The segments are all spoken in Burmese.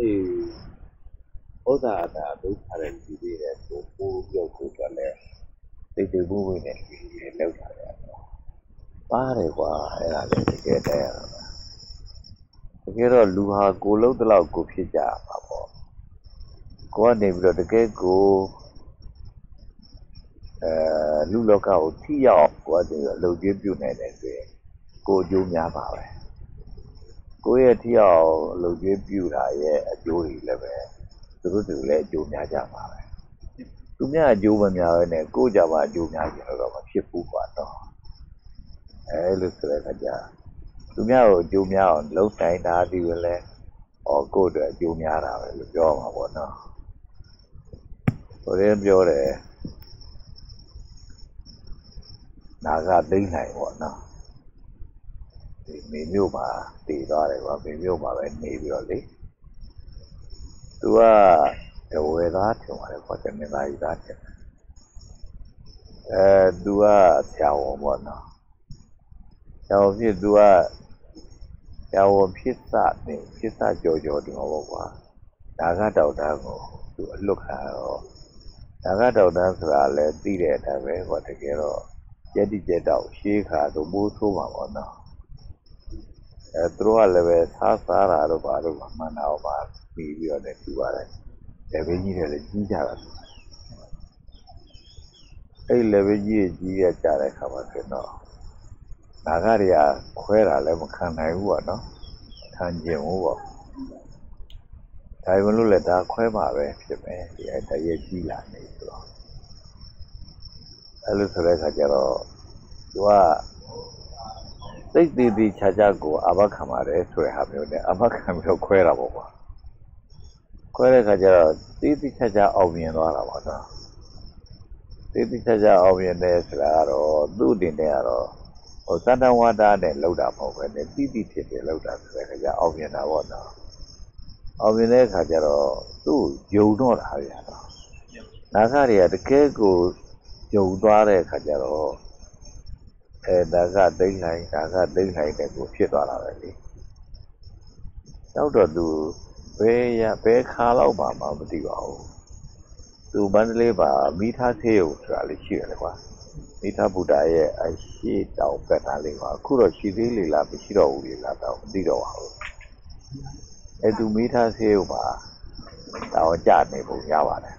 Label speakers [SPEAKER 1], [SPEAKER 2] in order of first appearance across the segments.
[SPEAKER 1] အေးဥဒ္ဒါတာဒုက္ခရဲ့ဒီလေးတဲ့ကိုပိုးပြုတ်ကိုတော့လဲတိတ်တိတ်ဘူးဘူးနဲ့ဒီလေးလောက်တာလေပါတယ်ကွာအဲ့ဒါလည်းတကယ်တည်းရတာတကယ်တော့လူဟာကိုလုံးတလောက်ကိုဖြစ်ကြမှာပေါ့ကိုကနေပြီးတော့တကယ်ကိုအဲလူလောကကိုထိရောက်ကိုကနေအလုပ်ကြီးပြုတ်နေတယ်ဆိုရင်ကိုအကျိုးများပါပဲ ကိုယ့်ရဲ့ထိရောက်အလုပ်ကြီးပြုတာရဲ့အကျိုးတွေလည်းပဲသူတို့တူလည်းအကျိုးများကြပါပဲသူများအကျိုးမများပဲနဲ့ကိုယ့်ကြပါအကျိုးများကြတော့မဖြစ်ဘူးကွာတော့အဲလိုဆိုတဲ့အခါကျသူများကိုအကျိုးများအောင်လှုပ်တိုင်းတာဒီပဲလဲဩကိုယ့်အတွက်အကျိုးများတာပဲလို့ပြောမှာပေါ့နော်ဟိုရင်ပြောတယ်နာကသိမ့်နိုင်ပေါ့နော် ဒီမေမျိုးမှာတည်သွားတယ်ကွာမေမျိုးမှာပဲနေပြီးတော့လေသူကတဝေသားထင်ပါတယ်ကွာတမင်သားကြီးသားထင်တယ်အဲသူကဆရာဝန်ပေါ့နော်ဆရာဝန်ဖြစ်သူကဆရာဝန်ဖြစ်စတယ်ဖြစ်စကြော်ကြော်ဒီမှာပေါ့ကွာဒါကတောက်တန်းကိုသူအလွတ်ခံတော့ဒါကတောက်တန်းဆိုတာလည်းသိတဲ့အတိုင်းပဲကွာတကယ်တော့ယက်တိကျက်တော့ရှေးခါတို့မိုးဆိုးမှာပေါ့နော် အဲသူတို့ကလည်းပဲစားစားတာတော့ဘာလို့မှန်တော့ပါပြီးပြီးတော့လည်းပြပါတယ်လေဘင်းကြီးတွေလည်းကြီးကြတာအဲ့လေဘင်းကြီးကြီးရကြတဲ့ခါမှာဆိုတော့နာဂတွေကခွဲတာလည်းမခံနိုင်ဘူးပေါ့နော်ခံကျင်ဘူးပေါ့ဒါပေမဲ့လို့လည်းဒါခွဲမှာပဲဖြစ်မယ်ဒီအဲ့တရက်ကြီးလာနေဆိုတော့အဲ့လိုဆိုတဲ့ခါကျတော့သူက စိတ်တည်တည်ချာချာကိုအဘခံပါတယ်ဆိုတဲ့ဟာမျိုးနဲ့အဘခံပြီးတော့ခွဲတာပေါ့ကွာခွဲတဲ့ခါကျတော့တည်တည်ချာချာအောင်မြင်သွားတာပေါ့နော်တည်တည်ချာချာအောင်မြင်တယ်ဆိုတာကတော့သူ့တင်တဲ့ကတော့ဟိုစန္ဒဝါဒနဲ့လောက်တာမဟုတ်ပဲနဲ့တည်တည်ဖြစ်ဖြစ်လောက်တာဆိုတဲ့ခါကျအောင်မြင်တာပေါ့နော်အောင်မြင်တဲ့ခါကျတော့သူ့ယုံတော့တာဗျာတော့နာခတွေကတကယ်ကိုယုံသွားတဲ့ခါကျတော့ အဲဒါကသိမ့်နိုင်ဒါကသိမ့်နိုင်တဲ့ကိုဖြစ်သွားတာပဲလေနောက်တော့သူဘယ်ရဘယ်ခါလောက်မှမမသိပါဘူးသူမန္တလေးပါမိသားသေးုံဆိုတာလေးရှိတယ်ကွာမိသားဗုဒ္ဓရဲ့အရှိတောင်ဘက်သားလေးပါအခုတော့ရှိသေးလေလားမရှိတော့ဘူးလေလားတော့မသိတော့ပါဘူးအဲသူမိသားသေးုံပါတောင်ကြနေပုံရပါတယ်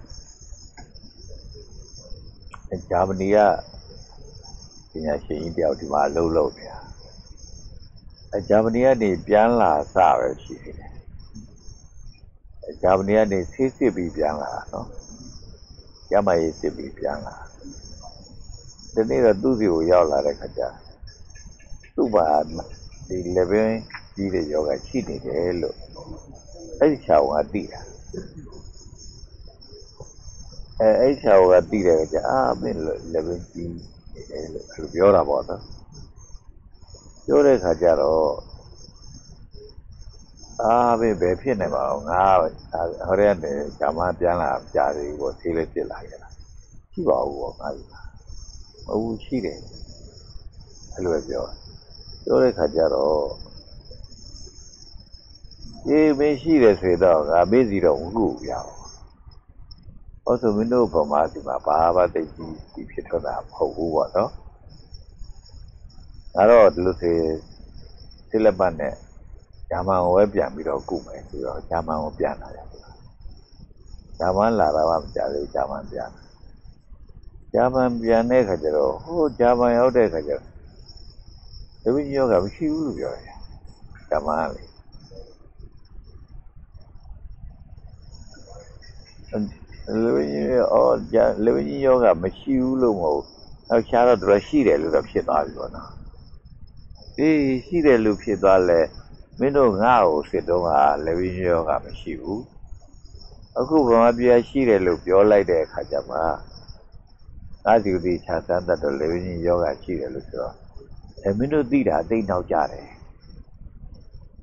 [SPEAKER 1] ဂျာမနီက ပညာရှင်ကြီးတယောက်ဒီမှာလှုပ်လှုပ်နေတာအဲဂျာမနီကနေပြန်လာစပဲရှိနေတယ်အဲဂျာမနီကနေဆေးစစ်ပြီးပြန်လာနော်ကျမရေးစစ်ပြီးပြန်လာဒီနေ့တော့သူ့စီကိုရောက်လာတဲ့ခါကျသူ့ဘာဒီ level ကြီးတဲ့ယောဂရှိနေတယ်လို့အဲ့ဒီချောင်းကသိတာအဲအဲ့ချောင်းကသိတဲ့ခါကျအာမင်း level ကြီး တယ်လို့သူပြောတာပေါ့နော်ပြောတဲ့ခါကျတော့အာဘယ်ဘယ်ဖြစ်နေပါအောင်ငါဟိုရဲကနေဂျာမန်ပြန်လာကြာသေးပေါ့သေးလေးဖြစ်လာခဲ့တာရှိပါဘူးပေါ့ငါကြီးမဟုတ်ရှိတယ်အဲ့လိုပြောပြောတဲ့ခါကျတော့ဒီမင်းရှိတယ်ဆိုတော့ငါမေးစီတော့ဝခုရအောင် ဟောဆိုမင်းတို့ဗမာဒီမှာဘာဘာတိတ်ကြီးဒီဖြစ်ထွက်တာမဟုတ်ဘူးပေါ့နော်အဲတော့ဒီလိုစေစိလပတ်နဲ့ဂျာမန်ကိုပဲပြန်ပြီးတော့ကုမယ်ဆိုတော့ဂျာမန်ကိုပြန်လာတယ်ဂျာမန်လာတာမှမကြသေးဂျာမန်ပြန်ဂျာမန်ပြန်တဲ့ခါကျတော့ဟိုဂျာမန်ရောက်တဲ့ခါကျတော့တပည့်ညောကမရှိဘူးလို့ပြောတယ်ဂျာမန်လေ လူကြီးအော်ဂျာလူကြီးယောဂမရှိဘူးလို့မဟုတ်နောက်ခြားတော့သူရှိတယ်လို့တော့ဖြစ်သွားပြီပေါ့နော်အေးရှိတယ်လို့ဖြစ်သွားလဲမင်းတို့ငါ့ကိုစစ်တော့ကလူကြီးယောဂမရှိဘူးအခုဗမာပြည်ရှိတယ်လို့ပြောလိုက်တဲ့အခါကျမှငါစီဒီခြားစမ်းတတ်တော့လူကြီးယောဂရှိတယ်လို့ဆိုတော့အဲမင်းတို့သိတာအသိနောက်ကြတယ်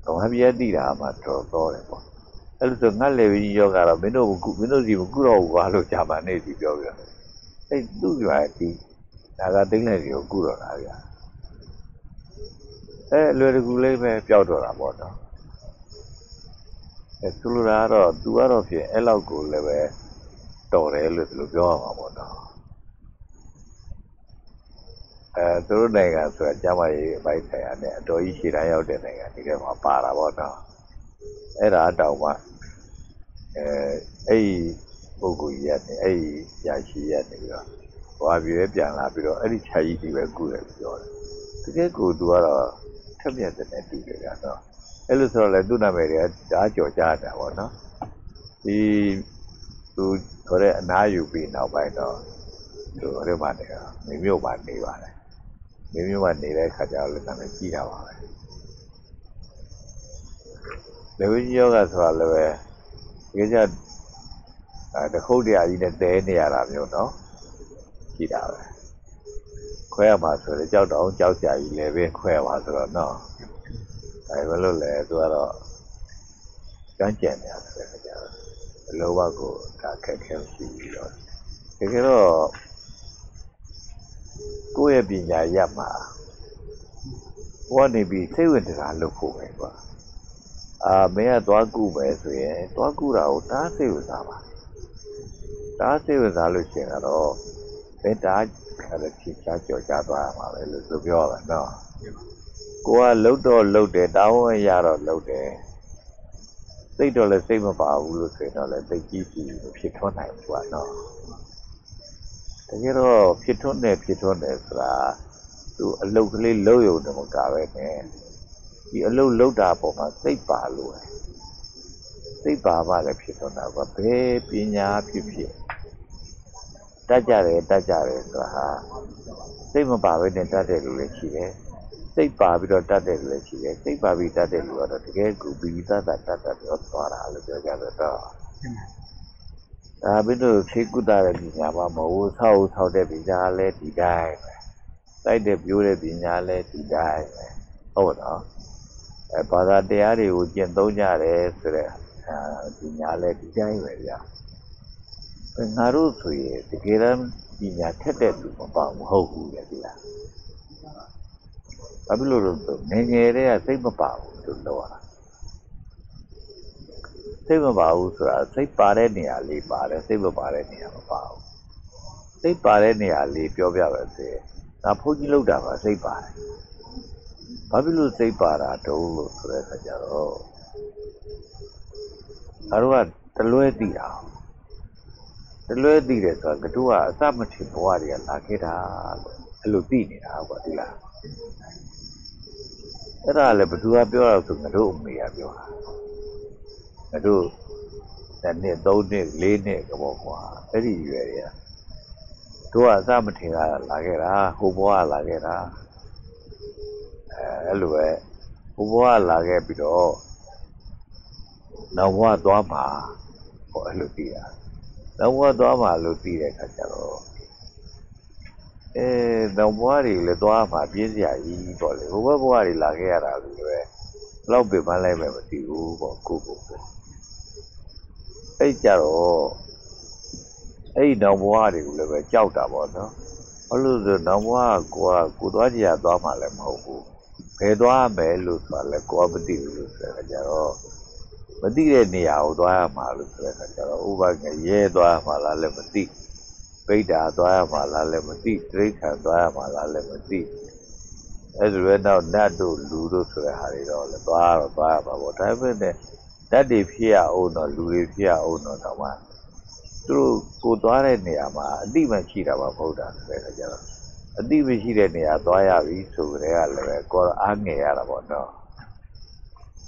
[SPEAKER 1] ဗမာပြည်သိတာမှတော်တော်တယ်ပေါ့ အဲ့လိုဆိုငတ်လေပြီးယောကတော့မင်းတို့ကမင်းတို့စီမကုတော့ဘူးကွာလို့ဂျာမန်နေစီပြောပြတယ်အဲ့သူ့ရွာဒီဒါကသိမ့်လိုက်စီကိုကုတော့တာဗျာအဲလွယ်တကူလေးပဲပျောက်တော့တာပေါ့နော်အဲဆိုလိုတာကတော့ तू ကတော့ဖြင့်အဲ့လောက်ကိုလည်းပဲတော်တယ်လို့ဒီလိုပြောရမှာပေါ့နော်အဲသူတို့နိုင်ငံဆိုတာကျမကြီးအပိုင်းဆိုင်ရာနဲ့အတော်ကြီးရှည်တန်းရောက်တဲ့နိုင်ငံဒီထဲမှာပါတာပေါ့နော်အဲ့ဒါတောင်မှ အဲအဲ့ဒီပုဂ္ဂိုလ်ကြီးကနေအဲ့ဒီရာရှိရနေပြီးတော့ဘွားပြေပြန်လာပြီးတော့အဲ့ဒီခြာကြီးဒီပဲကုတယ်ပြောတယ်တကယ်ကိုသူကတော့ထက်မြက်တဲ့နဲ့တူတယ်ကတော့အဲ့လိုဆိုတော့လေသူ့နာမည်တွေကဓာကြော်ကြတာပေါ့နော်ဒီသူဆိုတဲ့အနားယူပြီးနောက်ပိုင်းတော့သူဟိုထဲမှာနေတာမိမြို့မှာနေပါတယ်မိမြို့မှာနေတဲ့အခါကျတော့လည်းနာမည်ကြီးတာပါပဲလေဝိယောဂဆိုတာလည်း ပဲဒီကြအဲတခုတ်တရားကြီးနဲ့တဲနေရတာမျိုးနော်ကြည့်တာပဲခွဲရမှာဆိုတော့ကြောက်တော့ကြောက်ကြကြီးလည်းပဲခွဲရမှာဆိုတော့နော်အဲဘယ်လိုလဲသူကတော့ကြမ်းကြံနေတာဆိုတဲ့ကြတော့အလောဘကိုဒါခက်ခဲရှိပြီးတော့တကယ်တော့ကိုယ့်ရဲ့ပညာရမှာဟောနေပြီးစိတ်ဝင်စားလုပ်ဖို့ပဲကွာ အာမင်းကသွားကူမယ်ဆိုရင်သွားကူတာကိုတားစိတ်ဝင်စားပါတားစိတ်ဝင်စားလို့ရှိရင်တော့ဘယ်တားခါလည်းဖြေချကြော်ကြသွားရမှာပဲလို့သူပြောတာနော်ကိုကလှုပ်တော့လှုပ်တယ်တောင်းဝင်ရတော့လှုပ်တယ်စိတ်တော့လည်းစိတ်မပါဘူးလို့ဆိုရင်တော့လည်းသိကြီးကြီးဖြစ်ထွန်းနိုင်ဘူးကွာနော်တကယ်တော့ဖြစ်ထွန်းတယ်ဖြစ်ထွန်းတယ်ဆိုတာသူအလုတ်ကလေးလှုပ်ရုံတော့မကပဲနဲ့ ဒီအလုတ်လှုပ်တာပေါ်မှာစိတ်ပါလို့စိတ်ပါမှလည်းဖြစ်ထွန်းတာကွာဘယ်ပညာဖြစ်ဖြစ်တတ်ကြတယ်တတ်ကြတယ်ဆိုတာဟာစိတ်မပါဘဲနဲ့တတ်တယ်လို့လည်းရှိတယ်စိတ်ပါပြီးတော့တတ်တယ်လို့လည်းရှိတယ်စိတ်ပါပြီးတတ်တယ်လို့ကတော့တကယ်ကူပြီးတတ်တာတတ်တာပြောသွားတာလို့ပြောကြတော့ဒါဘိတို့ခေကုတာရဲ့ပညာမှာမဟုတ်ဆောက်ဆောက်တဲ့ပညာလည်းဒီတိုင်းပဲတိုက်တဲ့ပြိုးတဲ့ပညာလည်းဒီတိုင်းပဲဟုတ်တော့ အဲဘာသာတရားတွေကိုကျင့်သုံးကြတယ်ဆိုတဲ့အာပညာလည်းဒီတိုင်းပဲဗျာငါတို့ဆိုရင်တကယ်တမ်းပညာထက်တဲ့လူမပါမဟုတ်ဘူးလေဒီလားဘာဖြစ်လို့လဲဆိုငယ်ငယ်တည်းကစိတ်မပါဘူးလို့ပြောတာစိတ်မပါဘူးဆိုတာစိတ်ပါတဲ့နေရာလေးပါတယ်စိတ်မပါတဲ့နေရာမပါဘူးစိတ်ပါတဲ့နေရာလေးပြောပြပါစေဒါဘုန်းကြီးလောက်တာပါစိတ်ပါတယ် ဘာဖြစ်လို့စိတ်ပါတာတုံးလို့ဆိုတဲ့အခါကျတော့ငါတို့ကတလွဲသိတာတလွဲသိတယ်ဆိုတာကတို့ကအစမထင်ဘဝတွေကလာခဲ့တာလို့အဲ့လိုသိနေတာကွာဒီလားအဲ့ဒါလည်းဘသူကပြောတော့ဆိုငါတို့အမေကပြောတာငါတို့တစ်နှစ်သုံးနှစ်လေးနှစ်ကပေါ့ကွာအဲ့ဒီရွယ်တွေကတို့ကအစမထင်တာလာခဲ့တာဟိုဘဝလာခဲ့တာ အဲအဲ့လိုပဲဟိုဘဝလာခဲ့ပြီးတော့နောက်ဘဝသွားမှာဟောအဲ့လိုသိတာနောက်ဘဝသွားမှာလို့သိတဲ့အခါကျတော့အဲနောက်ဘဝတွေလည်းသွားမှာပြင်းစရာကြီးပေါ့လေဟိုဘဝဘဝတွေလာခဲ့ရတာလို့ပဲဘလောက်ပြပန်းလိုက်မယ်မသိဘူးပေါ့ကိုကိုကိုအဲ့ကြတော့အဲ့နောက်ဘဝတွေကိုလည်းပဲကြောက်တာပေါ့နော်ဘာလို့လဲဆိုနောက်ဘဝကိုကကိုသွားကြရသွားမှာလည်းမဟုတ်ဘူး ဘယ်သွားမယ်လို့ဆိုတာလည်းကိုကမသိဘူးလို့ဆိုတဲ့ကြတော့မသိတဲ့နေရာကိုသွားရမှာလို့ဆိုတဲ့အခါကျတော့ဥပကရဲသွားရမှာလားလည်းမသိပိဋ္ဌာသွားရမှာလားလည်းမသိတိရစ္ဆာန်သွားရမှာလားလည်းမသိအဲ့ဒါပဲတော့နတ်တို့လူတို့ဆိုတဲ့ဟာတွေတော့လည်းသွားတော့သွားရမှာပေါ့ဒါပေမဲ့နတ်တွေဖြစ်ရအောင်တော့လူတွေဖြစ်ရအောင်တော့တော့မှသူတို့ကိုသွားတဲ့နေရာမှာအတိမရှိတာပါမဟုတ်တာဆိုတဲ့အခါကျတော့ အတိမရှိတဲ့နေရာသွားရပြီဆိုကြတဲ့ကလည်းပဲကိုယ်အားငယ်ရတာပေါ့နော်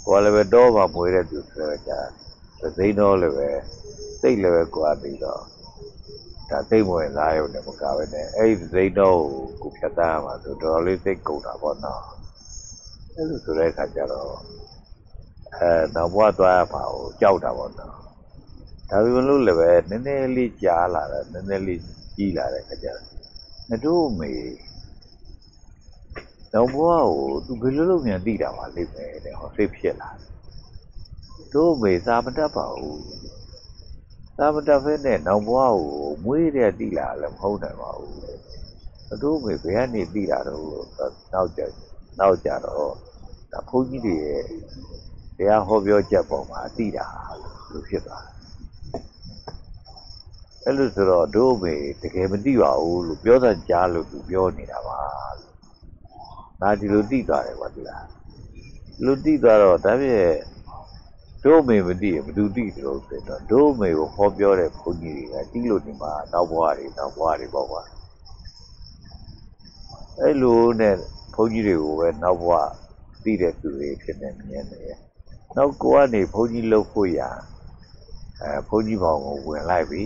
[SPEAKER 1] ကိုယ်လည်းပဲတော့မှမွေးတဲ့သူဆိုတော့ကြာသိန်းတော့လည်းပဲစိတ်လည်းပဲကိုယ်ပြီးတော့ဒါသိမ့်ဝင်လာရုံနဲ့မကပဲနဲ့အဲ့ဒီသိန်းတော့ကိုဖြတ်သားရမှာဆိုတော်တော်လေးသိကုန်တာပေါ့နော်အဲ့လိုဆိုတဲ့အခါကျတော့အဲနောက်ဘဝသွားရမှာကိုကြောက်တာပေါ့နော်ဒါပေမဲ့လို့လည်းပဲနည်းနည်းလေးကြားလာတယ်နည်းနည်းလေးကြီးလာတဲ့အခါကျတော့ ငါတို့မေနောက်ဘဝကိုသူဘယ်လိုလုပ်မြန်သိတာပါလိမ့်မယ်တဲ့ဟောစိတ်ဖြစ်လာတို့မေသာမတတ်ပါဘူးသာမတတ်ဖဲနဲ့နောက်ဘဝကိုမွေးတဲ့သိလာလည်းမဟုတ်နိုင်ပါဘူးတို့မေဘယ်ကနေသိတာတော့နောက်ကြနောက်ကြတော့ဒါဘုန်းကြီးတွေရဲ့တရားဟောပြောချက်ပေါ်မှာသိတာလို့ဖြစ်သွားတယ် အဲ့လိုဆိုတော့တို့မေတကယ်မသိပါဘူးလို့ပြောတာကြားလို့သူပြောနေတာပါလို့ငါဒီလိုသိသွားတယ်ကွာဒီလားဒီလိုသိသွားတော့ဒါပြည့်တို့မေမသိရင်ဘယ်သူသိတယ်လို့ဆိုတော့တို့မေကိုဟောပြောတဲ့ဘုန်းကြီးတွေကတီးလို့ဒီမှာနောက်ဘဝတွေနောက်ဘဝတွေပေါ့ကွာအဲ့လိုနဲ့ဘုန်းကြီးတွေကိုပဲနောက်ဘဝသိတဲ့သူတွေဖြစ်နေမြင်တယ်နောက်ကိုကနေဘုန်းကြီးလှုပ်ဖို့ရအဲဘုန်းကြီးဘောင်ကိုဝင်လိုက်ပြီ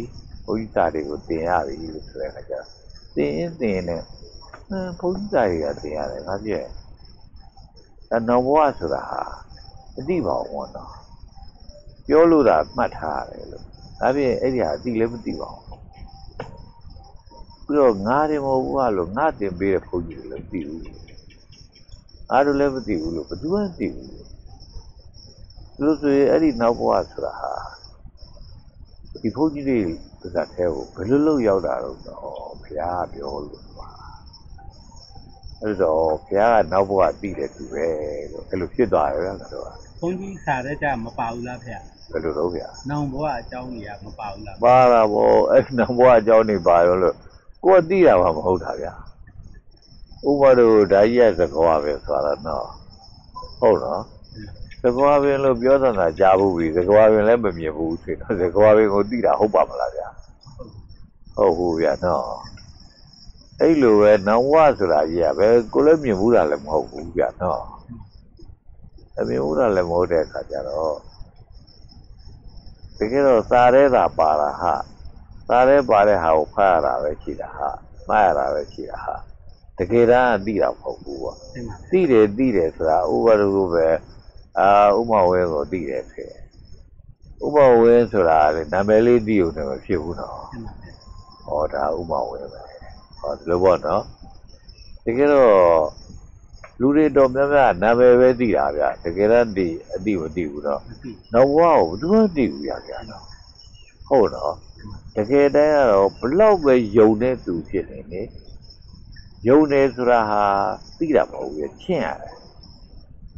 [SPEAKER 1] ဘုန်းကြီးသားတွေကိုတင်ရပြီလို့ဆိုတဲ့အခါကျတော့တင်ရင်တင်နဲ့ဟမ်ဘုန်းကြီးသားတွေကတင်ရတယ်ငါပြည့်အနောက်ဘဝဆိုတာဟာအတိပါဝန်တော့ပြောလို့တာမှတ်ထားရတယ်လို့ဒါပြည့်အဲ့ဒီဟာအတိလည်းမသိပါဘူးပြီးတော့ငါတယ်မဟုတ်ဘူးလို့ငါတင်ပေးတဲ့ဘုန်းကြီးတွေလည်းမသိဘူးအားတို့လည်းမသိဘူးလို့ဘယ်သူမှမသိဘူးလို့ဆိုရင်အဲ့ဒီနောက်ဘဝဆိုတာဟာဒီဘုန်းကြီးတွေ ပါဇက်ထဲကိုဘယ်လိုလုပ်ရောက်တာတော့ဆိုတော့ဘုရားကပြောလို့ပါအဲ့တော့ဘုရားကနောက်ဘဝသိတယ်သူပဲလို့အဲ့လိုဖြစ်သွားတယ်ကတော့
[SPEAKER 2] ဘုန်းကြီးစာတဲ့ကြမပါဘူးလားဖေ
[SPEAKER 1] ဘယ်လိုလုပ်ဗျာ။
[SPEAKER 2] နောင်ဘဝအကြောင်းကြီးကမပါဘူးလား
[SPEAKER 1] ပါတာဗောအဲ့နောက်ဘဝအကြောင်းနေပါရောလို့ကိုယ်ကသိတာမှမဟုတ်တာဗျာဥပဒေဓာကြီးရဲ့သကောပဲဆိုတာတော့ဟုတ်နော်သကွာပင်လို့ပြောတာကြားဘူးပြီသကွာပင်လည်းမမြင်ဘူးဆိုတော့သကွာပင်ကိုသိတာဟုတ်ပါမလားဗျာ ဟုတ်ဘူးဗျာနော်အဲ့လိုပဲနောင်ဝဆိုတာကြီးကပဲကိုလည်းမြင်ဘူးတာလည်းမဟုတ်ဘူးဗျာနော်အမြင်ဘူးတာလည်းမဟုတ်တဲ့အခါကျတော့တကယ်တော့စားရဲတာပါတာဟာစားရဲပါတဲ့ဟာကိုဖတ်ရတာပဲရှိတာဟာမှတ်ရတာပဲရှိတာဟာတကယ်တမ်းကသိတာမဟုတ်ဘူးပေါ့။
[SPEAKER 2] တင်ပါဗျာ
[SPEAKER 1] သိတယ်သိတယ်ဆိုတာဥပဒေကိုပဲအာဥမဝဲကိုသိတယ်ဖြစ်ဥပဝဲဆိုတာလေနာမည်လေးသိုံနဲ့မဖြစ်ဘူးနော်။
[SPEAKER 2] တင်ပါဗျာ
[SPEAKER 1] ဟောဒါဥမဝဲပဲဟောဒီလိုပေါ့နော်တကယ်တော့လူတွေတော်များများနာမည်ပဲသိတာဗျတကယ်တော့ဒီအတိမသိဘူးတော့။
[SPEAKER 2] မသိ
[SPEAKER 1] နောက်ဘဝကိုဘယ်သူမှသိဘူးဗျဗျာနော်ဟုတ်တော့တကယ်တမ်းကတော့ဘလောက်ပဲယုံတဲ့သူဖြစ်နေနေယုံနေဆိုတာဟာသိတာမဟုတ်ဘူးချင်းရတယ်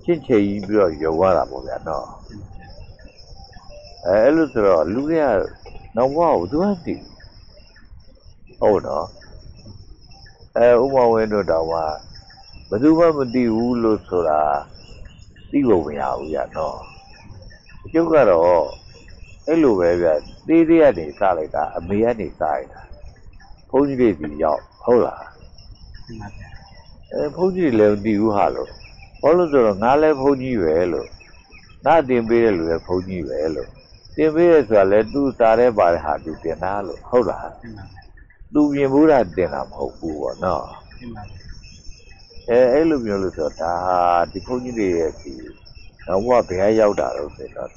[SPEAKER 1] ချင်းချေကြီးပြီးတော့ယုံရတာပေါ့ဗျာနော်။
[SPEAKER 2] တင်ပါဗျာ
[SPEAKER 1] အဲအဲ့လိုဆိုတော့လူတွေကနောက်ဘဝကိုဘယ်သူမှသိဘူး ဟုတ်တော့အဲဥပမာဝင်တို့တောင်မှဘယ်သူမှမသိဘူးလို့ဆိုတာသိဖို့မရဘူးဗျာနော်အကျုပ်ကတော့အဲ့လိုပဲဗျသေးသေးကနေစလိုက်တာအမေကနေစလိုက်တာဘုန်းကြီးတွေဒီရောက်ဟုတ်လား။
[SPEAKER 2] တင်ပါဗျာ
[SPEAKER 1] အဲဘုန်းကြီးတွေလည်းမသိဘူးဟာလို့ဘာလို့ဆိုတော့ငါလည်းဘုန်းကြီးပဲလို့ငါတင်ပေးတဲ့လူလည်းဘုန်းကြီးပဲလို့တင်ပေးရဆိုတာလည်းသူစားတဲ့ပါတဲ့ဟာသူတင်တာလို့ဟုတ်လား။
[SPEAKER 2] တင်ပါဗျာ
[SPEAKER 1] သူမြင်ဘူးတာတင်တာမဟုတ်ဘူးပေါ့နော်။
[SPEAKER 2] တင်ပါဗျာ
[SPEAKER 1] အဲအဲ့လိုမျိုးလို့ဆိုတော့ဒါဟာဒီဘုန်းကြီးတွေရဲ့ဒီတော့ဘုရားဘုရားရောက်တာလို့ဆိုတော့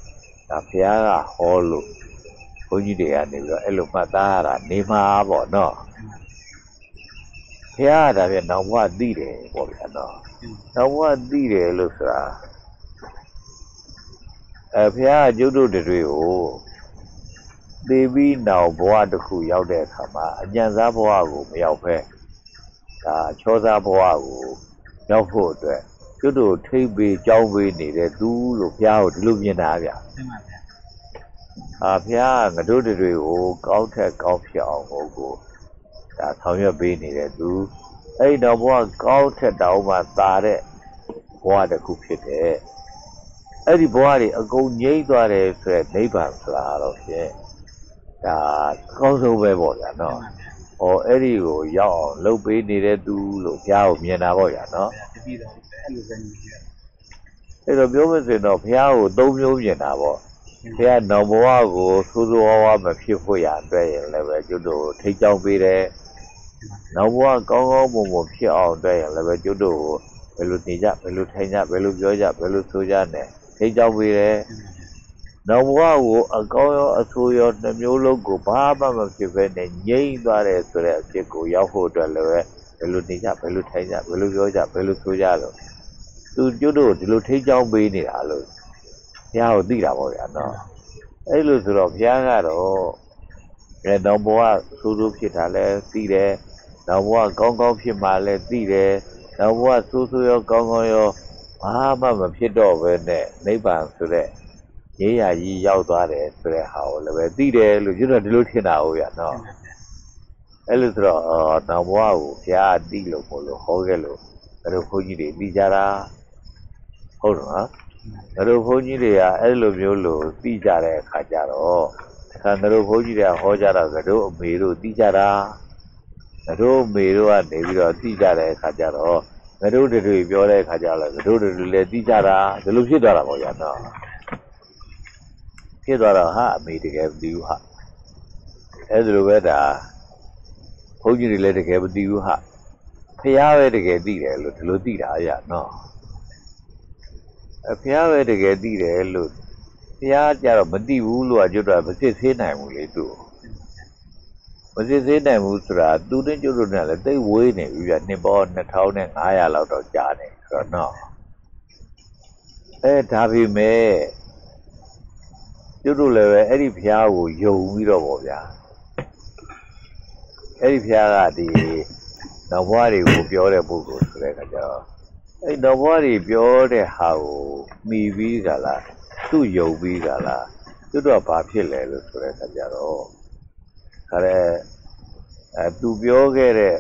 [SPEAKER 1] ဒါဘုရားကဟောလို့ဘုန်းကြီးတွေကနေပြီးတော့အဲ့လိုမှတ်သားရတာနေမှာပေါ့နော်။
[SPEAKER 2] တင်ပါဗျာ
[SPEAKER 1] ဘုရားကဒါပြန်တော့ဘုရားသိတယ်ပေါ့ဗျာနော်။
[SPEAKER 2] တင်ပါ
[SPEAKER 1] တော့ဘုရားသိတယ်လို့ဆိုတာအဲဘုရားကကျုပ်တို့တွေကို သေပြီးနောက်ဘဝတစ်ခုရောက်တဲ့အခါမှာအញ្ញံစားဘဝကိုမရောက်ဖဲဒါချောစားဘဝကိုရောက်ဖို့အတွက်ကျုပ်တို့ထိပ်ပေးကြောင်းပေးနေတဲ့သူလို့ဘုရားကိုဒီလိုမြင်တာဗျာ
[SPEAKER 2] တင်ပါဗျာ
[SPEAKER 1] အာဘုရားကငါတို့တွေကိုကောင်းထက်ကောင်းဖြစ်အောင်ကိုကိုဒါဆောင်ရွက်ပေးနေတဲ့သူအဲ့ဒီတော့ဘဝကောင်းထက်တောင်မှသာတဲ့ဘဝတစ်ခုဖြစ်တယ်အဲ့ဒီဘဝတွေအကုန်ငြိမ့်သွားတယ်ဆိုရယ်နိဗ္ဗာန်ဆိုတာတော့ဖြင့် ဒါအကောင်းဆုံးပဲပေါ့ဗျာ။နော်
[SPEAKER 2] တင်ပါဗျာ
[SPEAKER 1] ဟောအဲ့ဒီကိုရောက်အောင်လုပ်ပေးနေတဲ့သူလို့ဘုရားကိုမြင်တာပေါ့ဗျာနော်။
[SPEAKER 2] ဗျာတပည့်တော်အဲ့လိုပဲနေကြ။
[SPEAKER 1] အဲ့တော့ပြောမစင်တော့ဘုရားကိုသုံးမျိုးမြင်တာပေါ့ဘုရားနောင်ဘဝကိုသိုးသိုးဝါးဝါမဖြစ်ဖို့ရအတွက်ရင်လည်းပဲကျွတ်တို့ထိတ်ကြောင်းပေးတယ်။နောင်ဘဝကောင်းကောင်းမွန်မွန်ဖြစ်အောင်အတွက်ရင်လည်းပဲကျွတ်တို့ကိုဘယ်လိုနေကြဘယ်လိုထိုင်ကြဘယ်လိုပြောကြဘယ်လိုဆိုကြနဲ့ထိတ်ကြောင်းပေးတယ်
[SPEAKER 2] တင်ပါဗျာ။
[SPEAKER 1] နောင်ဘဝကိုအကောင်းရောအဆိုးရောနှမျိုးလုံးကိုဘာမှမဖြစ်ဘဲနဲ့ငြိမ့်သွားတယ်ဆိုတဲ့အဖြစ်ကိုရောက်ဖို့အတွက်လည်းပဲဘယ်လိုနေကြဘယ်လိုထိုင်ကြဘယ်လိုပြောကြဘယ်လိုဆိုကြတော့သူကျွတ်တို့ဒီလိုထိတ်ကြောင်းပေးနေတာလို့ဘုရားကိုသိတာပေါ့ဗျာနော်။အဲ့လိုဆိုတော့ဘုရားကတော့အဲနောင်ဘဝဆိုးဆိုးဖြစ်တာလဲသိတယ်နောင်ဘဝကောင်းကောင်းဖြစ်မှလဲသိတယ်နောင်ဘဝဆိုးဆိုးရောကောင်းကောင်းရောဘာမှမဖြစ်တော့ဘဲနဲ့နိဗ္ဗာန်ဆိုတဲ့ ရေးရကြီးရောက်သွားတယ်ဆိုတဲ့ဟာကိုလည်းပဲသိတယ်လို့ကျွတ်တော့ဒီလိုထင်တာဟုတ်ရနော်အဲ့လိုဆိုတော့အော်နောက်ဘဝကိုဘုရားအတိလို့မို့လို့ဟောခဲ့လို့အဲ့လိုဘုန်းကြီးတွေသိကြတာဟုတ်တော့နော်အဲ့လိုဘုန်းကြီးတွေကအဲ့လိုမျိုးလို့သိကြတဲ့အခါကျတော့ခန္ဓာတို့ဘုန်းကြီးတွေကဟောကြတာကတို့အမေတို့သိကြတာတို့အမေတို့ကနေပြီးတော့သိကြတဲ့အခါကျတော့ငါတို့တွေပြောတဲ့အခါကျတော့ငါတို့တွေလည်းသိကြတာဒီလိုဖြစ်သွားတာပေါ့ဗျာနော် ဖြစ်သွားတော့ဟာအမေတကယ်မသိဘူးဟာအဲ့ဒါလိုပဲဒါဘုန်းကြီးတွေလည်းတကယ်မသိဘူးဟာဖះပဲတကယ်သိတယ်လို့ဒီလိုသိတာအရာနော်အဖះပဲတကယ်သိတယ်လို့ဖះကြတော့မသိဘူးလို့အကျွတ်တော့မစစ်သေးနိုင်ဘူးလေသူ့မစစ်သေးနိုင်ဘူးဆိုတာသူနဲ့ကျွတ်တို့နဲ့လည်းတိတ်ဝေးနေပြီပြနှစ်ပေါ2500လောက်တော့ကြာနေဆိုတော့နော်အဲဒါပေမဲ့ကျွ တ်တို့လည်းပဲအဲ့ဒီဖះကိုယုံပြီးတော့ဗောဗျာအဲ့ဒီဖះကဒီနောက်ဘွားတွေကိုပြောတဲ့ပုဂ္ဂိုလ်ဆိုတဲ့အခါကျတော့အဲ့နောက်ဘွားတွေပြောတဲ့ဟာကိုမှီပြီးကြလားသူ့ယုံပြီးကြလားကျွတ်တော့ဘာဖြစ်လဲလို့ဆိုတဲ့အခါကျတော့ခါရဲအဲသူပြောခဲ့တဲ့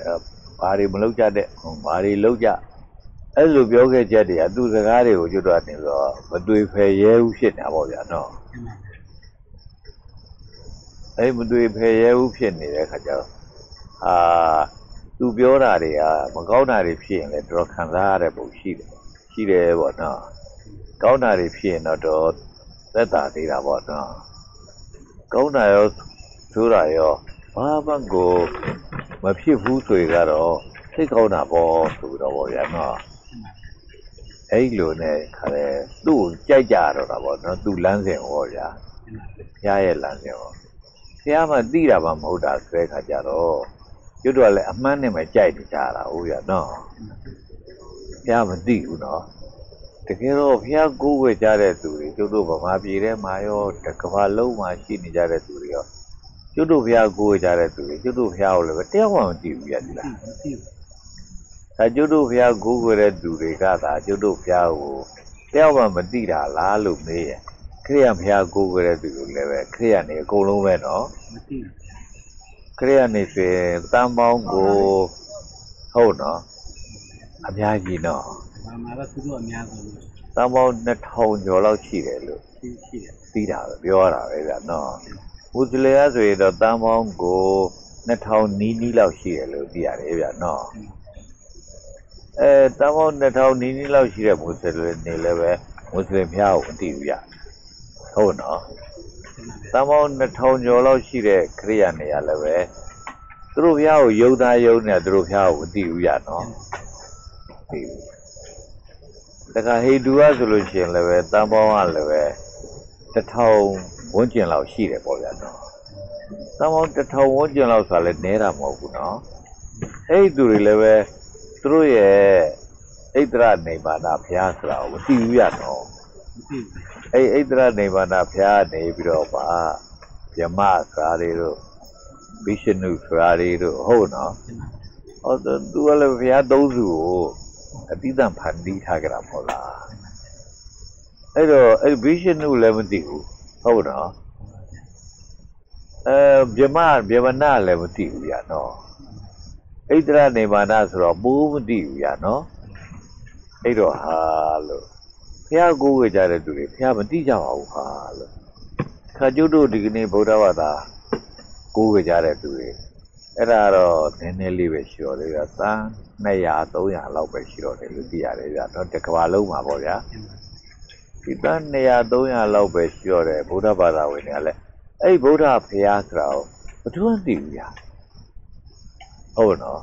[SPEAKER 1] ဘာတွေမလုပ်ကြတဲ့ဘာတွေလုပ်ကြအဲ့လိုပြောခဲ့ချက်တွေကသူ့စကားတွေကိုကျွတ်တော့နေတော့မတွေ့ဖယ်ရဲဘူးဖြစ်နေတာပေါ့ဗျာနော် အဲ့မတွေ့ဖယ်ရဲဘူးဖြစ်နေတဲ့ခါကျတော့အာသူပြောတာတွေကမကောင်းတာတွေဖြစ်ရင်လည်းတော်ခံစားရတဲ့ပုံရှိတယ်ရှိတယ်ပေါ့နော်ကောင်းတာတွေဖြစ်ရင်တော့တော်သက်သာသေးတာပေါ့နော်ကောင်းတာရောဆိုးတာရောဘာမှကိုမဖြစ်ဘူးဆိုရင်ကတော့စိတ်ကောင်းတာပေါ့ဆိုတော့ပေါ့ဗျာနော်အဲ့လိုနဲ့ခါလေသူ့ကိုကြိုက်ကြတော့တာပေါ့နော်သူ့လမ်းစဉ်ဟောဗျာဖះရဲ့လမ်းစဉ်ဟော ဖះမှသိတာမှမဟုတ်တာဆိုတဲ့ခါကျတော့ကျွတ်တော့လည်းအမှန်နဲ့ပဲကြိုက်နေကြတာဟုတ်ရနော်ဖះမသိဘူးနော်တကယ်တော့ဖះကိုးဝဲကြတဲ့သူတွေကျွတ်တို့ဗမာပြည်ထဲမှာရောတကဘာလုံးမှာရှိနေကြတဲ့သူတွေရောကျွတ်တို့ဖះကိုးဝဲကြတဲ့သူတွေကျွတ်တို့ဖះကိုလည်းပဲတယောက်မှမကြည့်ဘူးရည်လား
[SPEAKER 2] မသိဘူး
[SPEAKER 1] ဒါကျွတ်တို့ဖះကိုးဝဲတဲ့သူတွေကသာကျွတ်တို့ဖះကိုတယောက်မှမသိတာလားလို့မေးရင် ခရိယဖះကိုးဝဲတဲ့သူတွေလည်းပဲခရိယနေအကုန်လုံးပဲနော်
[SPEAKER 2] မသိဘူး
[SPEAKER 1] ခရိယနေဆိုရင်တန်ပေါင်းကိုဟုတ်နော်အများကြီးနော်
[SPEAKER 2] ဘာမှတော့သူတို့အများဆုံး
[SPEAKER 1] တန်ပေါင်း2000ကျော်လောက်ရှိတယ်လို့
[SPEAKER 2] ရှိရှိတယ်
[SPEAKER 1] သိတာပဲပြောတာပဲဗျာနော်မွတ်စလင်ကဆိုရင်တော့တန်ပေါင်းကို2000နီးနီးလောက်ရှိတယ်လို့သိရတယ်ဗျာနော်အဲတန်ပေါင်း2000နီးနီးလောက်ရှိတဲ့မွတ်စလင်တွေလည်းပဲမွတ်စလင်ဖျားကိုအတိဘူးဗျ ဟုတ်နော်တန်ပေါင်း2000ကျော်လောက်ရှိတဲ့ခရိယာနေရာလည်းပဲသူတို့ဘုရားကိုယုံသားယုံနေသူတို့ဘုရားကိုမသိဘူးရနော်သိဘူးတခါဟေတူကဆိုလို့ရှိရင်လည်းပဲတန်ပေါင်းကလည်းပဲ1000ဝန်းကျင်လောက်ရှိတယ်ပေါ့ဗျာနော်တန်ပေါင်း1000ဝန်းကျင်လောက်ဆိုတာလည်းနဲတာမဟုတ်ဘူးနော်အဲ့ဒီသူတွေလည်းပဲသူတို့ရဲ့ဣဒရနေပါတာဘုရားဆိုတာကိုမသိဘူးရနော်
[SPEAKER 2] မသိဘူး
[SPEAKER 1] အဲ့ဣဒရနေဗန္ဒဖျားနေပြီးတော့ပါယမစာရီတို့ဘိရှနုစာရီတို့ဟုတ်နော်ဟောသူသူကလည်းဘုရားသုံးစုကိုအတိအသဖန်တီးထားကြတာမဟုတ်လားအဲ့တော့အဲ့ဘိရှနုလည်းမသိဘူးဟုတ်နော်အဲဗျမဗျမနာလည်းမသိဘူးရနော်ဣဒရနေဗန္ဒဆိုတော့ဘူးမသိဘူးရနော်အဲ့တော့ဟာလို့ ဖះကိုးဝေကြတဲ့သူတွေဖះမတိကြပါဘူးဟာလို့ခါကျုပ်တို့ဒီကနေ့ဗုဒ္ဓဘာသာကိုးဝေကြတဲ့သူတွေအဲ့ဒါတော့နည်းနည်းလေးပဲရှိတော့တယ်ဗျာသန်း200 300လောက်ပဲရှိတော့တယ်လို့သိရတယ်ဗျာတော့တစ်ကဘာလုံးမှာပေါ့ဗျာဒီသန်း200 300လောက်ပဲရှိတော့တယ်ဗုဒ္ဓဘာသာဝင်တွေကလည်းအဲ့ဒီဗုဒ္ဓဖះဆိုတာကိုဘယ်သူမှမသိဘူးဗျာဟုတ်နော်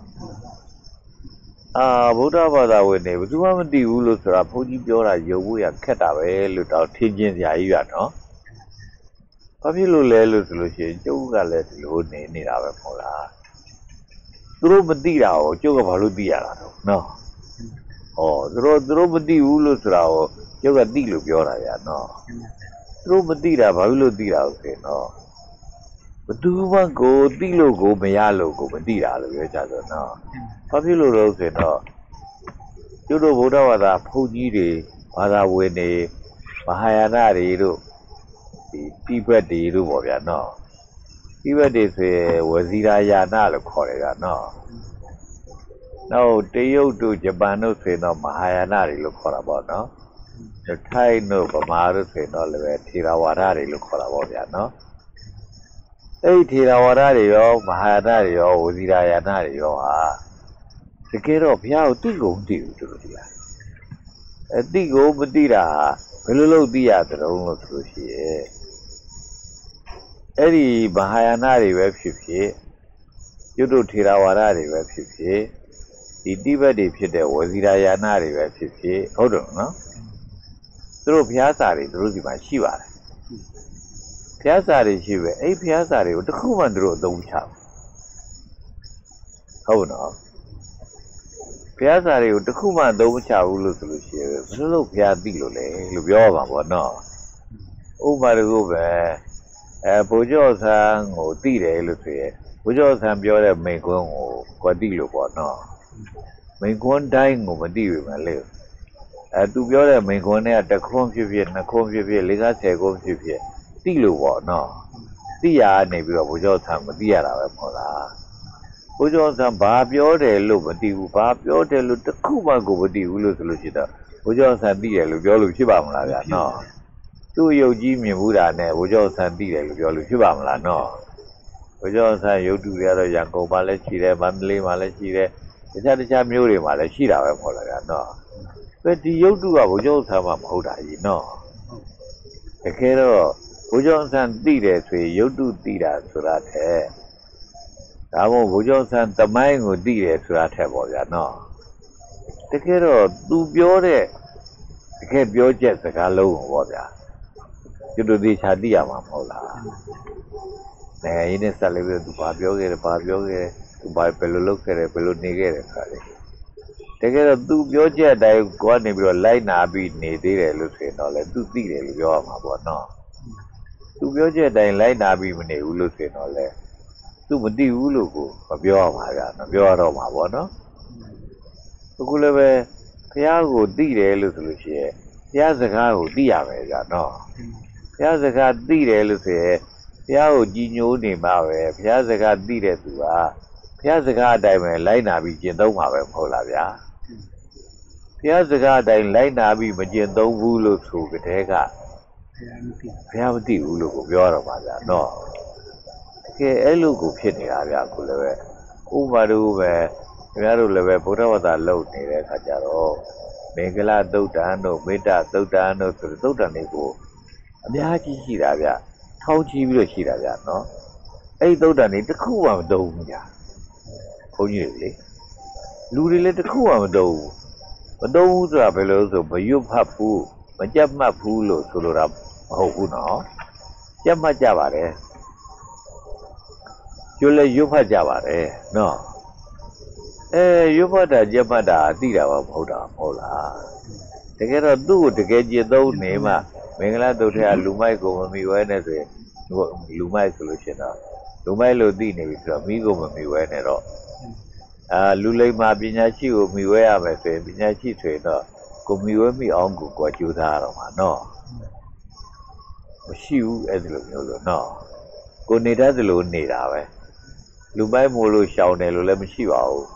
[SPEAKER 1] အာဗုဒ္ဓဘာသာဝင်တွေဘယ်သူမှမသိဘူးလို့ဆိုတာဘုန်းကြီးပြောတာယုံဖို့ရခက်တာပဲလို့တော့ထင်ကျင်စရာကြီးရနော်။ဘာဖြစ်လို့လဲလို့ဆိုလို့ရှိရင်ကျုပ်ကလည်းဒီလိုနေနေတာပဲမဟုတ်လား။သူတို့မသိတာကိုကျုပ်ကဘာလို့သိရတာတော့နော်။ဟောသူတို့သူတို့မသိဘူးလို့ဆိုတာကိုကျုပ်ကသိလို့ပြောတာဗျာနော်။သူတို့မသိတာဘာဖြစ်လို့သိတာလို့ဆိုရင်တော့ဘသူမှကိုသိလို့ကိုမရလို့ကိုမသိတာလို့ပြောကြဆိုနော်။ ဘာဖြစ်လို့လဲဆိုရင်တော့ကျွတ်တို့ဗုဒ္ဓဘာသာဘုန်းကြီးတွေဘာသာဝင်တွေမဟာယာနတွေတို့ဒီတိဘက်တွေတို့ပေါ့ဗျာနော်တိဘက်တွေဆိုရင်ဝဇီရာယာနလို့ခေါ်တယ်ဗျာနော်နောက်တရုတ်တို့ဂျပန်တို့ဆိုရင်တော့မဟာယာနတွေလို့ခေါ်တာပေါ့နော်ထိုင်းတို့ဗမာတို့ဆိုရင်တော့လည်းပဲထေရဝါဒတွေလို့ခေါ်တာပေါ့ဗျာနော်အဲ့ဒီထေရဝါဒတွေရောမဟာယာနတွေရောဝဇီရာယာနတွေရောဟာ တကယ်တော့ဘုရားကိုသိကုန်သိဘူးသူတို့ဒီလားအသိကိုမသိတာဟာဘယ်လိုလုပ်သိရသလဲလို့ဆိုလို့ရှိရဲ့အဲ့ဒီမဟာယာနတွေပဲဖြစ်ဖြစ်ကျွတ်တို့ထေရဝါဒတွေပဲဖြစ်ဖြစ်ဒီတိဘက်တွေဖြစ်တဲ့ဝဇီရာယာနတွေပဲဖြစ်ဖြစ်ဟုတ်တယ်နော်သူတို့ဘုရားစာတွေသူတို့ဒီမှာရှိပါတယ်ဘုရားစာတွေရှိပဲအဲ့ဘုရားစာတွေကိုတစ်ခုမှသူတို့အသုံးချဘူးဟုတ်နော် ဘုရားစာတွေကိုတစ်ခုမှအသုံးချဘူးလို့ဆိုလို့ရှိရင်ဘယ်လိုလုပ်ဘုရားသိလို့လဲလို့ပြောရမှာပေါ့နော်ဥပမာတကူပဲအဲဘိုးကျော်ဆန်းကိုသိတယ်လို့ဆိုရင်ဘိုးကျော်ဆန်းပြောတဲ့မိန်ကွန်းကိုကိုသိလို့ပေါ့နော်မိန်ကွန်းတိုင်းကိုမသိဘူးမလဲအဲသူပြောတဲ့မိန်ကွန်းတွေကတစ်ခွန်းဖြစ်ဖြစ်နှစ်ခွန်းဖြစ်ဖြစ်လေးကားဆယ်ခွန်းဖြစ်ဖြစ်သိလို့ပေါ့နော်သိရနေပြီးတော့ဘိုးကျော်ဆန်းမသိရတာပဲမဟုတ်လား ဘိုးကျော်ဆန်းဘာပြောတယ်လို့မသိဘူးဘာပြောတယ်လို့တစ်ခုမှကိုမသိဘူးလို့ဆိုလို့ရှိတော့ဘိုးကျော်ဆန်းသိတယ်လို့ပြောလို့ဖြစ်ပါမလားဗျာနော်သူ့ရုပ်ကြီးမြင်မှုတာနဲ့ဘိုးကျော်ဆန်းသိတယ်လို့ပြောလို့ဖြစ်ပါမလားနော်ဘိုးကျော်ဆန်းရုပ်တုတွေကတော့ရန်ကုန်မှာလည်းရှိတယ်မန္တလေးမှာလည်းရှိတယ်တခြားတခြားမြို့တွေမှာလည်းရှိတာပဲမဟုတ်လားဗျာနော်ပဲဒီရုပ်တုကဘိုးကျော်ဆန်းမှမဟုတ်တာကြီးနော်တကယ်တော့ဘိုးကျော်ဆန်းသိတယ်ဆိုရင်ရုပ်တုသိတာဆိုတာထက် ဒါမှမဟုတ်ဘိုးကျော်ဆန်းတမိုင်းကိုသိတယ်ဆိုတာထက်ပေါ့ဗျာနော်တကယ်တော့သူပြောတဲ့တကယ်ပြောချက်စကားလုံးကိုပေါ့ဗျာကျွတ်တို့သေချာသိရမှာမဟုတ်လားနိုင်ငံရေးနဲ့ဆက်လက်ပြီးတော့သူဘာပြောခဲ့တယ်ဘာပြောခဲ့တယ်သူဘာဘယ်လိုလုပ်ခဲ့တယ်ဘယ်လိုနေခဲ့တယ်ဆိုတာလေတကယ်တော့သူပြောချက်အတိုင်းကိုကနေပြီးတော့လိုက်နာပြီးနေသေးတယ်လို့ဆိုရင်တော့လေသူသိတယ်လို့ပြောရမှာပေါ့နော်သူပြောချက်အတိုင်းလိုက်နာပြီးမနေဘူးလို့ဆိုရင်တော့လေ သူမသိဘူးလို့ကိုမပြောရမှာဗျာမပြောရတော့မှာပေါ့နော်အခုလည်းပဲဘုရားကိုသိတယ်လို့ဆိုလို့ရှိရင်ဘုရားစကားကိုသိရမယ်ဗျာနော်ဘုရားစကားသိတယ်လို့ဆိုရင်ဘုရားကိုကြည်ညိုနေမှာပဲဘုရားစကားသိတဲ့သူကဘုရားစကားအတိုင်းပဲလိုက်နာပြီးကျင့်သုံးမှာပဲမဟုတ်လားဗျာဘုရားစကားအတိုင်းလိုက်နာပြီးမကျင့်သုံးဘူးလို့ဆိုကြတဲ့က
[SPEAKER 2] ဘုရားမသိ
[SPEAKER 1] ဘုရားမသိဘူးလို့ကိုပြောတော့ပါဗျာနော်တ ကယ်အဲ့လိုကိုဖြစ်နေတာဗျာကိုလည်းပဲဥပမာတို့ပဲခင်ဗျားတို့လည်းပဲဗုဒ္ဓဘာသာလုပ်နေတဲ့အခါကျတော့မင်္ဂလာသုတ်တန်တို့မေတ္တာသုတ်တန်တို့ဆိုတဲ့သုတ်တန်တွေကိုအများကြီးရှိတာဗျထောင်းချီပြီးတော့ရှိတာဗျနော်အဲ့ဒီသုတ်တန်တွေတစ်ခုမှမတုံးဘူးဗျဘုန်းကြီးတွေလေလူတွေလည်းတစ်ခုမှမတုံးဘူးမတုံးဘူးဆိုတာဘယ်လိုလဲဆိုမရွတ်ဖတ်ဘူးမကြက်မှတ်ဘူးလို့ဆိုလိုတာမဟုတ်ဘူးနော်ကြက်မှတ်ကြပါတယ် ကျွလည်းရွတ်ဖတ်ကြပါတယ်နော်အဲရွတ်ဖတ်တာကြက်မှတ်တာအသိတာပါမဟုတ်တာမဟုတ်လားတကယ်တော့သူ့ကိုတကယ်ကြည်သုံးနေမှမင်္ဂလာတုတ်ထဲကလူမိုက်ကိုမမီဝဲနဲ့ဆိုရင်ဟိုလူမိုက်ဆိုလို့ရှိရင်တော့လူမိုက်လို့သိနေပြီဆိုတော့မိကိုမမီဝဲနဲ့တော့အာလူလိမ္မာပညာရှိကိုမီဝဲရမယ်ဆိုရင်ပညာရှိဆိုရင်တော့ကိုမီဝဲမိအောင်ကိုကိုကြိုးစားရတော့မှာနော်မရှိဘူးအဲ့ဒီလိုမျိုးလို့နော်ကိုနေတတ်သလိုနေတာပဲ လူမိုက်မို့လို့ရှောင်တယ်လို့လည်းမရှိပါဘူး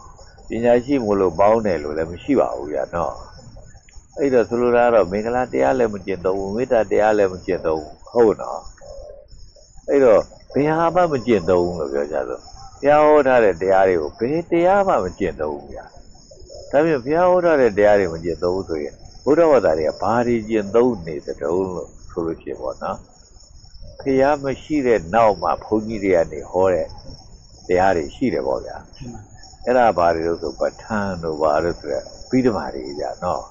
[SPEAKER 1] ပညာရှိမို့လို့ပေါင်းတယ်လို့လည်းမရှိပါဘူးကြာနော်အဲ့တော့ဆိုလိုတာကတော့မင်္ဂလာတရားလည်းမကျင့်တော့ဘူးမေတ္တာတရားလည်းမကျင့်တော့ဘူးဟုတ်နော်အဲ့တော့ဘယ်ဟာမှမကျင့်တော့ဘူးလို့ပြောကြဆိုဘုရားဟောထားတဲ့တရားတွေကိုဘယ်တရားမှမကျင့်တော့ဘူးဗျာဒါပြင်ဘုရားဟောထားတဲ့တရားတွေမကျင့်တော့ဘူးဆိုရင်ဘုရားဝါဒတွေကဘာတွေကျင့်သုံးနေသတုံးလို့ဆိုလို့ရှိရင်ပေါ့နော်ဘုရားမရှိတဲ့နောက်မှာဘုန်းကြီးတွေကနေဟောတဲ့ တရားတွေရှိတယ်ပေါ့ဗျာအဲ့ဒါဘာတွေလို့ဆိုပဋ္ဌာန်းတို့ဘာလို့ဆိုရပြီးဓမ္မာတွေကြာနော်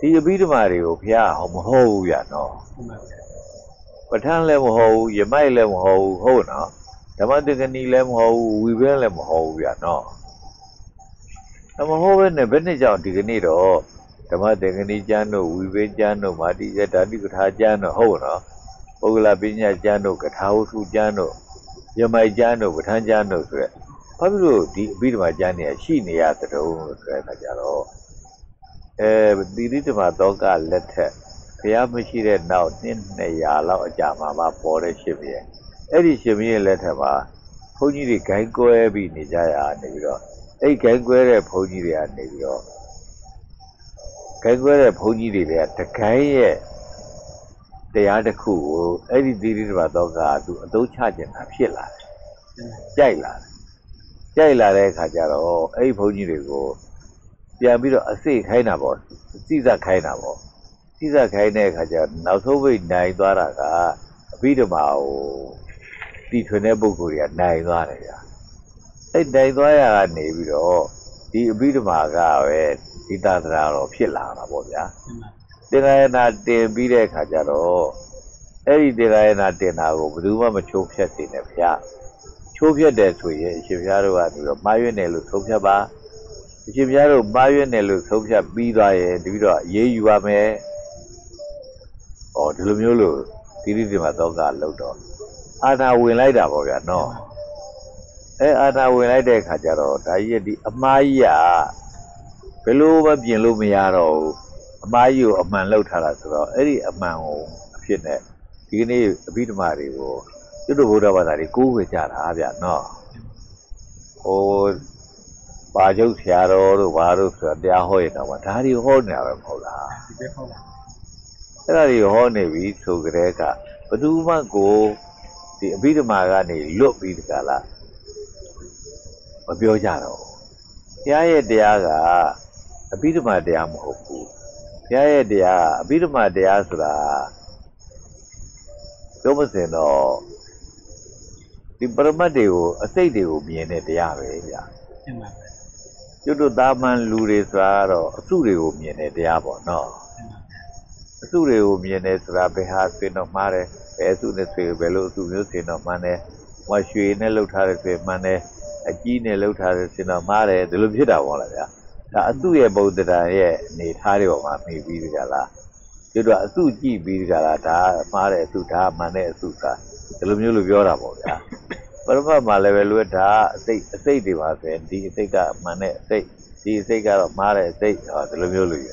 [SPEAKER 1] ဒီအဘိဓမ္မာတွေကိုဘုရားဟောမဟုတ်ဘူးဗျာနော်
[SPEAKER 2] ဟုတ်ပါဘူး
[SPEAKER 1] ပဋ္ဌာန်းလည်းမဟုတ်ဘူးယမိုက်လည်းမဟုတ်ဘူးဟုတ်နော်ဓမ္မတက္ကနီလည်းမဟုတ်ဘူးဝိဘင်းလည်းမဟုတ်ဘူးဗျာနော်ဒါမဟုတ်ဘဲနဲ့ဘယ်နှစ်ကြောင့်ဒီကနေ့တော့ဓမ္မတက္ကနီကျမ်းတို့ဝိဘင်းကျမ်းတို့မာတိယဓာတိကထာကျမ်းတို့ဟုတ်နော်ပုဂ္ဂလပညာကျမ်းတို့ကထာဝစုကျမ်းတို့ ယမိုက်ကျမ်းတို့ပဋ္ဌာန်းကျမ်းတို့ဆိုရက်ဘာဖြစ်လို့ဒီအဘိဓမ္မာကျမ်းတွေကရှိနေရသတုံးလို့ဆိုတဲ့အခါကျတော့အဲတိရိဓမ္မတောကလက်ထက်ဘုရားမရှိတဲ့နောက်နှစ်200လောက်အကြာမှာမှပေါ်တဲ့ရှင်ဘုရင်အဲ့ဒီရှင်ဘုရင်လက်ထက်မှာဘုန်းကြီးတွေဂိုင်းကွဲပြီးနေကြရနေပြီးတော့အဲ့ဒီဂိုင်းကွဲတဲ့ဘုန်းကြီးတွေကနေပြီးတော့ဂိုင်းကွဲတဲ့ဘုန်းကြီးတွေကတကိုင်းရဲ့ တရားတစ်ခုကိုအဲ့ဒီတိရိဓမ္မတောကသူအသုံးချကျင်တာဖြစ်လာတယ်ကြိုက်လာတယ်ကြိုက်လာတဲ့အခါကျတော့အဲ့ဒီဘုန်းကြီးတွေကိုပြန်ပြီးတော့အစိတ်ခိုင်းတာပေါ့စိစက်ခိုင်းတာပေါ့စိစက်ခိုင်းတဲ့အခါကျနောက်ဆုံးပိတ်နိုင်သွားတာကအဘိဓမ္မာကိုတီထွင်တဲ့ပုဂ္ဂိုလ်တွေကနိုင်သွားတယ်ဗျာအဲ့နိုင်သွားရကနေပြီးတော့ဒီအဘိဓမ္မာကပဲဒီသာသနာတော်ဖြစ်လာတာပေါ့ဗျာ တင်္ဂယနာတင်ပြီးတဲ့အခါကျတော့အဲ့ဒီတင်္ဂယနာတင်တာကိုဘယ်သူမှမချိုးဖျက်စေနဲ့ဗျာချိုးဖျက်တယ်ဆိုရင်အရှင်ဘုရားတို့ကနေပြီးတော့မှားရွံ့တယ်လို့ဆုံးဖြတ်ပါအရှင်ဘုရားတို့မှားရွံ့တယ်လို့ဆုံးဖြတ်ပြီးသွားရင်တပြီးတော့အေးယူပါမယ်။ဩဒီလိုမျိုးလို့တိရိတိမှာတော့ကလောက်တော့အာနာဝင်လိုက်တာပေါ့ဗျာနော်။အဲအာနာဝင်လိုက်တဲ့အခါကျတော့ဒါကြီးရဲ့ဒီအမားကြီးကဘယ်လိုမှပြင်လို့မရတော့ဘူး။ အမားကြီးကိုအမှန်လောက်ထားတာဆိုတော့အဲ့ဒီအမှန်ကိုအဖြစ်နဲ့ဒီကနေ့အဘိဓမ္မာတွေကိုကျွတ်တို့ဘုရားဘာသာတွေကိုးဝေကြတာဗျာနော်။ဟိုပါကျုပ်ဆရာတော်တို့ဘာတို့ဆိုတော့တရားဟောရင်တော့ဒါတွေဟောနေတာပဲမဟုတ်လား
[SPEAKER 2] ဒီပဲဟုတ်လား
[SPEAKER 1] အဲ့ဒါတွေဟောနေပြီဆိုကြတဲ့ကဘယ်သူမှကိုဒီအဘိဓမ္မာကနေလွတ်ပြီးတကလားမပြောကြတော့ဘူးဘုရားရဲ့တရားကအဘိဓမ္မာတရားမဟုတ်ဘူး ဘုရားရဲ့တရားကအဘိဓမ္မာတရားဆိုတာပြောမစင်တော့ဒီပရမတ်တွေကိုအစိတ်တွေကိုမြင်တဲ့တရားပဲဗျာ
[SPEAKER 2] အင်းပါပဲ
[SPEAKER 1] ကျွတ်တို့သားမန်လူတွေဆိုတာကတော့အစုတွေကိုမြင်တဲ့တရားပေါ့နော်
[SPEAKER 2] အင်းပါပဲ
[SPEAKER 1] အစုတွေကိုမြင်တယ်ဆိုတာဘယ်ဟာဆွေတော့မှားတယ်ဘယ်အစုနဲ့ဆွေဘယ်လိုအစုမျိုးဆွေတော့မှန်းတယ်ဟိုရွှေနဲ့လှုပ်ထားတဲ့ဆွေမှန်းတယ်အကြီးနဲ့လှုပ်ထားတဲ့ဆွေတော့မှားတယ်ဒီလိုဖြစ်တာပေါ့လားဗျာ ဒါအစုရဲ့ဗုဒ္ဓတာရဲ့အနေထားတွေပေါ်မှာမိပြီးကြလားကျွတ်တို့အစုကြည့်ပြီးကြလားဒါမှားတဲ့အစုဒါမှန်တဲ့အစုသာဒီလိုမျိုးလို့ပြောတာပေါ့ဗျာပရမတ်မှာလည်းပဲလို့ဒါအစိတ်အစိတ်တွေပါဆိုရင်ဒီအစိတ်ကအမှန်နဲ့အစိတ်ဒီအစိတ်ကတော့မှားတဲ့အစိတ်ဟောဒီလိုမျိုးလို့ရ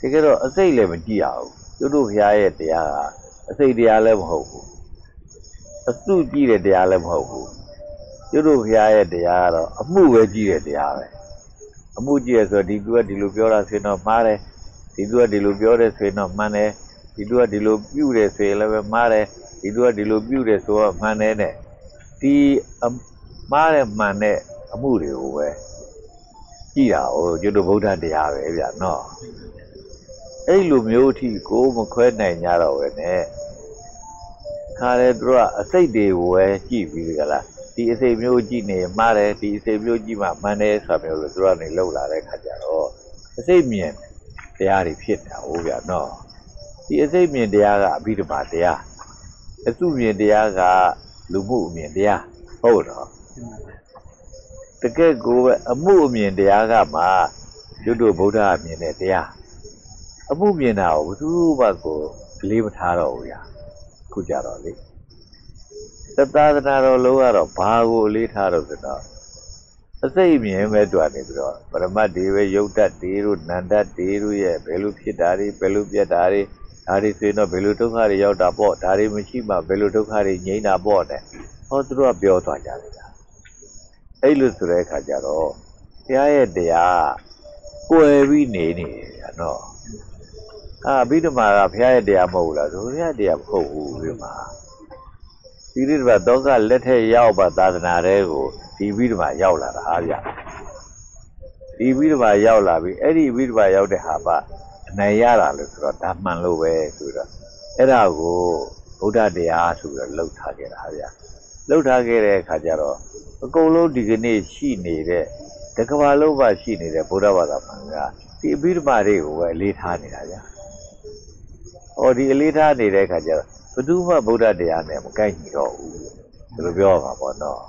[SPEAKER 1] တကယ်တော့အစိတ်လည်းမကြည့်ရဘူးကျွတ်တို့ဘုရားရဲ့တရားကအစိတ်တရားလည်းမဟုတ်ဘူးအစုကြည့်တဲ့တရားလည်းမဟုတ်ဘူးကျွတ်တို့ဘုရားရဲ့တရားကတော့အမှုပဲကြည့်တဲ့တရားပဲ အမှုကြည့်ရဆိုဒီသူကဒီလိုပြောတာဆိုရင်တော့မှားတယ်ဒီသူကဒီလိုပြောတယ်ဆိုရင်တော့မှန်တယ်ဒီသူကဒီလိုပြုတယ်ဆိုရင်လည်းပဲမှားတယ်ဒီသူကဒီလိုပြုတယ်ဆိုတော့မှန်တယ်တဲ့ဒီအမှားတဲ့မှန်တဲ့အမှုတွေကိုပဲကြည်တာဟိုကျွတ်တို့ဗုဒ္ဓတရားပဲဗျာနော်အဲ့လိုမျိုးအထိကိုမခွဲနိုင်ကြတော့ပဲနဲ့ခါလေသူတို့ကအစိတ်တွေကိုပဲကြည်ပြီးကြလား ဒီအစိတ်မျိုးကြည်နေမှားတယ်ဒီအစိတ်မျိုးကြည်မှမှန်တယ်ဆိုတာမျိုးလို့သူတို့ကနေလောက်လာတဲ့ခါကျတော့အစိတ်မြင်တရားတွေဖြစ်နေတာဟိုဗျာနော်ဒီအစိတ်မြင်တရားကအဘိဓမ္မာတရားအစုမြင်တရားကလူမှုအမြင်တရားဟုတ်တော့
[SPEAKER 2] အင်းပါပဲ
[SPEAKER 1] တကယ်ကိုပဲအမှုအမြင်တရားကမှကျွတ်တို့ဗုဒ္ဓအမြင်တဲ့တရားအမှုမြင်တာကိုဘယ်သူမှကိုအလေးမထားတော့ဘူးညာခုကြတော့လေ သတ္တသနာတော်လုံးကတော့ဘာကိုအလေးထားတော့ဆိုတော့အစိတ်မြင်ပဲတွားနေပြီးတော့ပရမတ်တွေပဲယုတ်တတ်တွေတို့နန္တတ်တွေတို့ရဲ့ဘယ်လိုဖြစ်တာတွေဘယ်လိုပြတ်တာတွေဒါတွေဆိုရင်တော့ဘယ်လိုဒုက္ခတွေရောက်တာပေါ့ဒါတွေမရှိမှဘယ်လိုဒုက္ခတွေငြိမ်းတာပေါ့တဲ့ဟောသူတို့ကပြောသွားကြတယ်ဗျာအဲ့လိုဆိုတဲ့အခါကျတော့ဘုရားရဲ့တရားကွယ်ပြီးနေနေတယ်ဗျာနော်အာအဘိဓမ္မာကဘုရားရဲ့တရားမဟုတ်ဘူးလားဆိုဘုရားတရားမဟုတ်ဘူးဒီမှာ ဒီလိုတော့တော့ကလက်ထက်ရောက်ပါသာသနာတွေကိုဒီဘိဓမ္မာရောက်လာတာအားဗျာဒီဘိဓမ္မာရောက်လာပြီအဲ့ဒီဘိဓမ္မာရောက်တဲ့ဟာကအနိုင်ရတာလို့ဆိုတော့ဒါမှန်လို့ပဲဆိုတော့အဲ့ဒါကိုဗုဒ္ဓတရားဆိုပြီးတော့လှုပ်ထားခဲ့တာဗျာလှုပ်ထားခဲ့တဲ့အခါကျတော့အကုန်လုံးဒီကနေ့ရှိနေတဲ့တကဘာလုံးပါရှိနေတဲ့ဗုဒ္ဓဘာသာမှန်ကဒီအဘိဓမ္မာတွေကိုပဲအလေးထားနေတာဗျာဟောဒီအလေးထားနေတဲ့အခါကျတော့ ဘယ်သူမှဗုဒ္ဓတရားနဲ့မကိုက်ညီတော့ဘူးဒီလိုပြောပါပေါ့နော်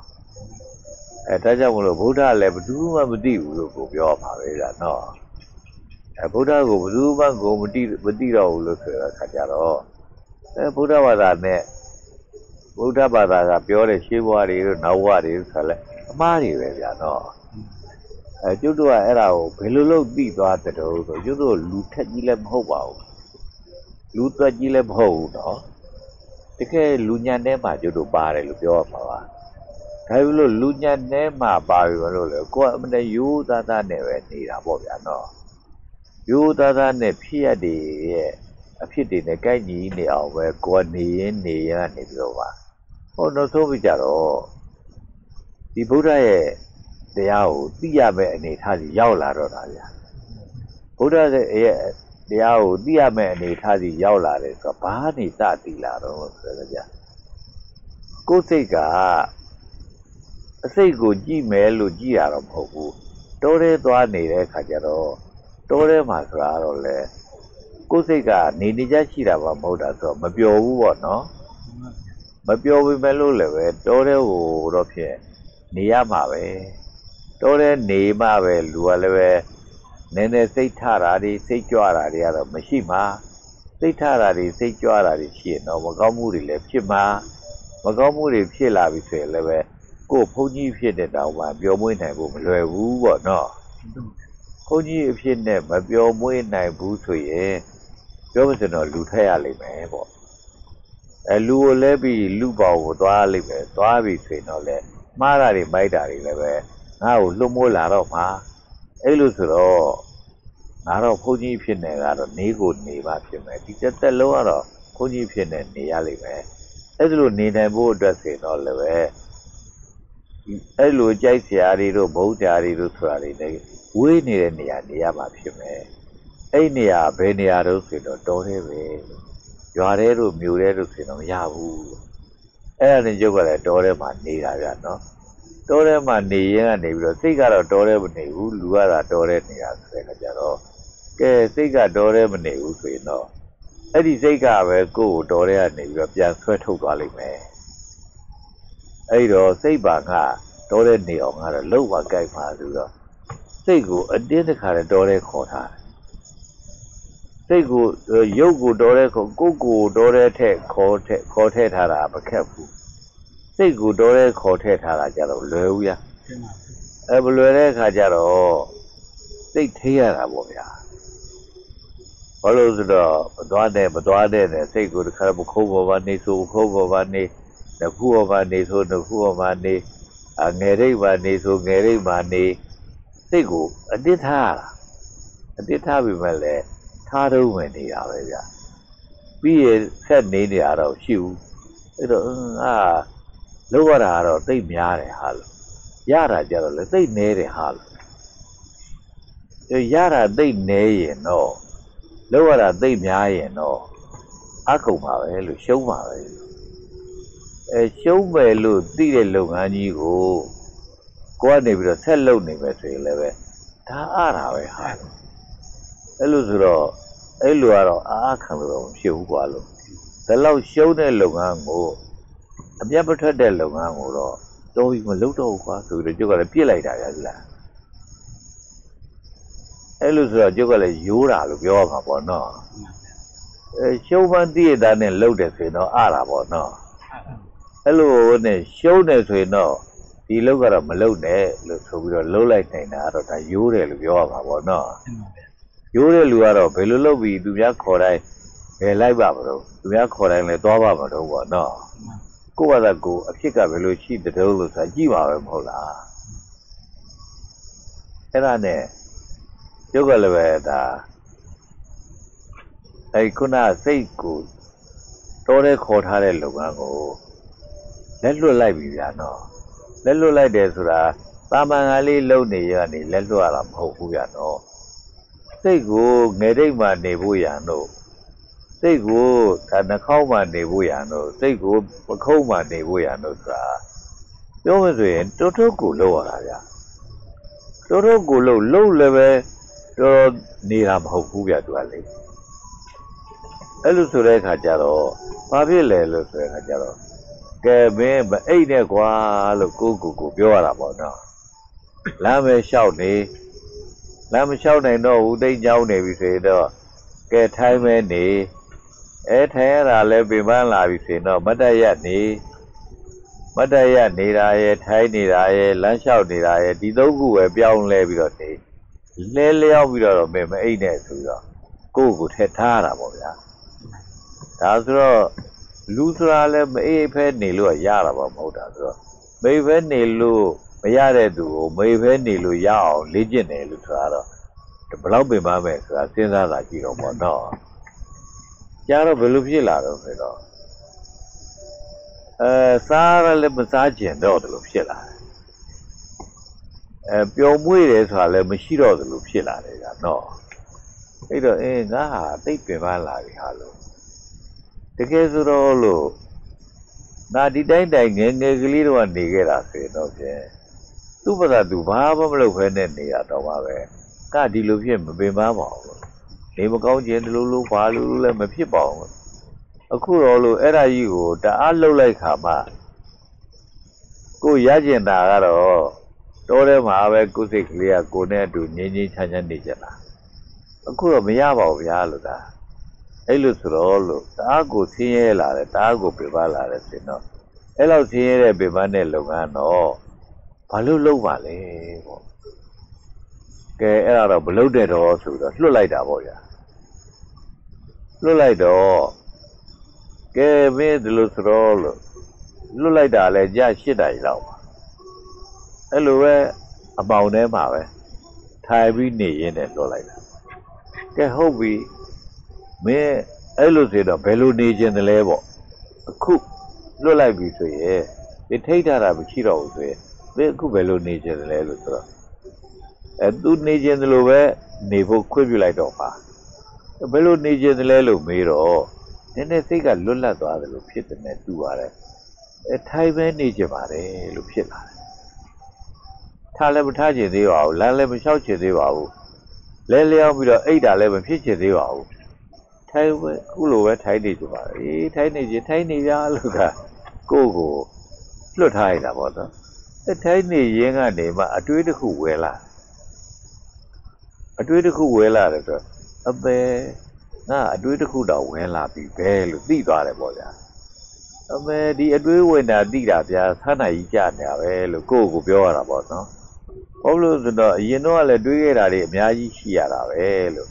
[SPEAKER 1] အဲဒါကြောင့်မလို့ဗုဒ္ဓလည်းဘယ်သူမှမသိဘူးလို့ကိုပြောပါပဲဗျာနော်အဲဗုဒ္ဓကိုဘယ်သူမှကိုမတိမတိတော့ဘူးလို့ဆိုတဲ့အခါကျတော့အဲဗုဒ္ဓဘာသာနဲ့ဗုဒ္ဓဘာသာကပြောတဲ့ရှေးဘဝတွေတို့နောက်ဘဝတွေတို့ဆိုလဲအမှားတွေပဲဗျာနော်အအဲကျုပ်တို့ကအဲ့ဒါကိုဘယ်လိုလုပ်သိသွားတဲ့တုံးဆိုကျုပ်တို့လူထက်ကြီးလည်းမဟုတ်ပါဘူးလူသွက်ကြီးလည်းမဟုတ်ဘူးနော် တကယ်လူညံထဲမှာကျုပ်တို့ပါတယ်လို့ပြောရမှာပါဒါပေမဲ့လို့လူညံထဲမှာပါပြီမလို့လေကိုယ်ကအမတရိုးသားသားနဲ့ပဲနေတာပေါ့ဗျာနော်ရိုးသားသားနဲ့ဖြစ်ရတဲ့ရဲ့အဖြစ်တွေနဲ့ကိုက်ညီနေအောင်ပဲကိုယ်ကနေရင်နေရနေပြီးတော့ပါဟောနောက်ဆုံးပြကြတော့ဒီဗုဒ္ဓရဲ့တရားကိုသိရမယ့်အနေအထားကြီးရောက်လာတော့တာဗျာဗုဒ္ဓရဲ့ တရားကိုသိရမယ့်အနေအထားကြီးရောက်လာတယ်ဆိုတော့ဘာနေစသိလာတော့ဆိုတော့ဗျာကိုယ်စိတ်ကအစိတ်ကိုကြည့်မယ်လို့ကြည့်ရတော့မဟုတ်ဘူးတောထဲသွားနေတဲ့ခါကျတော့တောထဲမှာဆိုတာတော့လေကိုယ်စိတ်ကနေနေကြရှိတာပါမဟုတ်တာဆိုတော့မပျော်ဘူးပေါ့နော်မပျော်ပေမဲ့လို့လည်းပဲတောထဲကိုတော့ဖြစ်နေရမှာပဲတောထဲနေမှပဲလူကလည်းပဲ နည်းနည်းစိတ်ထတာတွေစိတ်ကြွတာတွေကတော့မရှိမှာစိတ်ထတာတွေစိတ်ကြွတာတွေရှိရင်တော့မကောင်းမှုတွေလည်းဖြစ်မှာမကောင်းမှုတွေဖြစ်လာပြီဆိုရင်လည်းပဲကိုယ်ဘုန်းကြီးဖြစ်တဲ့တောင်မှပျော်မွေ့နိုင်ဖို့မလွယ်ဘူးပေါ့နော်ဘုန်းကြီးအဖြစ်နဲ့မပြောမွေးနိုင်ဘူးဆိုရင်ပြောမစင်တော့လူထက်ရလိမ့်မယ်ပေါ့အဲလူကိုလဲပြီးလူပေါကိုသွားလိမ့်မယ်သွားပြီဆိုရင်တော့လဲမှားတာတွေမိုက်တာတွေလည်းပဲငါ့ကိုလွတ်မိုးလာတော့မှာ အဲ့လိုဆိုတော့ငါတော့ဘုန်းကြီးဖြစ်နေကတော့နေကိုနေပါဖြစ်မယ်ဒီတစ်သက်လုံးကတော့ဘုန်းကြီးဖြစ်နေနေရလိမ့်မယ်အဲ့ဒါလိုနေနိုင်ဖို့အတွက်ဆိုရင်တော့လည်းပဲအဲ့လိုကြိုက်စရာတွေတို့ဘုံစရာတွေတို့ဆိုတာတွေလည်းဝေးနေတဲ့နေရာနေရာမှာဖြစ်မယ်အဲ့နေရာဘယ်နေရာတော့ဆိုတော့တောထဲပဲရွာထဲတို့မြို့ထဲတို့ဆိုတော့မရဘူးအဲ့ဒါနဲ့ကျုပ်ကလည်းတောထဲမှာနေတာဗျာနော် တောထဲမှာနေရင်ကနေပြီးတော့စိတ်ကတော့တောထဲမနေဘူးလူကတော့တောထဲနေတာဆိုတဲ့အခါကျတော့ကဲစိတ်ကတောထဲမနေဘူးဆိုရင်တော့အဲ့ဒီစိတ်ကပဲကိုယ့်ကိုတောထဲကနေပြီးတော့ပြန်ဆွဲထုတ်သွားလိမ့်မယ်အဲ့တော့စိတ်ပါငါတောထဲနေအောင်ငါတော့လှုပ်ပါကြိုက်ပါဆိုတော့စိတ်ကိုအတင်းတစ်ခါတည်းတော်တဲ့ခေါ်ထားတယ်စိတ်ကိုရုပ်ကိုတော်တဲ့ခေါ်ကိုယ်ကိုတော်တဲ့ထက်ခေါ်ထက်ခေါ်ထည့်ထားတာမခက်ဘူး စိတ်ကိုတော်တဲ့ခေါ်ထည့်ထားတာကြတော့လွယ်ဘူးရအဲမလွယ်တဲ့အခါကျတော့စိတ်ထိရတာပေါ့ဗျာဘာလို့ဆိုတော့မသွားတဲ့မသွားတဲ့နဲ့စိတ်ကိုတစ်ခါမခုံးပေါ်မှာနေဆိုခုံးပေါ်မှာနေနှဖူးပေါ်မှာနေဆိုနှဖူးပေါ်မှာနေအငယ်ရိပ်မှာနေဆိုငယ်ရိပ်မှာနေစိတ်ကိုအတိထားရတာအတိထားပြီမဲ့လည်းထားတော့ဝင်နေတာပဲဗျပြီးရဆက်နေနေရတော့ရှိဘူးအဲ့တော့ငါ လောက်ရတာကတော့သိပ်များတယ်ဟာလို့ရတာကြတော့လေသိပ်နေတယ်ဟာလို့အဲ့ရတာသိပ်နေရင်တော့လောက်ရတာသိပ်များရင်တော့အကုံပါပဲလို့ရှုံးပါပဲအဲရှုံးပဲလို့သိတဲ့လုပ်ငန်းကြီးကိုကိုကနေပြီးတော့ဆက်လုပ်နေမယ်ဆိုရင်လည်းပဲဒါအားတာပဲဟာအဲ့လိုဆိုတော့အဲ့လိုကတော့အားခံလို့တော့မဖြစ်ဘူးကွာလို့ဒါလောက်ရှုံးတဲ့လုပ်ငန်းကို အပြတ်ပထွက်တဲ့လုပ်ငန်းကိုတော့တော်ပြီမလုပ်တော့ဘူးကွာဆိုပြီးတော့ကျုပ်ကလည်းပြစ်လိုက်တာဗျာဒီလားအဲ့လိုဆိုတော့ကျုပ်ကလည်းရိုးတာလို့ပြောရမှာပေါ့နော်အဲရှုံးမှန်းသိရတာနဲ့လုပ်တယ်ဆိုရင်တော့အားတာပေါ့နော်အဲ့လိုနဲ့ရှုံးတယ်ဆိုရင်တော့ဒီလောက်ကတော့မလုံနဲ့လို့ဆိုပြီးတော့လှုပ်လိုက်နိုင်တာကတော့ဒါရိုးတယ်လို့ပြောရမှာပေါ့နော်ရိုးတဲ့လူကတော့ဘယ်လိုလုပ်ပြီးသူများခေါ်တိုင်းဘယ်လိုက်ပါမလို့သူများခေါ်တိုင်းလည်းသွားပါမလို့ပေါ့နော် ကိုယ့်ဘာသာကိုယ်အဖြစ်ကဘယ်လိုရှိတဲ့တုံးလို့ဆိုတာကြည့်ပါပဲမဟုတ်လားအဲ့ဒါနဲ့ရုပ်ကလည်းပဲဒါအဲ့ခုနစိတ်ကိုတော်တဲ့ခေါ်ထားတဲ့လုပ်ငန်းကိုလက်လွတ်လိုက်ပြီဗျာနော်လက်လွတ်လိုက်တယ်ဆိုတာတာမန်ကလေးလုံနေရနေလက်လွတ်ရတာမဟုတ်ဘူးဗျာနော်စိတ်ကိုငယ်တိတ်မှနေဖို့ရန်တို့ စိတ်ကိုဒါနှာခေါင်းမှနေဖို့ရန်တို့စိတ်ကိုပခုံးမှနေဖို့ရန်တို့ဆိုတာပြောမဆိုရင်တိုးတိုးကိုလုံရတာဗျာတိုးတိုးကိုလုံလုံလည်းပဲတော်နေတာမဟုတ်ဘူးဗျာသူကလေအဲ့လိုဆိုတဲ့အခါကျတော့ဘာဖြစ်လဲလို့ဆိုတဲ့အခါကျတော့ကဲမင်းမအိတ်နဲ့ကွာလို့ကိုကိုကိုပြောရတာပေါ့နော်လမ်းပဲလျှောက်နေလမ်းမလျှောက်နိုင်တော့ဘူးတိတ်ကြောင်းနေပြီဆိုရင်တော့ကဲထိုင်းမဲနေ အဲထိုင်ရတာလဲပြင်ပန်းလာပြီဆိုရင်တော့မတ်တရက်နေမတ်တရနေတာရဲ့ထိုင်းနေတာရဲ့လမ်းလျှောက်နေတာရဲ့ဒီသုံးခုပဲပြောင်းလဲပြီးတော့နေလဲလျောက်ပြီးတော့မင်းမအိတ်နဲ့ဆိုပြီးတော့ကိုယ့်ကိုယ်ထက်ထားရတာပေါ့ဗျာဒါဆိုတော့လူဆိုတာလည်းမအိတ်ဖဲနေလို့ရတာပါမဟုတ်တာဆိုတော့မိတ်ဖဲနေလို့မရတဲ့သူကိုမိတ်ဖဲနေလို့ရအောင်လေ့ကျင့်တယ်လို့ဆိုတာတော့ဘယ်လောက်ပင်ပန်းမယ်ဆိုတာစဉ်းစားတာကြည့်တော့ပေါ့နော် ကြားတော့ဘယ်လိုဖြစ်လာတော့ဆိုတော့အဲစားရလည်းမစားကျင်တော့တယ်လို့ဖြစ်လာတယ်အဲပျော်မွေ့တယ်ဆိုတာလည်းမရှိတော့တယ်လို့ဖြစ်လာတယ်ကနော်အဲ့တော့အဲငါဟာတိတ်ပင်ပန်းလာပြီဟာလို့တကယ်ဆိုတော့လို့ငါဒီတိုင်းတိုင်းငယ်ငယ်ကလေးတော့နေခဲ့တာဆိုရင်တော့ဖြင့်သူ့ဘာသာသူဘာမှမလုပ်ဖဲနဲ့နေရတော့ပါပဲကဒီလိုဖြစ်မပင်ပန်းပါဘူးလို့ နေမကောင်းခြင်းဒီလိုလိုဘာလိုလိုလည်းမဖြစ်ပါဘူးအခုတော့လို့အဲ့ဒါကြီးကိုတအားလှုပ်လိုက်ခါမှကိုရကျင်တာကတော့တောထဲမှာပဲကိုယ်စိတ်ကလေးကကိုနဲ့အတူငြင်းငြင်းချမ်းချမ်းနေကြတာအခုတော့မရပါဘူးဗျာလို့ဒါအဲ့လိုဆိုတော့လို့တအားကိုဆင်းရဲလာတယ်တအားကိုပြပလာတယ်ဆိုတော့အဲ့လောက်ဆင်းရဲတဲ့ပြပတဲ့လုပ်ငန်းတော့ဘာလို့လုပ်ပါလဲပေါ့ ကဲအဲ့ဒါတော့မလုပ်တဲ့တော့ဆိုတော့လွတ်လိုက်တာပေါ့ဗျာလွတ်လိုက်တော့ကဲမင်းဒီလိုဆိုတော့လို့လွတ်လိုက်တာလဲကြရှစ်တိုင်လောက်ပါအဲ့လိုပဲအပေါင်ထဲမှာပဲထိုင်ပြီးနေရင်းနဲ့လွတ်လိုက်တာကဲဟုတ်ပြီမင်းအဲ့လိုဆိုတော့ဘယ်လိုနေခြင်းတလဲပေါ့အခုလွတ်လိုက်ပြီဆိုရင်ဒီထိတ်ထားတာမရှိတော့ဘူးဆိုရင်မင်းအခုဘယ်လိုနေခြင်းတလဲလို့ဆိုတော့ အဲသူနေခြင်းတလို့ပဲနေဖို့ခွင့်ပြုလိုက်တော့ပါဘယ်လိုနေခြင်းတလဲလို့မေးတော့နည်းနည်းစိတ်ကလွတ်လပ်သွားတယ်လို့ဖြစ်တယ်နဲ့တူပါတယ်အဲထိုင်ပဲနေကြပါတယ်လို့ဖြစ်လာတယ်ထားလည်းမထားချင်သေးပါဘူးလမ်းလည်းမလျှောက်ချင်သေးပါဘူးလဲလျောင်းပြီးတော့အိတ်တာလည်းမဖြစ်ချင်သေးပါဘူးထိုင်ပဲခုလိုပဲထိုင်နေကြပါအေးထိုင်နေခြင်းထိုင်နေရလို့ကကိုယ့်ကိုလွတ်ထားရတာပေါ့နော်အဲထိုင်နေရင်းကနေမှအတွေးတစ်ခုဝဲလာ အတွေးတစ်ခုဝဲလာတယ်ဆိုတော့အပေငါအတွေးတစ်ခုတော့ဝင်လာပြီပဲလို့သိသွားတယ်ပေါ့ဗျာအမေဒီအတွေးဝင်တာသိတာဗျာဆန်းနိုင်ကြီးကြနေတာပဲလို့ကိုယ့်ကိုပြောရတာပေါ့နော်ဟုတ်လို့ဆိုတော့အရင်တော့လည်းတွေးခဲ့တာတွေအများကြီးရှိရတာပဲလို့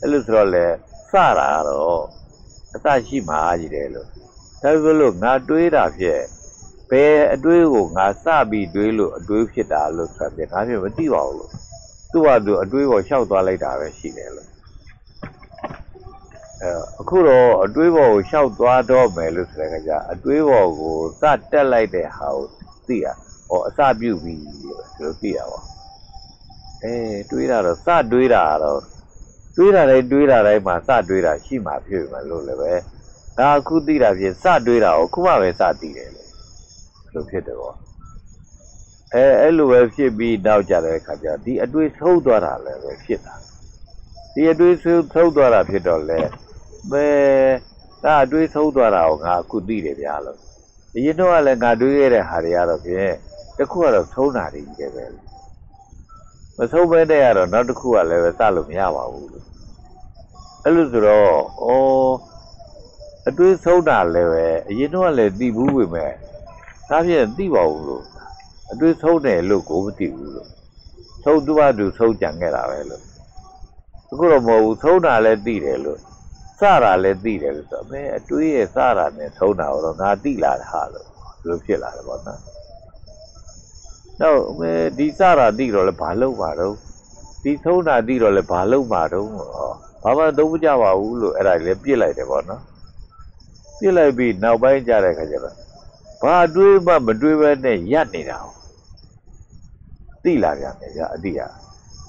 [SPEAKER 1] အဲ့လိုဆိုတော့လေစတာကတော့အစရှိမှကြီးတယ်လို့ဒါပေမဲ့လို့ငါတွေးတာဖြစ်ဘယ်အတွေးကိုငါစပြီးတွေးလို့အတွေးဖြစ်တာလို့ဆိုပြငါဖြစ်မသိပါဘူးလို့ သူ့ဟာသူအတွေးကိုရှောက်သွားလိုက်တာပဲရှိတယ်လို့အဲအခုတော့အတွေးဘော်ကိုရှောက်သွားတော့မယ်လို့ဆိုတဲ့ခါကျအတွေးဘော်ကိုစတက်လိုက်တဲ့ဟာကိုသိရဟောအစပြုတ်ပြီလို့သိရပါအဲတွေးတာတော့စတွေးတာတော့တွေးတာတိုင်းတွေးတာတိုင်းမှာစတွေးတာရှိမှဖြစ်မှာလို့လည်းပဲဒါအခုသိတာဖြစ်စတွေးတာကိုခုမှပဲစသိတယ်လေလို့ဖြစ်တယ်ပေါ့ အဲအဲ့လိုပဲဖြစ်ပြီးနောက်ကြတဲ့ခါကျဒီအတွေးဆုံးသွားတာလည်းပဲဖြစ်တာဒီအတွေးဆုံးဆုံးသွားတာဖြစ်တော့လေပဲဒါအတွေးဆုံးသွားတာကိုငါအခုသိတယ်ဗျာလို့အရင်တော့ကလည်းငါတွေးခဲ့တဲ့ဟာတွေကတော့ဖြင့်တစ်ခုကတော့ဆုံးတာတွေကြီးတယ်ပဲမဆုံးဘဲတဲ့ကတော့နောက်တစ်ခုကလည်းပဲစလို့မရပါဘူးလို့အဲ့လိုဆိုတော့ဩအတွေးဆုံးတာလည်းပဲအရင်တော့ကလည်းသိဘူးပဲမဲ့ဒါဖြင့်သိပါဘူးလို့ အတွေးဆုံးတယ်လို့ကိုမသိဘူးလို့ဆုံးသူ့ဘာသူဆုံးကြံခဲ့တာပဲလို့အခုတော့မဟုတ်ဘူးဆုံးတာလည်းသိတယ်လို့စတာလည်းသိတယ်လို့ဆိုတော့မင်းအတွေးရဲ့စတာနဲ့သုံးတာတော့ငါသိလာတာဟာလို့ဘယ်လိုဖြစ်လာတယ်ပေါ့နော်။တော့မင်းဒီစတာသိတော့လည်းဘာလုပ်မှာတော့ဒီသုံးတာသိတော့လည်းဘာလုပ်မှာတော့ဘာမှသုံးမကြပါဘူးလို့အဲ့ဒါလည်းပြစ်လိုက်တယ်ပေါ့နော်။ပြစ်လိုက်ပြီးနောက်ပိုင်းကြတဲ့ခါကျတော့ဘာတွေးမှမတွေးဘဲနဲ့ရပ်နေတာ။ သိလာပြန်တယ်ကြာအတိဟာ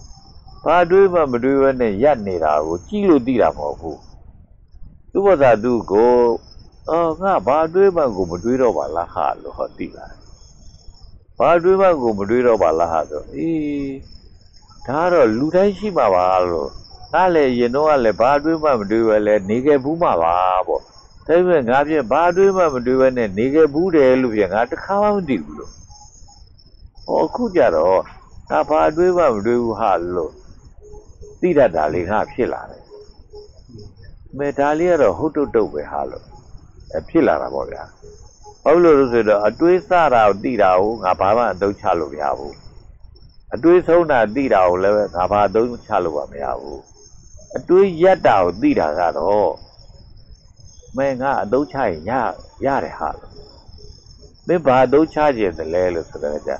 [SPEAKER 1] ။ဘာတွေးမှမတွေးဘဲနဲ့ရပ်နေတာကိုကြည့်လို့သိတာမဟုတ်ဘူး။သူ့ဘာသာသူ့ကိုအော်ငါဘာတွေးမှကိုမတွေးတော့ပါလားဟာလို့ဟောသိလာတယ်။ဘာတွေးမှကိုမတွေးတော့ပါလားဟာဆိုအေးဒါကတော့လူတိုင်းရှိမှာပါလို့ငါလည်းရင်တော့ကလည်းဘာတွေးမှမတွေးပဲလဲနေခဲ့ဘူးမှာပါပေါ့။ဒါပေမဲ့ငါပြဘာတွေးမှမတွေးပဲနဲ့နေခဲ့ဘူးတယ်လို့ပြငါတစ်ခါမှမသိဘူးလို့။ ဟောအခုကြတော့ငါဘာတွေးမှမတွေးဘူးဟာလို့သိတတ်တာလေးငါဖြစ်လာတယ်မဲဒါလေးကတော့ဟုတ်တုတ်တုတ်ပဲဟာလို့အဖြစ်လာတာပေါ့ဗျာဘာလို့လဲဆိုတော့အတွေးစတာကိုသိတာကိုငါဘာမှအသုံးချလို့မရဘူးအတွေးဆုံးတာသိတာကိုလည်းငါဘာအသုံးချလို့မရဘူးအတွေးရက်တာကိုသိတာကတော့မဲငါအသုံးချရင်ရရတယ်ဟာလို့မင်းဘာအသုံးချခြင်းတလဲလို့ဆိုတော့ကြာ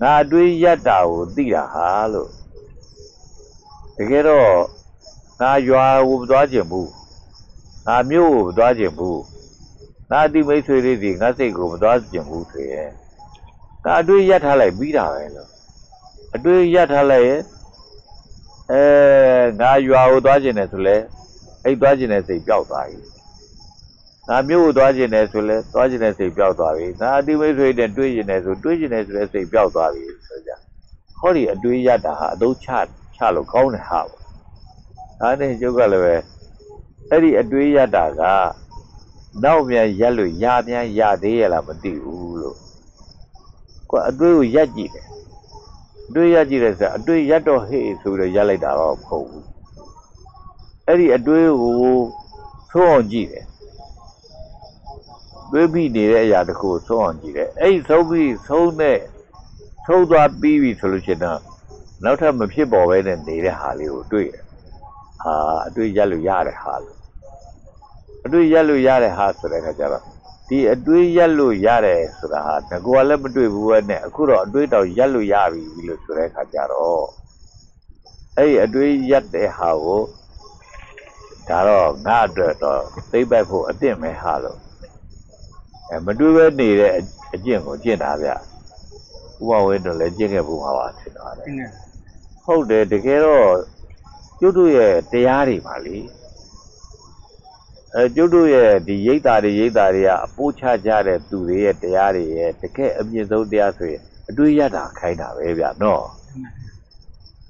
[SPEAKER 1] ငါအတွေးရက်တာကိုသိတာဟာလို့တကယ်တော့ငါရွာကိုမသွားခြင်းဘူးငါမြို့ကိုမသွားခြင်းဘူးငါအတိမိတ်ဆွေလေးတွေငါစိတ်ကိုမသွားခြင်းဘူးဆိုရင်ငါအတွေးရက်ထားလိုက်ပြီးတာပဲလို့အတွေးရက်ထားလိုက်ရင်အဲငါရွာကိုသွားခြင်းတယ်ဆိုလဲအဲ့သွားခြင်းတဲ့စိတ်ပျောက်သွားပြီ ငါမြို့ကိုသွားခြင်းတယ်ဆိုလဲသွားခြင်းတဲ့စိတ်ပျောက်သွားပြီငါအတိမိတ်ဆွေနဲ့တွေ့ခြင်းတယ်ဆိုတွေ့ခြင်းတယ်ဆိုလဲစိတ်ပျောက်သွားပြီဆိုကြဟောဒီအတွေးရက်တာဟာအသုံးချချလို့ကောင်းတယ်ဟာပေါ့ဒါနဲ့ကျုပ်ကလည်းပဲအဲ့ဒီအတွေးရက်တာကနောက်ပြန်ရက်လို့ရပြန်ရသေးရလားမသိဘူးလို့ကွာအတွေးကိုရက်ကြည့်တယ်အတွေးရက်ကြည့်တယ်ဆိုအတွေးရက်တော့ဟေ့ဆိုပြီးတော့ရက်လိုက်တာတော့မဟုတ်ဘူးအဲ့ဒီအတွေးကိုသုံးအောင်ကြည့်တယ် တွေးပြီးနေတဲ့အရာတစ်ခုကိုသုံးအောင်ကြည့်တယ်အဲ့ဒီသုံးပြီးသုံးတဲ့သုံးသွားပြီးပြီဆိုလို့ရှိရင်တော့နောက်ထပ်မဖြစ်ပေါ်ပဲနဲ့နေတဲ့ဟာလေးကိုတွေ့တယ်ဟာအတွေ့ရက်လို့ရတဲ့ဟာလို့အတွေ့ရက်လို့ရတဲ့ဟာဆိုတဲ့အခါကျတော့ဒီအတွေ့ရက်လို့ရတယ်ဆိုတာဟာငကောလည်းမတွေ့ဘူးပဲနဲ့အခုတော့အတွေ့တော့ရက်လို့ရပြီလို့ဆိုတဲ့အခါကျတော့အဲ့ဒီအတွေ့ရက်တဲ့ဟာကိုဒါတော့ငါအတွက်တော့သိမ့်ပိုက်ဖို့အင့်မဲဟာလို့ အဲမတွေ့ပဲနေတဲ့အကျင့်ကိုကျင့်တာဗျဥပဝေတော့လည်းကျင့်ခဲ့ဖို့မှာပါထင်တာလေ
[SPEAKER 2] အင်းနဲ့
[SPEAKER 1] ဟုတ်တယ်တကယ်တော့ကျုပ်တို့ရဲ့တရားတွေပါလေအဲကျုပ်တို့ရဲ့ဒီရိတ်တာတွေရိတ်တာတွေကအပိုးချကြတဲ့သူတွေရဲ့တရားတွေရဲ့တကယ်အမြင့်ဆုံးတရားဆိုရင်အတွေးရတာခိုင်းတာပဲဗျနော်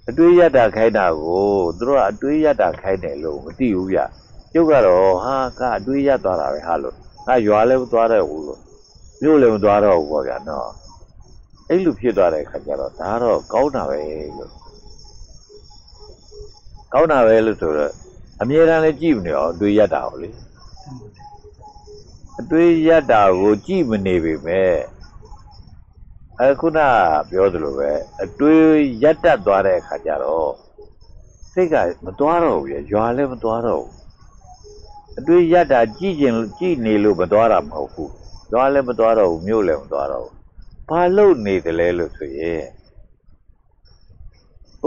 [SPEAKER 1] အတွေးရတာခိုင်းတာကိုသူတို့ကအတွေးရတာခိုင်းတယ်လို့မသိဘူးဗျကျုပ်ကတော့ဟာကအတွေးရသွားတာပဲဟာလို့ ငါရွာလည်းမသွားတော့ဘူးလို့မြို့လည်းမသွားတော့ဘူးပေါ့ဗျာနော်အဲ့လိုဖြစ်သွားတဲ့အခါကျတော့ဒါကတော့ကောင်းတာပဲလို့ကောင်းတာပဲလို့ဆိုတော့အမြဲတမ်းလည်းကြည့်မနေအောင်အတွေးရတာကိုလေအတွေးရတာကိုကြည့်မနေပေမဲ့အခုနပြောသလိုပဲအတွေးရက်တက်သွားတဲ့အခါကျတော့စိတ်ကမသွားတော့ဘူးရရွာလည်းမသွားတော့ဘူး အတွေးရက်တာကြည့်ကျင်ကြည့်နေလို့မသွားတာမဟုတ်ဘူးရွာလည်းမသွားတော့ဘူးမြို့လည်းမသွားတော့ဘူးဘာလို့နေတယ်လဲလို့ဆိုရင်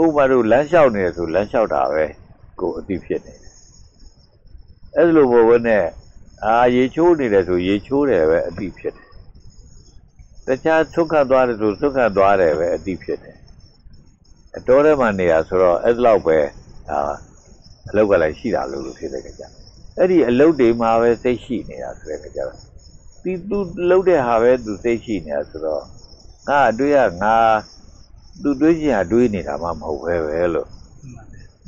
[SPEAKER 1] ဥပမာတို့လမ်းလျှောက်နေတယ်ဆိုလမ်းလျှောက်တာပဲကိုယ်အသိဖြစ်နေတယ်အဲ့လိုဘဝနဲ့အာရေချိုးနေတယ်ဆိုရေချိုးတယ်ပဲအသိဖြစ်တယ်တခြားသုခတ်သွားတယ်ဆိုသုခတ်သွားတယ်ပဲအသိဖြစ်တယ်အတော်ထဲမှာနေရဆိုတော့အဲ့လောက်ပဲအာအလောက်ကလည်းရှိတာလို့လို့ဖြစ်တဲ့ကြ အဲ့ဒီအလုတ်တွေမှာပဲစိတ်ရှိနေတာဆိုတဲ့ကြတော့ဒီသူလှုပ်တဲ့ဟာပဲသူစိတ်ရှိနေတာဆိုတော့ငါအတွေ့ကငါသူတွေးချင်တာတွေးနေတာမှမဟုတ်ပဲပဲလို့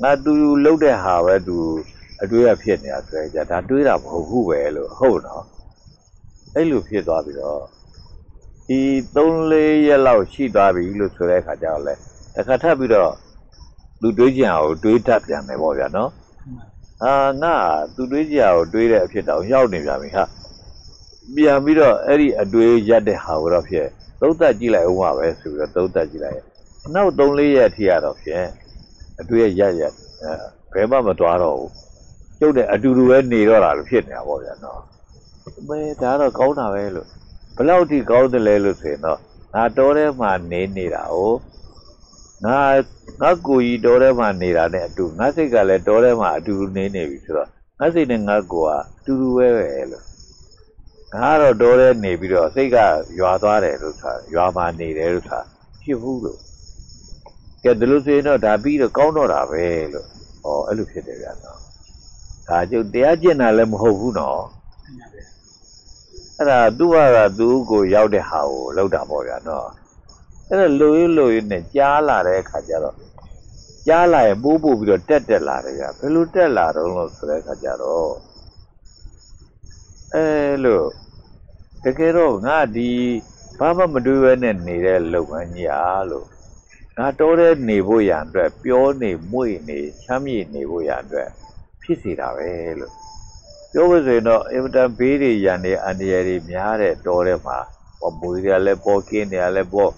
[SPEAKER 1] ငါသူလှုပ်တဲ့ဟာပဲသူအတွေးရဖြစ်နေတာဆိုကြဒါတွေးတာမဟုတ်ဘူးပဲလို့ဟုတ်နော်အဲ့လိုဖြစ်သွားပြီးတော့ဒီ3-4ရက်လောက်ရှိသွားပြီလို့ဆိုတဲ့အခါကျတော့လေတစ်ခါထပ်ပြီးတော့သူတွေးချင်အောင်တွေးတတ်ပြန်တယ်ပေါ့ဗျာနော် အာငါသူတွေးချင်အောင်တွေးတဲ့အဖြစ်တောင်ရောက်နေပြန်ပြီဟာပြန်ပြီးတော့အဲ့ဒီအတွေးရက်တဲ့ဟာကိုတော့ဖြစ်သုံးသက်ကြည့်လိုက်ဦးမှာပဲဆိုပြီးတော့သုံးသက်ကြည့်လိုက်ရင်နောက်3-4ရက်ထိရတော့ဖြင့်အတွေ့ရရက်ရက်အဲဘယ်မှမသွားတော့ဘူးကျုပ်တဲ့အတူတူပဲနေတော့တာလို့ဖြစ်နေတာပေါ့ဗျာနော်မဲဒါတော့ကောင်းတာပဲလို့ဘယ်လောက်ထိကောင်းတယ်လဲလို့ဆိုရင်တော့ငါတော်ထဲမှာနေနေတာ哦 ငါငါကိုကြီးတော်ထဲမှာနေတာနဲ့အတူငါစိတ်ကလည်းတော်ထဲမှာအတူတူနေနေပြီဆိုတော့ငါစိတ်နဲ့ငါကိုကအတူတူပဲပဲလို့ငါကတော့တော်တဲ့နေပြီးတော့စိတ်ကရွာသွားတယ်လို့ဆိုတာရွာမှာနေတယ်လို့ဆိုတာဖြစ်ဘူးလို့ကဲဒါလို့ဆိုရင်တော့ဒါပြီးတော့ကောင်းတော့တာပဲလို့ဟောအဲ့လိုဖြစ်တယ်ဗျာနော်ဒါကျုပ်တရားကျင့်တာလည်းမဟုတ်ဘူးနော်အဲ့ဒါသူ့ဟာကသူ့ကိုရောက်တဲ့ဟာကိုလောက်တာပေါ့ဗျာနော် အဲ့ဒါလိုရလို့ရနဲ့ကြားလာတဲ့အခါကျတော့ကြားလာရင်ပိုးပို့ပြီးတော့တက်တက်လာတယ်ဗျာဘယ်လိုတက်လာတော့လို့ဆိုတဲ့အခါကျတော့အဲလို့တကယ်တော့ငါဒီဘာမှမတွေးဘဲနဲ့နေတဲ့လုပ်ငန်းကြီးအားလို့ငါတော်တဲ့နေဖို့ရန်အတွက်ပြောနေမွေ့နေချမ်းမြေ့နေဖို့ရန်အတွက်ဖြစ်စီတာပဲလို့ပြောလို့ဆိုရင်တော့အင်မတန်ဘေးတွေရန်တွေအန္တရာယ်တွေများတဲ့တောထဲမှာဟောမွေတွေကလည်းပေါ်ကင်းတွေကလည်းပေါ်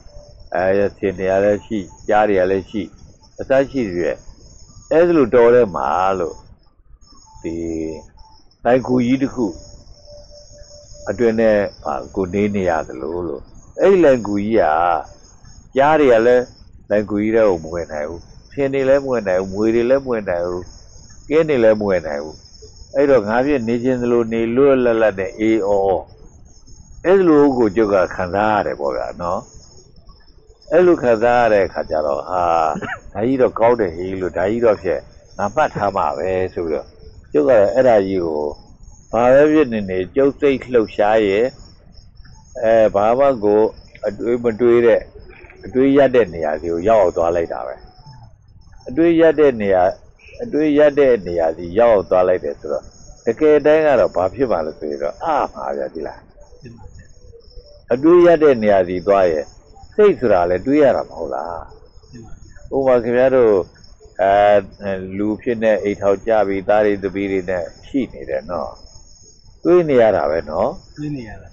[SPEAKER 1] အဲဆင်တွေကလည်းရှိကြားတွေကလည်းရှိအသက်ရှိတွေအဲဒါလိုတောထဲမှာလို့ဒီနိုင်ကူကြီးတစ်ခုအတွင်းနဲ့ဟာကိုနေနေရတယ်လို့လို့အဲ့ဒီလိုင်ကူကြီးကကြားတွေကလည်းလိုင်ကူကြီးတဲ့ကိုမဝင်နိုင်ဘူးဆင်တွေလည်းမဝင်နိုင်ဘူးမွေတွေလည်းမဝင်နိုင်ဘူးကင်းတွေလည်းမဝင်နိုင်ဘူးအဲ့တော့ငါပြည့်နေခြင်းသလိုနေလွတ်လပ်လပ်နဲ့အေးအောအဲ့လိုကိုကျုပ်ကခံစားရတယ်ပေါ့ဗျာနော် အဲ့လိုခံစားရတဲ့ခါကျတော့ဟာဒါကြီးတော့ကောင်းတယ်ဟေးလို့ဒါကြီးတော့ဖြစ်ငါမှတ်ထားမှာပဲဆိုပြီးတော့ကျုပ်ကလည်းအဲ့ဒါကြီးကိုဘာပဲဖြစ်နေနေကျုပ်စိတ်လှုပ်ရှားရဲ့အဲဘာမှကိုအတွေးမတွေးတဲ့အတွေးရတဲ့နေရာစီကိုရောက်အောင်သွားလိုက်တာပဲအတွေးရတဲ့နေရာအတွေ့ရတဲ့နေရာစီရောက်အောင်သွားလိုက်တယ်ဆိုတော့တကယ်တမ်းကတော့ဘာဖြစ်ပါလဲဆိုတော့အာမှာဗျာဒီလားအတွေ့ရတဲ့နေရာစီသွားရဲ့ စိတ်ဆိုတာလည်းတွေးရတာမဟုတ်လားဥပမာခင်ဗျားတို့အဲလူဖြစ်နေအိတ်ထောက်ကြပြီးသားတွေတပီးတွေနဲ့ရှိနေတယ်နော်တွေးနေရတာပဲနော်
[SPEAKER 2] သိနေရတာ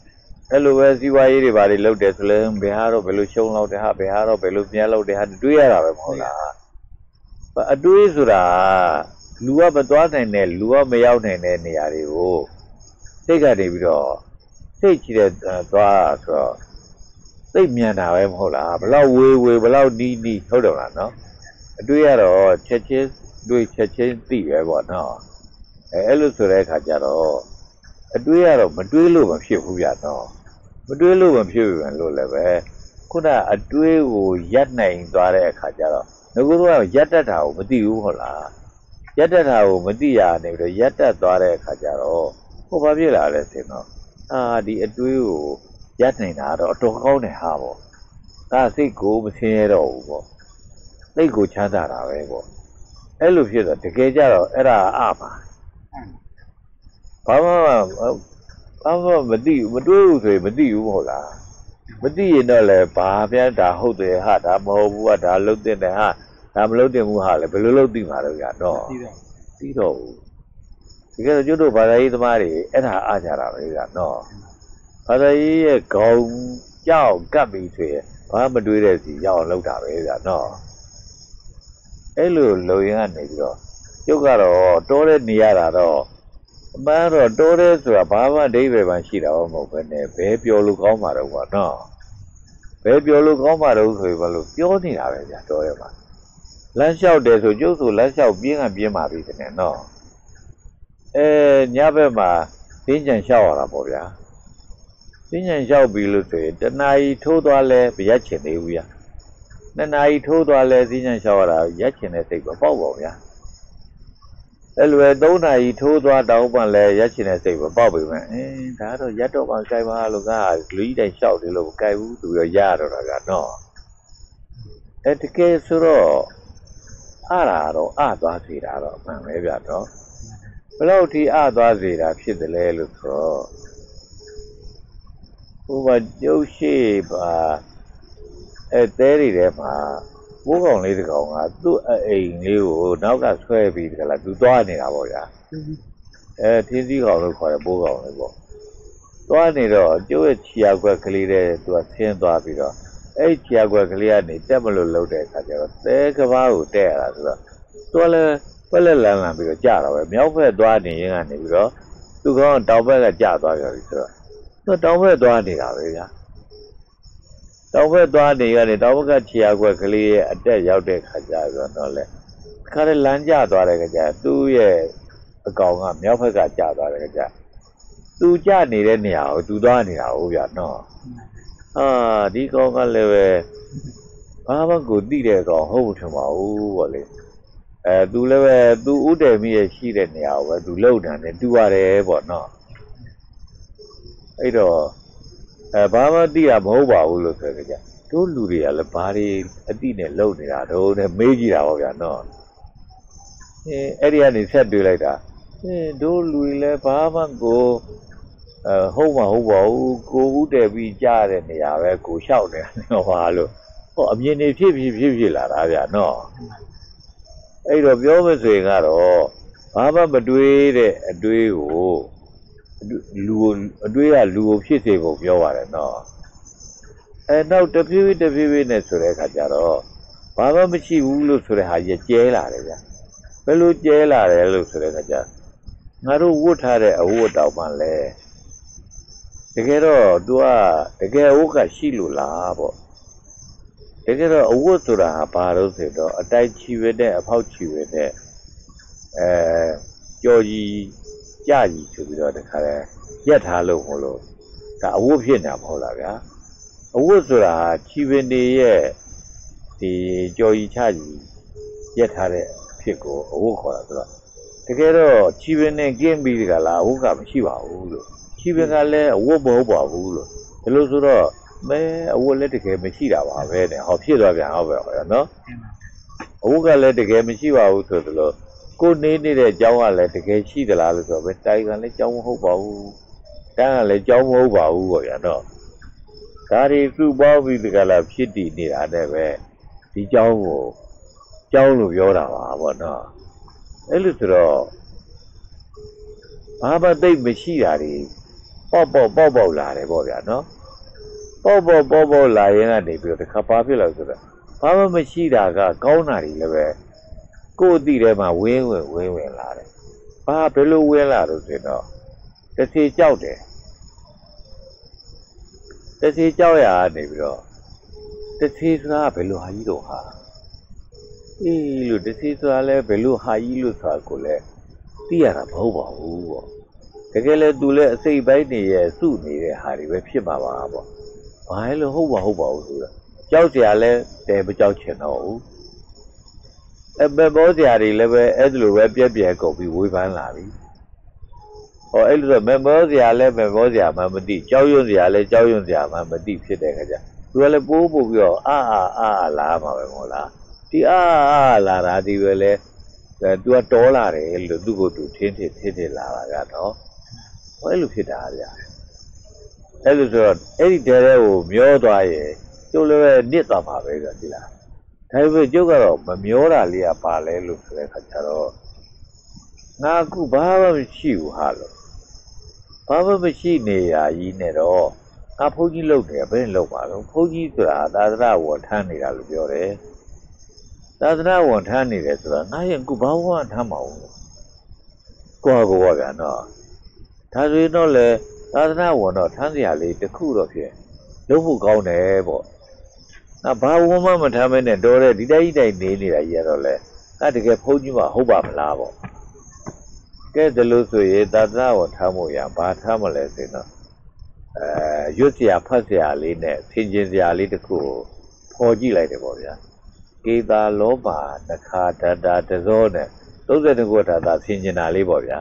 [SPEAKER 1] အဲ့လိုပဲစီးပွားရေးတွေဘာတွေလုပ်တယ်ဆိုလဲဘယ်ဟာတော့ဘယ်လိုရှုံးလောက်တယ်ဟာဘယ်ဟာတော့ဘယ်လိုပြန်လုပ်တယ်ဟာတွေးရတာပဲမဟုတ်လားအတွေးဆိုတာလူကမသွားနိုင်တဲ့လူကမရောက်နိုင်တဲ့နေရာတွေကိုစိတ်ကနေပြီးတော့စိတ်ကြည့်တဲ့အဲသွားဆိုတော့ စိတ်မြန်တာပဲမဟုတ်လားဘလောက်ဝေးဝေးဘလောက်နီးနီးဟုတ်တယ်မလားနော်အတွေးကတော့ချက်ချင်းတွေးချက်ချင်းသိပဲပေါ့နော်အဲအဲ့လိုဆိုတဲ့အခါကျတော့အတွေးကတော့မတွေးလို့မဖြစ်ဘူးဗျာနော်မတွေးလို့မဖြစ်ဘူးလို့လည်းပဲခုနအတွေးကိုရပ်နိုင်သွားတဲ့အခါကျတော့ငါကတော့ရက်တက်တာကိုမသိဘူးဟုတ်လားရက်တက်တာကိုမသိရနေပြီးတော့ရက်တက်သွားတဲ့အခါကျတော့ဟိုဘာဖြစ်လာလဲဆိုတော့အာဒီအတွေးကို ရက်နေတာတော့အတော်ကောင်းတယ်ဟာပေါ့ဒါစိတ်ကိုမဆင်းရတော့ဘူးပေါ့စိတ်ကိုချမ်းသာတာပဲပေါ့အဲ့လိုဖြစ်တော့တကယ်ကြတော့အဲ့ဒါအမှာဘာမှဘာမှမသိဘူးမတွေးဘူးဆိုရင်မသိဘူးမဟုတ်လားမသိရင်တော့လေဘာပြန်ဒါဟုတ်တယ်ဟာဒါမဟုတ်ဘူးကဒါလုတ်တင်တယ်ဟာဒါမလုတ်တင်ဘူးဟာလေဘယ်လိုလုတ်သိမှာတော့ရတော့
[SPEAKER 2] ပြီးတော့
[SPEAKER 1] သိတော့ဘူးဒီကဲတော့ကျွတ်တို့ဘာသာရေးသမားတွေအဲ့ဒါအားကြတာပဲကတော့ ဘာသာရေးရဲ့ခေါင်းကြောက်ကပ်ပြီးဆိုရင်ဘာမတွေးတဲ့စီရောက်အောင်လုပ်တာပဲကတော့အဲ့လိုလုံရင်ကနေပြီးတော့ကျုပ်ကတော့တိုးတဲ့နေရတာတော့အမှန်တော့တိုးတဲ့ဆိုတာဘာမှအဓိပ္ပာယ်မှရှိတာမဟုတ်ဘဲနဲ့ဘယ်ပြောလို့ကောင်းမှာတော့ကွာနော်ဘယ်ပြောလို့ကောင်းမှာတော့ဆိုရင်ဘာလို့ပြောနေတာပဲဗျာတော်ရဲမှာလမ်းလျှောက်တယ်ဆိုကျုပ်ဆိုလမ်းလျှောက်ပြင်းကပြင်းပါပြီတဲ့နော်အဲညဘက်မှာတင်းကြံလျှောက်ရတာပေါ့ဗျာ တင်းကြံလျှောက်ပြီလို့ဆိုရင်တဏှာကြီးထိုးသွားလဲမရက်ချင်သေးဘူးဗျာနှစ်နာရီထိုးသွားလဲတင်းကြံလျှောက်ရတာရက်ချင်တဲ့စိတ်ပဲပေါ့ပေါ့ဗျာအဲ့လိုပဲ၃နာရီထိုးသွားတောင်းပန်လဲရက်ချင်တဲ့စိတ်ပဲပေါ့ပြီမယ်အင်းဒါကတော့ရက်တော့မှကြိုက်ပါလို့ကလူကြီးတိုင်းလျှောက်တယ်လို့မကြိုက်ဘူးသူရောရတော့တာကနော်အဲတကယ်ဆိုတော့အားတာတော့အသွားစေတာတော့အမှန်ပဲဗျတော့ဘယ်လောက်ထိအသွားစေတာဖြစ်တယ်လဲလို့ဆိုတော့ ဟိုမှာကျုပ်ရှိပါအဲတဲတွေထဲမှာဘိုးကောင်လေးတစ်ကောင်ကသူ့အအိမ်လေးကိုနောက်ကဆွဲပြီးတကလားသူသွားနေတာပေါ့ဗျာအဲထင်းစည်းကောင်လို့ခေါ်တယ်ပိုးကောင်လေးပေါ့သွားနေတော့ကျိုးရဲ့ခြေရကွက်ကလေးတဲ့သူကဆင်းသွားပြီးတော့အဲ့ခြေရကွက်ကလေးကနေတက်မလို့လှုပ်တဲ့အခါကျတော့သဲကဘာကိုတက်ရတာဆိုတော့သူကလည်းပက်လက်လန်းလန်းပြီးတော့ကြာတော့ပဲမြောက်ဘက်သွားနေရင်ကနေပြီးတော့သူကောင်တောင်ဘက်ကကြာသွားကြပြီဆိုတော့ သူတောင်ဘက်သွားနေတာပဲဗျာတောင်ဘက်သွားနေရတယ်တောင်ဘက်ကခြေရကွက်ကလေးရဲ့အတက်ရောက်တဲ့ခါကျတော့လေခါလည်းလမ်းကျသွားတဲ့ခါကျသူ့ရဲ့အကောင်ကမြောက်ဘက်ကကြာသွားတယ်ကြသူကြနေတဲ့နေရာကိုသူသွားနေတာဟုတ်ဗျာနော်အာဒီကောင်ကလည်းပဲဘာမှကိုသိတဲ့ကောင်ဟုတ်ဘူးထင်ပါဘူးဗောလေအဲသူလည်းပဲသူဥတည်မိရဲ့ရှိတဲ့နေရာကိုပဲသူလှုပ်တာနဲ့တူရတယ်ဗောနော် အဲ့တော့အဲဘာမှသိတာမဟုတ်ပါဘူးလို့ဆိုကြကြတို့လူတွေကလည်းဘာတွေအတိနဲ့လှုပ်နေတာတို့နဲ့မေးကြည့်တာဗောဗျာနော်အဲအဲ့ဒီကနေဆက်တွေ့လိုက်တာအင်းတို့လူတွေလည်းဘာမှကိုအဲဟုတ်မှာဟုတ်ပါဘူးကိုဦးတယ်ပြီးကြားတဲ့နေရာပဲကိုလျှောက်နေတာဟောလို့ဟောအမြင်နေဖြစ်ဖြစ်ဖြစ်ဖြစ်လာတာဗျာနော်အဲ့တော့ပြောမဆိုရင်ကတော့ဘာမှမတွေးတဲ့အတွေးကိုအတွေး လူကိုအတွေးကလူကိုဖြစ်စေဖို့ပြောပါတယ်နော်အဲနောက်တဖြည်းဖြည်းတဖြည်းဖြည်းနဲ့ဆိုတဲ့အခါကျတော့ဘာမှမရှိဘူးလို့ဆိုတဲ့ဟာကြီးကျဲလာတယ်ဗျဘယ်လိုကျဲလာတယ်လို့ဆိုတဲ့အခါကျငါတို့ဝတ်ထားတဲ့အဝတ်တောင်မှလည်းတကယ်တော့ तू ကတကယ်အဝတ်ကရှိလို့လားပေါ့တကယ်တော့အဝတ်ဆိုတာဟာဘာလို့ဆိုတော့အတိုက်ချီဝဲတဲ့အဖောက်ချီဝဲတဲ့အဲကြော်ကြီး ကြကြီးဆိုပြီးတော့တခါလဲရက်ထားလို့မလို့ဒါအဝတ်ဖြစ်နေတာမဟုတ်လားဗျာအဝတ်ဆိုတာဟာချီဝဲနေရဲ့ဒီကြော်ကြီးချကြီးရက်ထားတဲ့အဖြစ်ကိုအဝတ်ခေါ်တာဆိုတော့တကယ်တော့ချီဝဲနေကင်းပြီးတကလားအဝတ်ကမရှိပါဘူးလို့ချီဝဲကလည်းအဝတ်မဟုတ်ပါဘူးလို့ဒီလိုဆိုတော့မဲအဝတ်လည်းတကယ်မရှိတာပါပဲတဲ့ဟောဖြစ်သွားပြန်ဟုတ်ပဲဟောရနော်အဝတ်ကလည်းတကယ်မရှိပါဘူးဆိုသလို ကိုနေနေတဲ့အကြောင်းကလည်းတကယ်ရှိသလားလို့ဆိုတော့ပဲတိုင်ကလည်းကြောင်းမဟုတ်ပါဘူးတန်းကလည်းကြောင်းမဟုတ်ပါဘူးပေါ့ဗျာနော်ဒါတွေစုပေါင်းပြီးဒီကလာဖြစ်တည်နေတာနဲ့ပဲဒီကြောင်းကိုကြောင်းလို့ပြောတာပါပေါ့နော်အဲ့လိုဆိုတော့ဘာမှသိပ်မရှိတာတွေပေါ့ပေါ့ပေါ့ပေါ့လာတယ်ပေါ့ဗျာနော်ပေါ့ပေါ့ပေါ့ပေါ့လာရင်ကနေပြီးတော့တစ်ခါပါဖြစ်လို့ဆိုတော့ဘာမှမရှိတာကကောင်းတာတွေလည်းပဲ ကိုယ့်အတိထဲမှာဝင်းဝင်ဝင်းဝင်လာတယ်။ဘာဘယ်လိုဝင်းလာလို့ဆိုတော့တစ်စီကြောက်တယ်။တစ်စီကြောက်ရကနေပြီးတော့တစ်စီဆိုတာဘယ်လိုဟာကြီးတော့ဟာအေးလို့တစ်စီဆိုတာလည်းဘယ်လိုဟာကြီးလို့ဆိုတာကိုလည်းသိရတာမဟုတ်ပါဘူးပေါ့။တကယ်လည်းသူလည်းအစိတ်ပိုင်းနေရဲ့စုနေတဲ့ဟာတွေပဲဖြစ်မှာပါပေါ့။ဘာလို့ဟုတ်ပါဟုတ်ပါဘူးဆိုတာကြောက်စရာလဲတဲမကြောက်ချင်တော့ဘူး အမေဘောစရာတွေလည်းပဲအဲ့လိုပဲပြက်ပြက်ကုန်ပြီးဝေဖန်လာပြီဟောအဲ့လိုတော့မေဘောစရာလဲမေဘောစရာမှမသိကြောက်ရွံ့စရာလဲကြောက်ရွံ့စရာမှမသိဖြစ်တဲ့ခါကျသူကလည်းပိုးပို့ပြီးတော့အာအာအာလာမှာပဲမို့လားဒီအာအာလာတာဒီပဲလဲအဲသူကတော်လာတယ်လို့သူ့ကိုယ်သူထင်းထင်းထင်းထင်းလာတာကတော့ဟောအဲ့လိုဖြစ်တာဗျာအဲ့လိုဆိုတော့အဲ့ဒီတဲတဲကိုမျောသွားရဲ့ကျုပ်လည်းပဲနစ်သွားပါပဲဆိုဒီလား ဒါပေမဲ့ကျုပ်ကတော့မမျောတာလေးကပါလဲလို့ဆိုတဲ့ခါကျတော့ငါအခုဘာမှမရှိဘူးဟာလို့ဘာမှမရှိနေရကြီးနဲ့တော့ငါဘုန်းကြီးလုပ်နေဘယ်နဲ့လုပ်ပါတော့ဘုန်းကြီးဆိုတာသာသနာဝန်ထမ်းနေတာလို့ပြောတယ်သာသနာဝန်ထမ်းနေတယ်ဆိုတာငါရင်အခုဘာဝန်ထမ်းမအောင်ကိုယ့်ကိုယ်ကနော်ဒါဆိုရင်တော့လေသာသနာဝန်တော့ထမ်းစရာလေးတစ်ခုတော့ဖြစ်လုပ်ဖို့ကောင်းတယ်ပေါ့။ ငါဘာဝမှမထားမဲနဲ့တော်တဲ့ဒီတိုင်းတိုင်းနေနေတာကြီးရတော့လေ။ငါတကယ်ဖုန်းကြီးမှဟုတ်ပါမလားပေါ့။ကဲဒါလို့ဆိုရင်သာသနာကိုထားဖို့ရဘာထားမလဲဆိုတော့အဲရွတ်စရာဖတ်စရာလေးနဲ့သင်ကျင်စရာလေးတစ်ခုကိုဖော်ကြည့်လိုက်တယ်ပေါ့ဗျာ။ကေတာလောဘတခါတတာတဇောနဲ့32ခုထာတာသင်ကျင်တာလေးပေါ့ဗျာ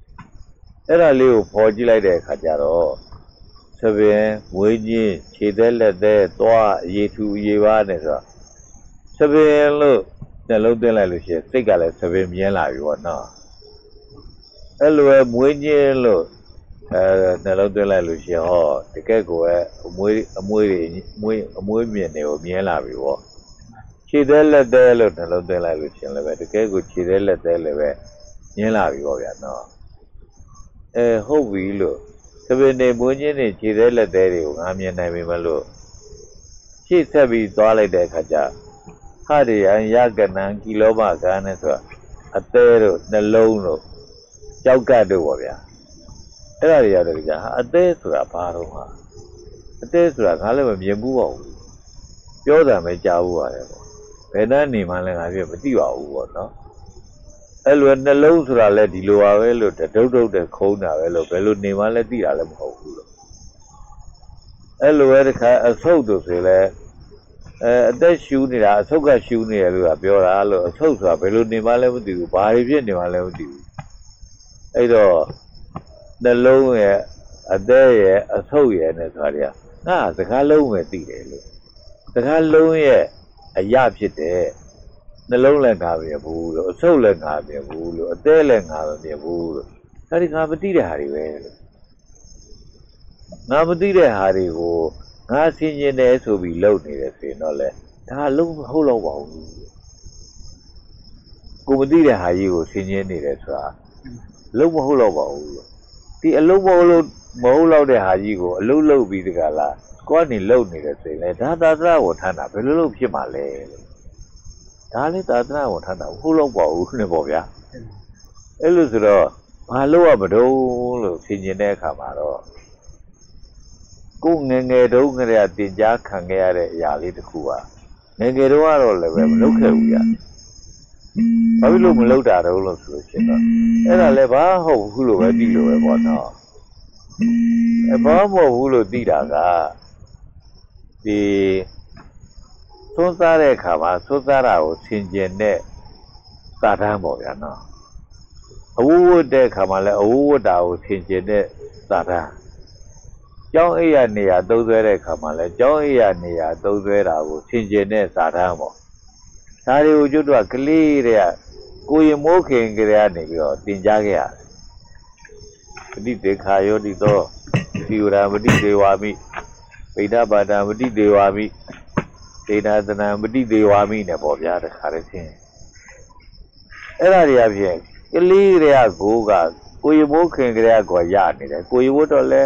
[SPEAKER 1] ။အဲ့ဒါလေးကိုဖော်ကြည့်လိုက်တဲ့အခါကျတော့ သပင်မွေးကြီးခြေသက်လက်သက်သွားအရေးထူအရေးပါနဲ့ဆိုတော့သပင်လို့နှလုံးသွင်းလိုက်လို့ရှိရင်စိတ်ကလည်းသပင်မြင်လာပြီပေါ့နော်အဲ့လိုပဲမွေးကြီးလို့အဲနှလုံးသွင်းလိုက်လို့ရှိရင်ဟောတကယ်ကိုယ်အမွေးအမွေးတွေမွေးအမွေးမြင်တွေကိုမြင်လာပြီပေါ့ခြေသက်လက်သက်လို့နှလုံးသွင်းလိုက်လို့ရှိရင်လည်းပဲတကယ်ကိုခြေသက်လက်သက်လည်းပဲမြင်လာပြီပေါ့ဗျာနော်အဲဟုတ်ပြီလို့ သပင်တွေမွေးချင်းတွေခြေသေးလက်သေးတွေကိုငါမြင်နိုင်ပြီမလို့ရှေ့ဆက်ပြီးသွားလိုက်တဲ့အခါကျဟာရိယံယကနံကီလောဘကံနဲ့ဆိုတာအသေးတို့နှလုံးတို့ကြောက်ကတ်တို့ပေါ့ဗျာအဲ့ဒါတွေရတယ်ကြာဟာအသေးဆိုတာဘာတော့ဟာအသေးဆိုတာငါလည်းမမြင်ဘူးပါဘူးပြောတာပဲကြားဘူးပါတယ်ပေါ့ဘယ်နဲ့နေမှလည်းငါပြမသိပါဘူးပေါ့နော် အဲ့လိုနှလုံးဆိုတာလဲဒီလိုပါပဲလို့တဒုတ်ဒုတ်တဲ့ခုံးတာပဲလို့ဘယ်လိုနေမှလဲသိတာလည်းမဟုတ်ဘူးလို့အဲ့လိုပဲတခါအဆုတ်တို့ဆိုလဲအဲအသက်ရှူနေတာအဆုတ်ကရှူနေတယ်လို့ကပြောတာလို့အဆုတ်ဆိုတာဘယ်လိုနေမှလည်းမသိဘူးဘာတွေဖြစ်နေမှလည်းမသိဘူးအဲ့တော့နှလုံးရဲ့အသက်ရဲ့အဆုတ်ရဲ့နဲ့ဆိုတာတွေကငါစကားလုံးပဲသိတယ်လို့စကားလုံးရဲ့အရာဖြစ်တယ် နှလုံးလည်းငါမမြင်ဘူးလို့အဆုတ်လည်းငါမမြင်ဘူးလို့အသေးလည်းငါမမြင်ဘူးလို့ဒါဒီငါမသိတဲ့ဟာတွေပဲလို့ငါမသိတဲ့ဟာတွေကိုငါဆင်ကျင်တယ်ဆိုပြီးလုပ်နေတယ်ဆိုရင်တော့လေဒါလုံးမဟုတ်တော့ပါဘူးကိုမသိတဲ့ဟာကြီးကိုဆင်ញင်းနေတယ်ဆိုတာလုံးမဟုတ်တော့ပါဘူးလို့ဒီအလုံးမဟုတ်လို့မဟုတ်တော့တဲ့ဟာကြီးကိုအလုံးလုံးပြီးတကလားကိုကနေလုံနေတယ်ဆိုရင်လေဒါသာသနာဝန်ထမ်းတာဘယ်လိုလုပ်ဖြစ်မှာလဲလို့ ဒါလည်းသာသနာဝန်ထမ်းတာဟုတ်တော့ပါဘူးနဲ့ပေါ့ဗျာအဲ့လိုဆိုတော့ဘာလို့ရမတော့လို့ဆင်ញင်းတဲ့အခါမှာတော့ကိုငယ်ငယ်တုန်းကတည်းကတင် जा ခံခဲ့ရတဲ့အရာလေးတစ်ခုပါငယ်ငယ်တုန်းကတော့လည်းပဲမလုပ်ခဲ့ဘူးဗျာဘာဖြစ်လို့မလုပ်တာတော့လို့ဆိုလို့ရှိရင်တော့အဲ့ဒါလည်းဘာဟုတ်ဘူးလို့ပဲသိလို့ပဲပေါ့နော်အဲဘာမဟုတ်ဘူးလို့သိတာကဒီ သွန်းစားတဲ့အခါမှာသွန်းစားတာကိုဆင်ကျင်တဲ့သာတန်းပေါ့ဗျာနော်အဝဝတ်တဲ့အခါမှာလည်းအဝဝတ်တာကိုဆင်ကျင်တဲ့သာတန်းကျောင်းအိယာနေရာသုံးဆွဲတဲ့အခါမှာလည်းကျောင်းအိယာနေရာသုံးဆွဲတာကိုဆင်ကျင်တဲ့သာတန်းပေါ့ဒါတွေကိုကျွတ်တော့ကလေးတွေကကိုရင်မိုးခင်ကလေးကနေပြီးတော့တင် जा ခဲ့ရတယ်ပฏิတေခာယောတိသောသီဝရာမတိဒေဝာမိဗိဒဘာဒံမတိဒေဝာမိ ဒေနာသနံမတိဒေဝာမိနဲ့ပေါ့ဗျာတခါတည်းချင်းအဲ့ဒါတွေအပြင်ကလေးတွေကကိုကကိုရင်မိုးခင်ကလေးကရနေတယ်ကိုရင်မိုးတော့လဲ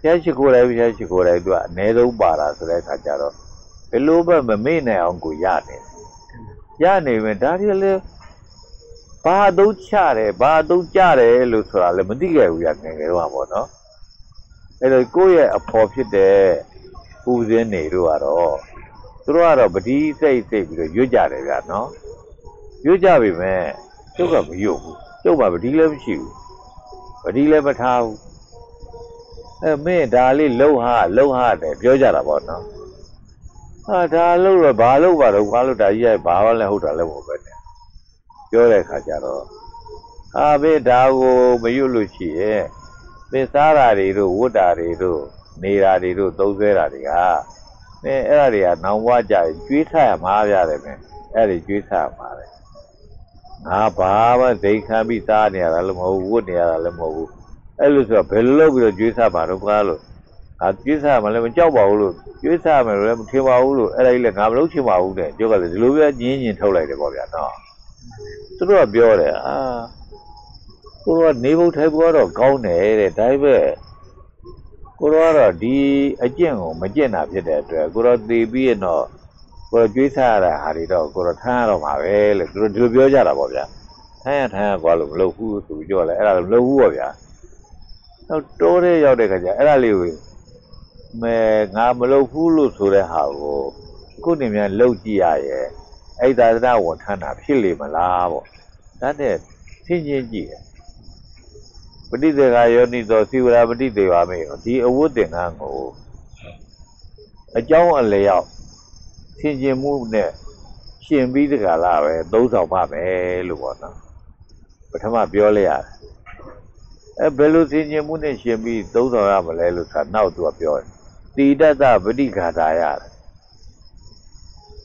[SPEAKER 1] ဖျက်ရှိခိုးတယ်ဖျက်ရှိခိုးတယ်သူကအ ਨੇ ဆုံးပါတာဆိုတဲ့အခါကျတော့ဘယ်လိုမှမမေ့နိုင်အောင်ကိုရနေတယ်ရနေမယ်ဒါတွေလည်းဘာအသုံးချတယ်ဘာအသုံးကြတယ်လို့ဆိုတာလည်းမသိခဲ့ဘူးရငယ်ငယ်တော့ပေါ့နော်အဲ့တော့ကိုယ့်ရဲ့အဖော်ဖြစ်တဲ့ပူဇင်းနေတို့ကတော့ သူတို့ကတော့ပတိစိတ်စိတ်ပြီးတော့ရွတ်ကြတယ်ဗျာနော်ရွတ်ကြပြီမဲ့ကျုပ်ကမရွတ်ဘူးကျုပ်ကပတိလည်းမရှိဘူးပတိလည်းမထားဘူးအဲမင်းဒါလေးလှုပ်ဟာလှုပ်ဟာတယ်ပြောကြတာပေါ့နော်ဟာဒါလို့တော့ဘာလို့ပါတော့ဘာလို့ဒါကြီးကဘာမှလည်းဟုတ်တာလည်းမဟုတ်ပဲနဲ့ပြောတဲ့ခါကျတော့အာဘေးဒါကိုမရွတ်လို့ရှိရဲ့သစ္စာဓာတွေတို့ဝတ္တာတွေတို့နေတာတွေတို့သုံးဆွဲတာတွေက အဲအဲ့ဒါတွေကနောင်ဘွားကြရင်ကျွေးထရမှာပြတယ်မင်းအဲ့ဒီကျွေးထရမှာလေငါဘာမှဒိတ်ခံပြီးစားနေရတာလည်းမဟုတ်ဘူးဝတ်နေရတာလည်းမဟုတ်ဘူးအဲ့လိုဆိုတော့ဘယ်လိုလုပ်ပြီးတော့ကျွေးထမှာတော့ကားလို့အာကျွေးစားမှလည်းမကြောက်ပါဘူးလို့ကျွေးစားမယ်လည်းမထင်ပါဘူးလို့အဲ့ဒါကြီးလည်းငါမလုပ်ချင်ပါဘူးတဲ့ကျုပ်ကလည်းဒီလိုပဲညင်းညင်းထုတ်လိုက်တယ်ပေါ့ဗျာနော်သူတို့ကပြောတယ်အာကိုတော့နေဖို့ထိုင်ဖို့ကတော့ကောင်းတယ်တဲ့ဒါပေမဲ့ ကိုတော့ကတော့ဒီအကျင့်ကိုမကျင့်တာဖြစ်တဲ့အတွက်ကိုတော့သေပြီးရင်တော့ကိုတော့ကျွေးစားရတဲ့ဟာတွေတော့ကိုတော့ထမ်းရတော့မှာပဲလို့သူတို့ဒီလိုပြောကြတာပေါ့ဗျာထမ်းရထမ်းရကွာလို့မလုပ်ဘူးသူပြောလဲအဲ့ဒါလည်းမလုပ်ဘူးပေါ့ဗျာတော့တိုးတဲ့ရောက်တဲ့ခါကျအဲ့ဒါလေးကိုမဲငါမလုပ်ဘူးလို့ဆိုတဲ့ဟာကိုခုနေမြန်လုပ်ကြည့်ရရဲ့အဲ့ဒါသနာဝန်ထမ်းတာဖြစ်လေမလားပေါ့ဒါနဲ့သင်ချင်းကြည့်တယ် ပဋိသေကယောနိသောသီဝရာပဋိသေဝါမေဒီအဝတ်သင်္ကန်းကိုအကြောင်းအလျောက်သင်ချင်းမှုနဲ့ရှင်ပြီးတကလားပဲသုံးဆောင်ပါမယ်လို့ပေါ့နော်ပထမပြောလိုက်ရတယ်အဲဘယ်လိုသင်ချင်းမှုနဲ့ရှင်ပြီးသုံးဆောင်ရမလဲလို့ဆိုတာနောက်သူကပြောတယ်တိတတပฏิဃာတာရတယ်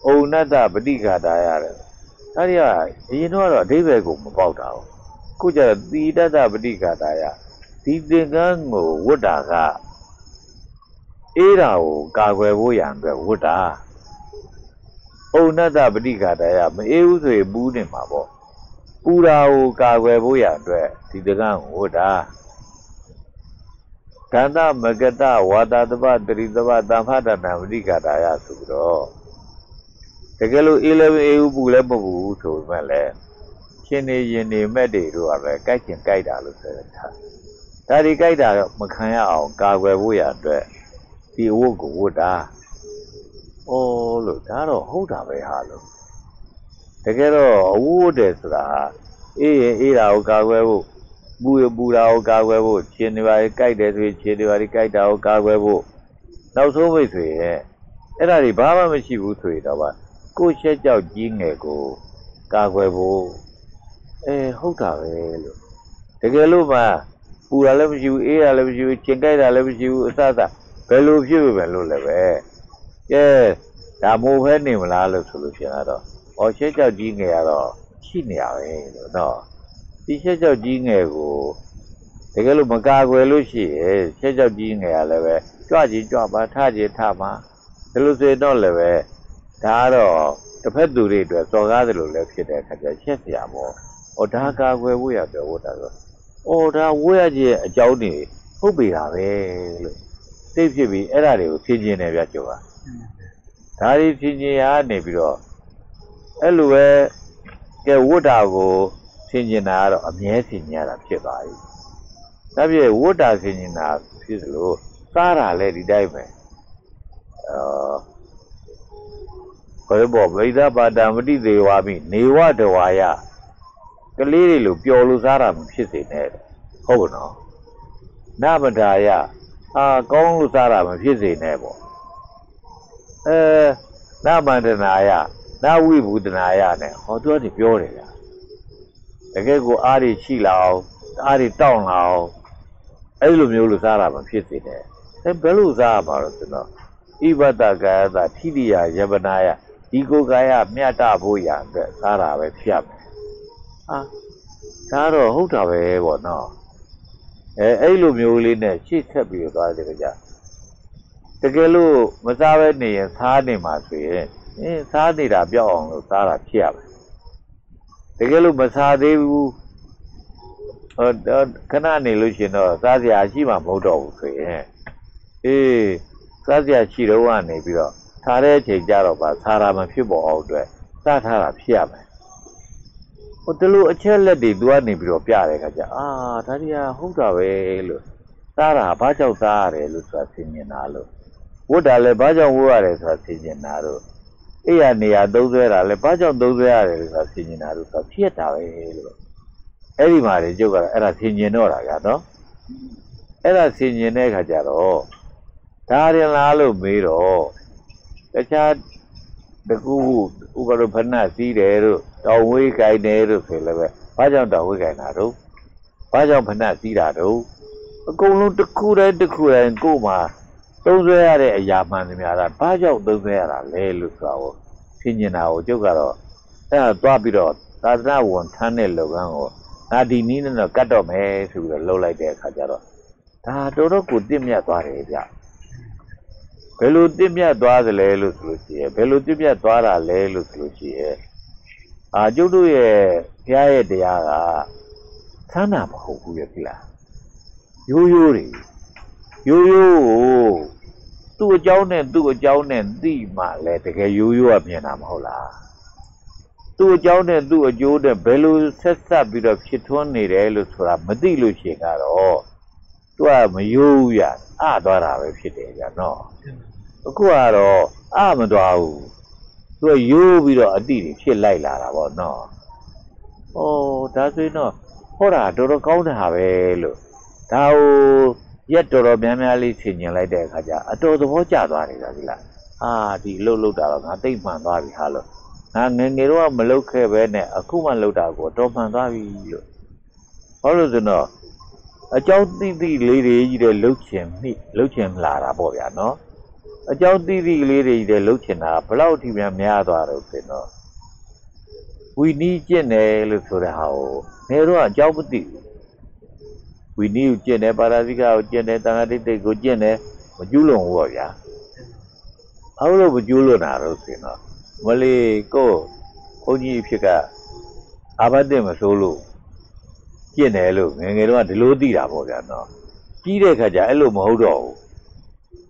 [SPEAKER 1] ။ဩနတ္တပฏิဃာတာရတယ်။ဒါတွေကအရင်တော့အဓိပ္ပာယ်ကိုမပေါက်တာဘူး။ ခုကျတော့တိတတပฏิဃာတာရဒီသင်္ကန်းကိုဝတ်တာကအေးတာကိုကာကွယ်ဖို့ရံအတွက်ဝတ်တာ။ဩနတ္တပฏิဃာတာရမအေးဘူးဆိုရင်ပူးနေမှာပေါ့။ပူတာကိုကာကွယ်ဖို့ရံအတွက်ဒီသင်္ကန်းကိုဝတ်တာ။ကန္တမကတဝါတာတပတရိတပတမ္ဖတနာဝိကတာယဆိုပြီးတော့တကယ်လို့အေးလည်းအေးဘူးပူလည်းမပူဘူးဆိုပေမဲ့လည်း ရှင်နေရင်နေမဲ့တွေတို့ကပဲကြိုက်ချင်ကြိုက်တာလို့ဆိုတဲ့ထားဒါဒီကြိုက်တာတော့မခံရအောင်ကာကွယ်ဖို့ရအတွက်ဒီအဝတ်ကိုဝတ်တာဩလို့ဒါတော့ဟုတ်တာပဲဟာလို့တကယ်တော့အဝတ်ဝတ်တယ်ဆိုတာအေးရင်အေးတာကိုကာကွယ်ဖို့ပူရပူတာကိုကာကွယ်ဖို့ခြေနေပါလေကြိုက်တယ်ဆိုရင်ခြေနေပါလေကြိုက်တာကိုကာကွယ်ဖို့နောက်ဆုံးမိတ်ဆွေရဲ့အဲ့ဒါတွေဘာမှမရှိဘူးဆိုရင်တော့ဗာကိုယ့်ရှက်ကြောက်ကြီးငယ်ကိုကာကွယ်ဖို့ အဲဟုတ်တာပဲလို့တကယ်လို့ပါပူတာလည်းမရှိဘူးအေးတာလည်းမရှိဘူးကျင်ကြိုက်တာလည်းမရှိဘူးအစစဘယ်လိုဖြစ်ပဲလို့လည်းပဲကဲဒါမိုးပဲနေမလားလို့ဆိုလို့ရှိရင်တော့ဟောရှက်ကြောက်ကြီးငယ်ကတော့ရှိနေရပဲလို့တော့ဒီရှက်ကြောက်ကြီးငယ်ကိုတကယ်လို့မကာကွယ်လို့ရှိရင်ရှက်ကြောက်ကြီးငယ်ကလည်းပဲကြွကြီးကြွပါထကြီးထပါဒါလို့ဆိုတော့လည်းပဲဒါကတော့တစ်ဖက်သူတွေအတွက်စော်ကားတယ်လို့လည်းဖြစ်တဲ့အခါကျရှက်စရာပေါ့ အော်ဒါကာကွယ်ဖို့ရပြောဝတ်တာဆို။အော်ဒါဝတ်ရခြင်းအကြောင်းတွေဟုတ်ပြီတာပဲလို့သိဖြစ်ပြီးအဲ့ဒါတွေကိုဖြင်းချင်းတယ်ဗျကျော်က။ဒါတွေဖြင်းချင်းရနေပြီးတော့အဲ့လိုပဲကဲဝတ်တာကိုဖြင်းချင်းတာကတော့အမြဲဖြင်းချင်းရတာဖြစ်ပါပြီ။ဒါပြည့်ဝတ်တာဖြင်းချင်းတာဖြစ်သလိုစားတာလည်းဒီတိုင်းပဲ။အာခေါ်ဘောဗိဒပါဒမတိသေးဝါမိနေဝတဝါယ ကလေးတွေလို့ပျော်လို့စားတာမဖြစ်စေနဲ့ဟုတ်ကနော်နမဒါယအာကောင်းလို့စားတာမဖြစ်စေနဲ့ပေါ့အဲနမန္တနာယနဝိဘူဒနာယနဲ့ဟောသူကပြောတယ်လားတကယ်ကိုအားတွေရှိလာအောင်အားတွေတောင့်လာအောင်အဲ့လိုမျိုးလို့စားတာမဖြစ်စေနဲ့အဲဘယ်လိုစားရမှာလဲဆိုတော့ဣဘတကာယတာထိတိယယဗနာယဒီကိုယ်ကာယမြတ်တဖို့ရအတွက်စားတာပဲဖြစ်ရမယ် ဟာဒါတော့ဟုတ်တာပဲပေါ့နော်အဲအဲ့လိုမျိုးလေးနဲ့ရှေ့ဆက်ပြီးသွားတယ်ကြတကယ်လို့မစားပဲနေရင်စားနေမှာဆိုရင်အင်းစားနေတာပြောက်အောင်လို့စားတာဖြစ်ရမယ်တကယ်လို့မစားသေးဘူးဟောခဏနေလို့ရှင်တော့စားစရာရှိမှမဟုတ်တော့ဘူးဆိုရင်အေးစားစရာရှိတော့ကနေပြီးတော့ထားတဲ့အချိန်ကြတော့ပါစားတာမဖြစ်ပေါ်အောင်အတွက်စထားတာဖြစ်ရမယ် ဟိုတလူအချက်လက်တွေသူကနေပြီးတော့ပြတဲ့ခါကျအာဒါကြီးကဟုတ်တာပဲလို့စားတာဘာကြောင့်စားရတယ်လို့ဆိုတာသိမြင်တာလို့ဝတ်တာလည်းဘာကြောင့်ဝတ်ရတယ်ဆိုတာသိမြင်တာလို့အဲ့ရနေရာသုံးဆွဲတာလည်းဘာကြောင့်သုံးဆွဲရတယ်လို့ဆိုတာသိမြင်တာလို့ဆိုတာဖြစ်တာပဲလို့အဲ့ဒီမှာလေကျုပ်ကအဲ့ဒါသိမြင်တော့တာကနော်အဲ့ဒါသိမြင်တဲ့ခါကျတော့ဒါရင်လားလို့မေးတော့တခြားတကူဥပဒေဖဏစီးတယ်တို့ တောင်ဝေးကြိုင်တယ်တို့ဆိုလည်းပဲဘာကြောင့်တောင်ဝေးကြိုင်တာတို့ဘာကြောင့်ဖဏစီးတာတို့အကုန်လုံးတစ်ခုတိုင်းတစ်ခုတိုင်းကို့မှာသုံးဆွဲရတဲ့အရာမှန်သမျှတာဘာကြောင့်သုံးဆွဲရတာလဲလို့ဆိုတာကိုသိမြင်တာကိုကျုပ်ကတော့အဲ့ဒါသွားပြီးတော့သာသနာဝန်ထမ်းတဲ့လုပ်ငန်းကိုငါဒီနည်းနဲ့တော့ကတ်တော့မယ်ဆိုပြီးတော့လှုပ်လိုက်တဲ့အခါကျတော့ဒါတော်တော်ကိုတင့်မြတ်သွားတယ်ဗျဘယ်လိုတင့်မြတ်သွားသလဲလို့ဆိုလို့ရှိရင်ဘယ်လိုတင့်မြတ်သွားတာလဲလို့ဆိုလို့ရှိရင် အာကျုပ်တို့ရဲ့ဘုရားရဲ့တရားကသမ်းတာမဟုတ်ဘူးရဲ့ကိလားရိုးရိုးတွေရိုးရိုးကိုသူ့အကြောင်းနဲ့သူ့အကြောင်းနဲ့သိမှလဲတကယ်ရိုးရိုးကမြင်တာမဟုတ်လားသူ့အကြောင်းနဲ့သူ့အကျိုးနဲ့ဘယ်လိုဆက်ဆက်ပြီးတော့ဖြစ်ထွန်းနေတယ်လို့ဆိုတာမသိလို့ရှိရင်ကတော့သူကမယိုးဘူးရအသွားတာပဲဖြစ်တယ်ကြနော်အခုကတော့အမသွားဘူး သူကယိုးပြီးတော့အတိတွေဖြစ်လိုက်လာတာပေါ့နော်ဩဒါဆိုရင်တော့ဟောတာတော်တော်ကောင်းတာပဲလို့ဒါဟိုရက်တော်တော်များများလေးဆင်ញင်လိုက်တဲ့အခါကျအတော်သဘောကျသွားတယ်ဗျာဒီလားအာဒီလှုပ်လှုပ်တာတော့ငါသိမ့်မှန်သွားပြီဟာလို့ငါငယ်ငယ်တော့မလှုပ်ခဲ့ပဲနဲ့အခုမှလှုပ်တာကိုတော်မှန်သွားပြီလို့ဟောလို့ဆိုတော့အကြောင်းတိတိလေးတွေကြီးတဲ့လှုပ်ချင်မိလှုပ်ချင်လာတာပေါ့ဗျာနော် အကြောင်းတိတိလေးတွေကြီးတဲ့လှုပ်ချင်တာဘလောက်ထိများများသွားတော့ဆိုတော့ဝီနီးကျင့်တယ်လို့ဆိုတဲ့ဟာကိုငယ်တော့အကြောင်းမသိဘူးဝီနီးကိုကျင့်တယ်ပါရာဇိကကိုကျင့်တယ်တန်ခါတိတ်တိတ်ကိုကျင့်တယ်မကျူးလွန်ဘူးပေါ့ဗျာဘာလို့မကျူးလွန်တာတော့ဆိုတော့မလေးကိုဘုန်းကြီးဖြစ်ကအာဘတ်တင်မဆိုးလို့ကျင့်တယ်လို့ငယ်ငယ်တော့ဒီလိုသိတာပေါ့ဗျာနော်ကြီးတဲ့ခါကျအဲ့လိုမဟုတ်တော့ဘူး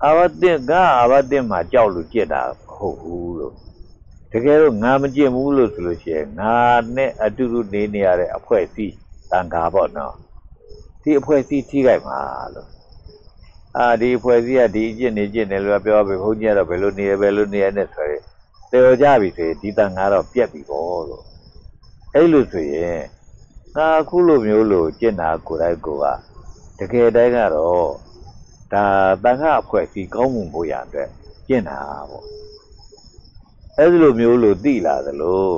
[SPEAKER 1] အာဘတ်တင်ကအာဘတ်တင်မှာကြောက်လို့ကျင့်တာမဟုတ်ဘူးလို့တကယ်တော့ငါမကျင့်ဘူးလို့ဆိုလို့ရှိရင်ငါနဲ့အတူတူနေနေရတဲ့အဖွဲ့အစည်းတန်ခါပေါ့နော်ဒီအဖွဲ့အစည်းထိခိုက်မှာလို့အာဒီအဖွဲ့အစည်းကဒီအကျင့်နေကျင့်တယ်လို့ပြောပဲဘုန်းကြီးကတော့ဘယ်လိုနေရဘယ်လိုနေရနဲ့ဆိုရင်တော်ကြပြီဆိုရင်ဒီတန်ငါတော့ပြက်ပြီပေါ့လို့အဲ့လိုဆိုရင်ငါအခုလိုမျိုးလို့ကျင့်တာကိုယ်တိုင်ကိုကတကယ်တိုင်းကတော့ ဒါတန်ခါအဖွဲ့အစည်းကောင်းမှုဖို့ရအတွက်ကျင့်တာပေါ့အဲ့ဒီလိုမျိုးလို့သိလာသလို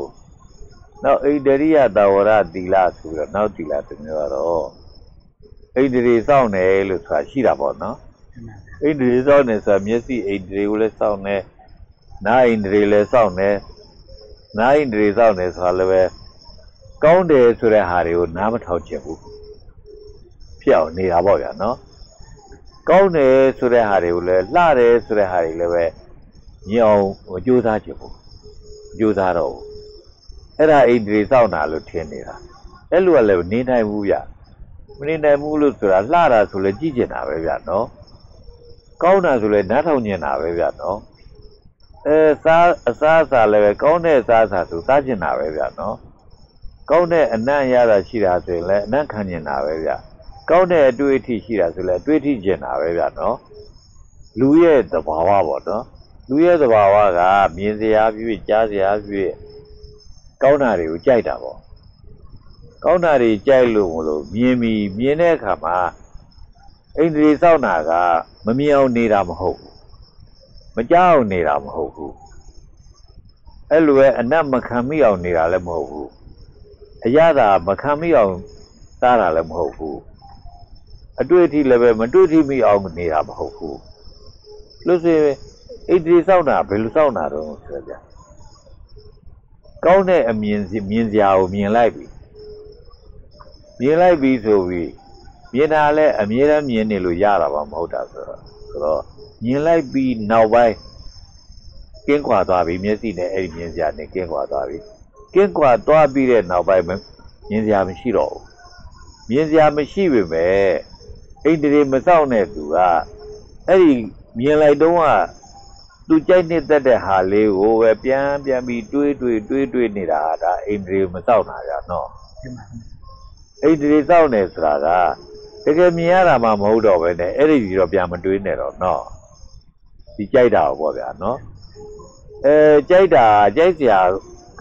[SPEAKER 1] နောက်ဣတရိယတာဝရသီလဆိုပြီးတော့နောက်သီလတစ်မျိုးကတော့ဣတရိစောင့်တယ်လို့ဆိုတာရှိတာပေါ့နော်ဣတရိစောင့်တယ်ဆိုတာမျက်စိဣတရိကိုလည်းစောင့်တယ်နာဣတရိလည်းစောင့်တယ်နာဣတရိစောင့်တယ်ဆိုတာလည်းပဲကောင်းတယ်ဆိုတဲ့ဟာတွေကိုနားမထောင်ချင်ဘူးဖြစ်အောင်နေတာပေါ့ဗျာနော် ကောင်းတယ်ဆိုတဲ့ဟာတွေကိုလည်းလှတယ်ဆိုတဲ့ဟာတွေလည်းပဲညအောင်ကြိုးစားချင်ဘူးကြိုးစားတော့ဘူးအဲ့ဒါအိန္ဒြေစောင့်တာလို့ထင်နေတာအဲ့လိုကလည်းနေနိုင်ဘူးဗျမနေနိုင်ဘူးလို့ဆိုတာလှတာဆိုလည်းကြည့်ကျင်တာပဲဗျနော်ကောင်းတာဆိုလည်းနားထောင်ကျင်တာပဲဗျနော်အဲစားအစားအစာလည်းပဲကောင်းတဲ့အစားအစာဆိုစားကျင်တာပဲဗျနော်ကောင်းတဲ့အနံ့ရတာရှိတာဆိုရင်လည်းအနံ့ခံကျင်တာပဲဗျ ကောင်းတဲ့အတွေ့အထိရှိတာဆိုလည်းအတွေ့အထိကျင်တာပဲဗျနော်လူရဲ့သဘာဝပေါ့နော်လူရဲ့သဘာဝကမြင်စရာဖြစ်ကြားစရာဖြစ်ကောင်းတာတွေကိုကြိုက်တာပေါ့ကောင်းတာတွေကြိုက်လို့မလို့မြင်ပြီးမြင်တဲ့အခါမှာအိန္ဒြေစောင့်တာကမမြင်အောင်နေတာမဟုတ်ဘူးမကြောက်နေတာမဟုတ်ဘူးအဲ့လိုပဲအနတ်မခံမိအောင်နေတာလည်းမဟုတ်ဘူးအရသာမခံမိအောင်စားတာလည်းမဟုတ်ဘူး အတွေ့အထိလည်းပဲမတွေ့ထိမိအောင်နေတာမဟုတ်ဘူးလို့ဆိုရင်အိတ်ဒီစောင့်တာဘယ်လိုစောင့်တာတော့ဆိုကြကောင်းတဲ့အမြင်စီမြင်စရာကိုမြင်လိုက်ပြီမြင်လိုက်ပြီဆိုပြီးမြင်တာလည်းအမြဲတမ်းမြင်နေလို့ရတာပါမဟုတ်တာဆိုတော့ဆိုတော့မြင်လိုက်ပြီးနောက်ပိုင်းကင်းကွာသွားပြီမျက်စိနဲ့အဲ့ဒီမြင်စရာနဲ့ကင်းကွာသွားပြီကင်းကွာသွားပြီးတဲ့နောက်ပိုင်းမြင်စရာမရှိတော့ဘူးမြင်စရာမရှိပေမဲ့ အိန္ဒြေမစောင့်တဲ့သူကအဲ့ဒီမြင်လိုက်တော့ကသူကြိုက်နေတဲ့တဲ့ဟာလေးကိုပဲပြန်ပြန်ပြီးတွေးတွေးတွေးတွေးနေတာဒါအိန္ဒြေမစောင့်တာကြနော်
[SPEAKER 2] တင်ပါ
[SPEAKER 1] အိန္ဒြေစောင့်နေဆိုတာကတကယ်မြင်ရတာမှမဟုတ်တော့ပဲနဲ့အဲ့ဒီကြီးတော့ပြန်မတွေးနဲ့တော့နော်ဒီကြိုက်တာပေါ့ဗျာနော်အဲကြိုက်တာကြိုက်စရာ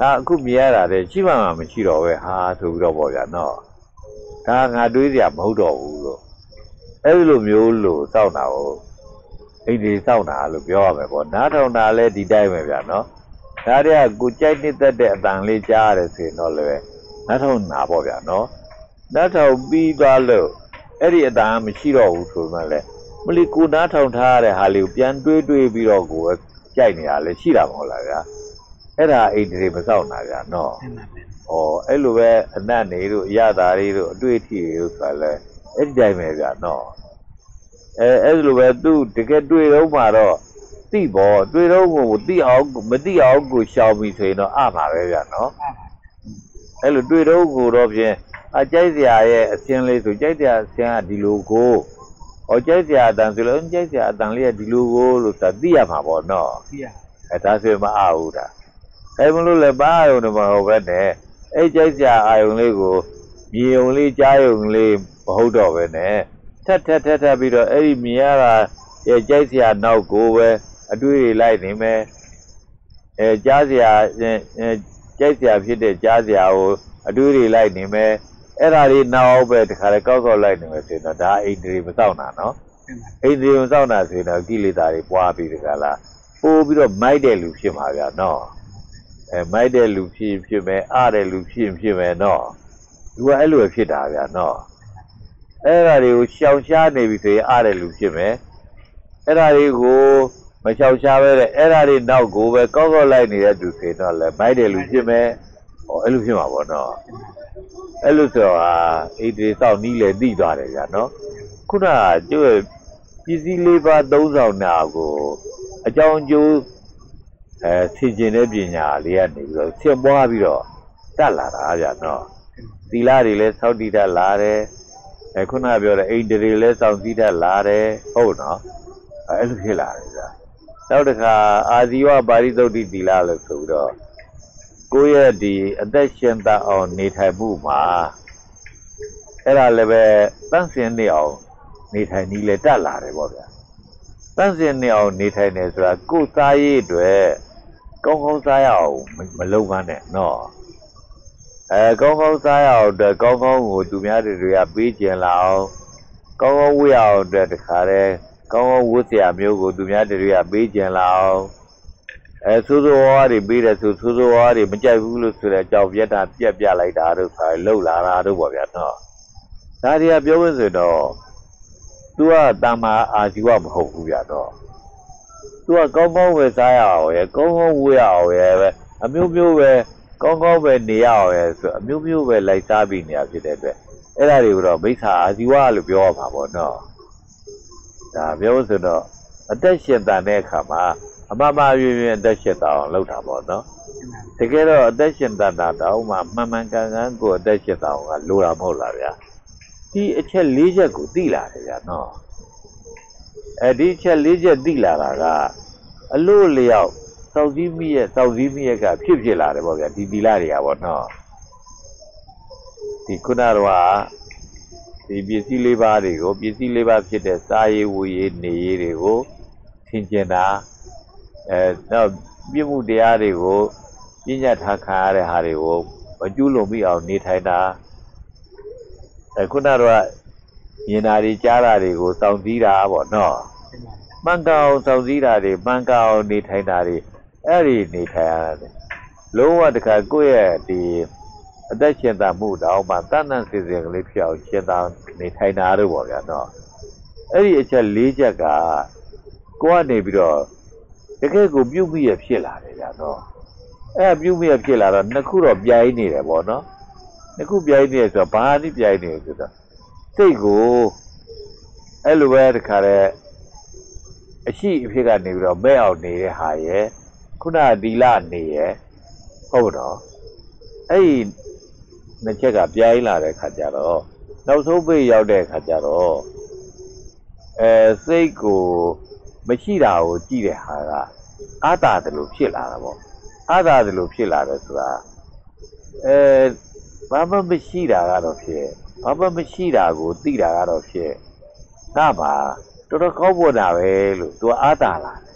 [SPEAKER 1] ကအခုမြင်ရတာတဲ့ရှိမှမှမရှိတော့ပဲဟာဆိုပြီးတော့ပေါ့ဗျာနော်ဒါငါတွေးစရာမဟုတ်တော့ဘူးလို့ အဲ့ဒီလိုမျိုးလို့စောင့်တာကိုအိန္ဒြေစောင့်တာလို့ပြောရမယ်ပေါ့နားထောင်တာလည်းဒီတိုင်းပဲဗျာနော်ဒါတည်းကကိုကြိုက်နေတတ်တဲ့အတန်လေးကြားရတယ်ဆိုရင်တော့လည်းနားထောင်တာပေါ့ဗျာနော်နားထောင်ပြီးသွားလို့အဲ့ဒီအတန်မရှိတော့ဘူးဆိုမှလည်းမလီကိုနားထောင်ထားရတဲ့ဟာလေးကိုပြန်တွေးတွေးပြီးတော့ကိုယ်ကြိုက်နေတာလည်းရှိတာမဟုတ်လားဗျာအဲ့ဒါအိတ်တွေမစောင့်တာဗျာနော်
[SPEAKER 2] တင်ပါပဲ
[SPEAKER 1] ဩအဲ့လိုပဲအနတ်နေတို့အရသာတွေတို့အတွေ့အထိတွေတို့ဆိုတာလည်း အဲ့ဒီတိုင်းပဲဗျာနော်အဲအဲ့လိုပဲသူတကယ်တွေ့တော့မှတော့သိပေါ့တွေ့တော့ကိုသိအောင်မသိအောင်ကိုရှောင်ပြီဆိုရင်တော့အမှာပဲဗျာနော်အဲ့လိုတွေ့တော့ကိုတော့ဖြင့်အကြိုက်စရာရဲ့အစင်းလေးဆိုကြိုက်စရာအစင်းကဒီလိုကိုဟောကြိုက်စရာအတန်ဆိုလို့ကြိုက်စရာအတန်လေးကဒီလိုကိုလို့ဆိုတာသိရမှာပေါ့နော်
[SPEAKER 2] ပြရ
[SPEAKER 1] အဲဒါဆိုရင်မအားဘူးဒါအဲမလို့လည်းပါရုံတော့မဟုတ်ပဲနဲ့အဲကြိုက်စရာအာယုံလေးကိုမြေုံလေးကြားယုံလေး မဟုတ်တော့ပဲနဲ့ထက်ထက်ထက်ထက်ပြီးတော့အဲ့ဒီမြင်ရတာရဲ့ကြိုက်စရာနောက်ကိုပဲအတွေ့တွေလိုက်နေမယ်အဲကြားစရာအဲအဲကြိုက်စရာဖြစ်တဲ့ကြားစရာကိုအတွေ့တွေလိုက်နေမယ်အဲ့ဒါလေးနောက်ပဲတခါလေကောက်ကောက်လိုက်နေမယ်ဆိုရင်တော့ဒါအိန္ဒြေမစောင့်တာနော်
[SPEAKER 2] တင်ပါ
[SPEAKER 1] အိန္ဒြေမစောင့်တာဆိုရင်တော့ကိလေသာတွေပွားပြီးတခါလားပို့ပြီးတော့မိုက်တဲ့လူဖြစ်မှာဗျာနော်အဲမိုက်တဲ့လူဖြစ်ဖြစ်မယ်အားတဲ့လူဖြစ်ရင်ဖြစ်မယ်နော်လူကအဲ့လိုပဲဖြစ်တာဗျာနော် အဲ့ဒါတွေကိုရှောင်ရှားနေပြီဆိုရင်အားတဲ့လူဖြစ်မယ်အဲ့ဒါတွေကိုမရှောင်ရှားပဲတဲ့အဲ့ဒါတွေနောက်ကိုပဲကောက်ကောက်လိုက်နေတဲ့သူဆိုရင်တော့လည်းမိုက်တဲ့လူဖြစ်မယ်ဟောအဲ့လိုဖြစ်မှာပေါ့နော်အဲ့လိုဆိုတော့ဟာအိန္ဒြေစောင့်နီးလေသိသွားတယ်ဗျာနော်ခုနကကျိုးပစ္စည်းလေးပါးသုံးဆောင်တာကိုအကြောင်းအကျိုးအဲဆင်ကျင်တဲ့ပညာလေးကနေပြီးတော့ဆင်ပွားပြီးတော့တက်လာတာဗျာနော်သီလတွေလည်းစောင့်တည်တတ်လာတယ် အဲခုနကပြောတဲ့အိန္ဒြေလည်းစောင့်တည်တတ်လာတယ်ဟုတ်နော်အဲအဲ့လိုဖြစ်လာတယ်ဗျာနောက်တစ်ခါအာဇီဝပါရိသုတ်တိသီလလို့ဆိုပြီးတော့ကိုယ့်ရဲ့ဒီအသက်ရှင်တတ်အောင်နေထိုင်မှုမှာအဲ့ဒါလည်းပဲတန့်စင်နေအောင်နေထိုင်နည်းလဲတက်လာတယ်ပေါ့ဗျာတန့်စင်နေအောင်နေထိုင်နေဆိုတာကိုယ်စားရေးအတွက်ကောင်းကောင်းစားရအောင်မမလုပ်ပါနဲ့နော် အဲကောင်းကောင်းစားရအောင်အတွက်ကောင်းကောင်းကိုသူများတွေတွေကပေးကျင်လာအောင်ကောင်းကောင်းဝတ်ရအောင်အတွက်တခါတည်းကောင်းကောင်းဝတ်စရာမျိုးကိုသူများတွေတွေကပေးကျင်လာအောင်အဲဆိုးဆိုးဝါးဝါးတွေပေးတယ်ဆိုဆိုးဆိုးဝါးဝါးတွေမကြိုက်ဘူးလို့ဆိုတဲ့အကြောင်းပြတ်တာပြက်ပြလိုက်တာတို့ဆိုရင်လှုပ်လာတာတို့ပေါ့ဗျာနော်ဒါတွေကပြောလို့ဆိုတော့ तू ကတာမာအာဇီဝမဟုတ်ဘူးဗျာတော့ तू ကကောင်းကောင်းပဲစားရအောင်ရယ်ကောင်းကောင်းဝေးရအောင်ရယ်ပဲအမျိုးမျိုးပဲ ကောင်းကောင်းပဲနေရအောင်ရယ်ဆိုအမျိုးမျိုးပဲလိုက်စားပြီးနေရဖြစ်တဲ့အတွက်အဲ့ဒါတွေကိုတော့မိစ္ဆာအာဇီဝလို့ပြောရမှာပေါ့နော်ဒါပြောလို့ဆိုတော့အသက်ရှင်တန်တဲ့အခါမှာအမမရွေးရွေးအသက်ရှင်တန်အောင်လုပ်တာပေါ့နော်တကယ်တော့အသက်ရှင်တတ်တာတောင်မှမှန်မှန်ကန်ကန်ကိုအသက်ရှင်တာကလိုတာမဟုတ်လားဗျာဒီအချက်၄ချက်ကိုသိလာတယ်ဗျာနော်အဲဒီအချက်၄ချက်သိလာတာကအလို့လျောက် စောက်စည်းမိရဲ့စောက်စည်းမိရဲ့ကဖြစ်ဖြစ်လာတယ်ပေါ့ဗျာဒီဒီလာတွေကပေါ့နော်ဒီခုနကတော့ဒီပစ္စည်းလေးပါးတွေကိုပစ္စည်းလေးပါးဖြစ်တဲ့စားရည်ဝူရည်နေရည်တွေကိုသင်ကျင်တာအဲတော့ပြမှုတရားတွေကိုပြညတ်ထားခံရတဲ့ဟာတွေကိုမကျူးလွန်မိအောင်နေထိုင်တာအဲခုနကတော့မြင်တာတွေကြားတာတွေကိုစောင့်စည်းတာပေါ့နော်မှန်ကန်အောင်စောင့်စည်းတာတွေမှန်ကန်အောင်နေထိုင်တာတွေ အဲ့ဒီနေထိုင်ရတယ်လုံးဝတခါကိုယ့်ရဲ့ဒီအသက်ရှင်တာမှုတောင်မှတဏ္ဍစီစဉ်ကလေးဖြစ်အောင်ရှင်သာနေထိုင်တာတို့ပေါ့ဗျာနော်အဲ့ဒီအချက်၄ချက်ကကိုကနေပြီးတော့တကယ်ကိုပြုတ်ပြီးရဖြစ်လာတယ်ဗျာနော်အဲ့ပြုတ်ပြီးရဖြစ်လာတော့နှစ်ခုတော့ပြိုင်နေတယ်ပေါ့နော်နှစ်ခုပြိုင်နေတယ်ဆိုတော့ဘာနည်းပြိုင်နေလဲဆိုတော့စိတ်ကိုအဲ့လိုပဲတခါတည်းအရှိအဖြစ်ကနေပြီးတော့မဲ့အောင်နေတဲ့ဟာရဲ့ ခုနကဒီလနေရဲ့ဟုတ်တော့အဲ့ဒီနှစ်ချက်ကပြိုင်လာတဲ့ခါကျတော့နောက်ဆုံးပိတ်ရောက်တဲ့ခါကျတော့အဲစိတ်ကိုမရှိတာကိုကြည့်တဲ့ဟာကအာသာတယ်လို့ဖြစ်လာတာပေါ့အာသာတယ်လို့ဖြစ်လာတယ်ဆိုတာအဲဘာမှမရှိတာကတော့ဖြစ်ဘာမှမရှိတာကိုသိတာကတော့ဖြစ်ငါပါတော်တော်ကောင်းဖို့တာပဲလို့သူကအာသာလာတယ်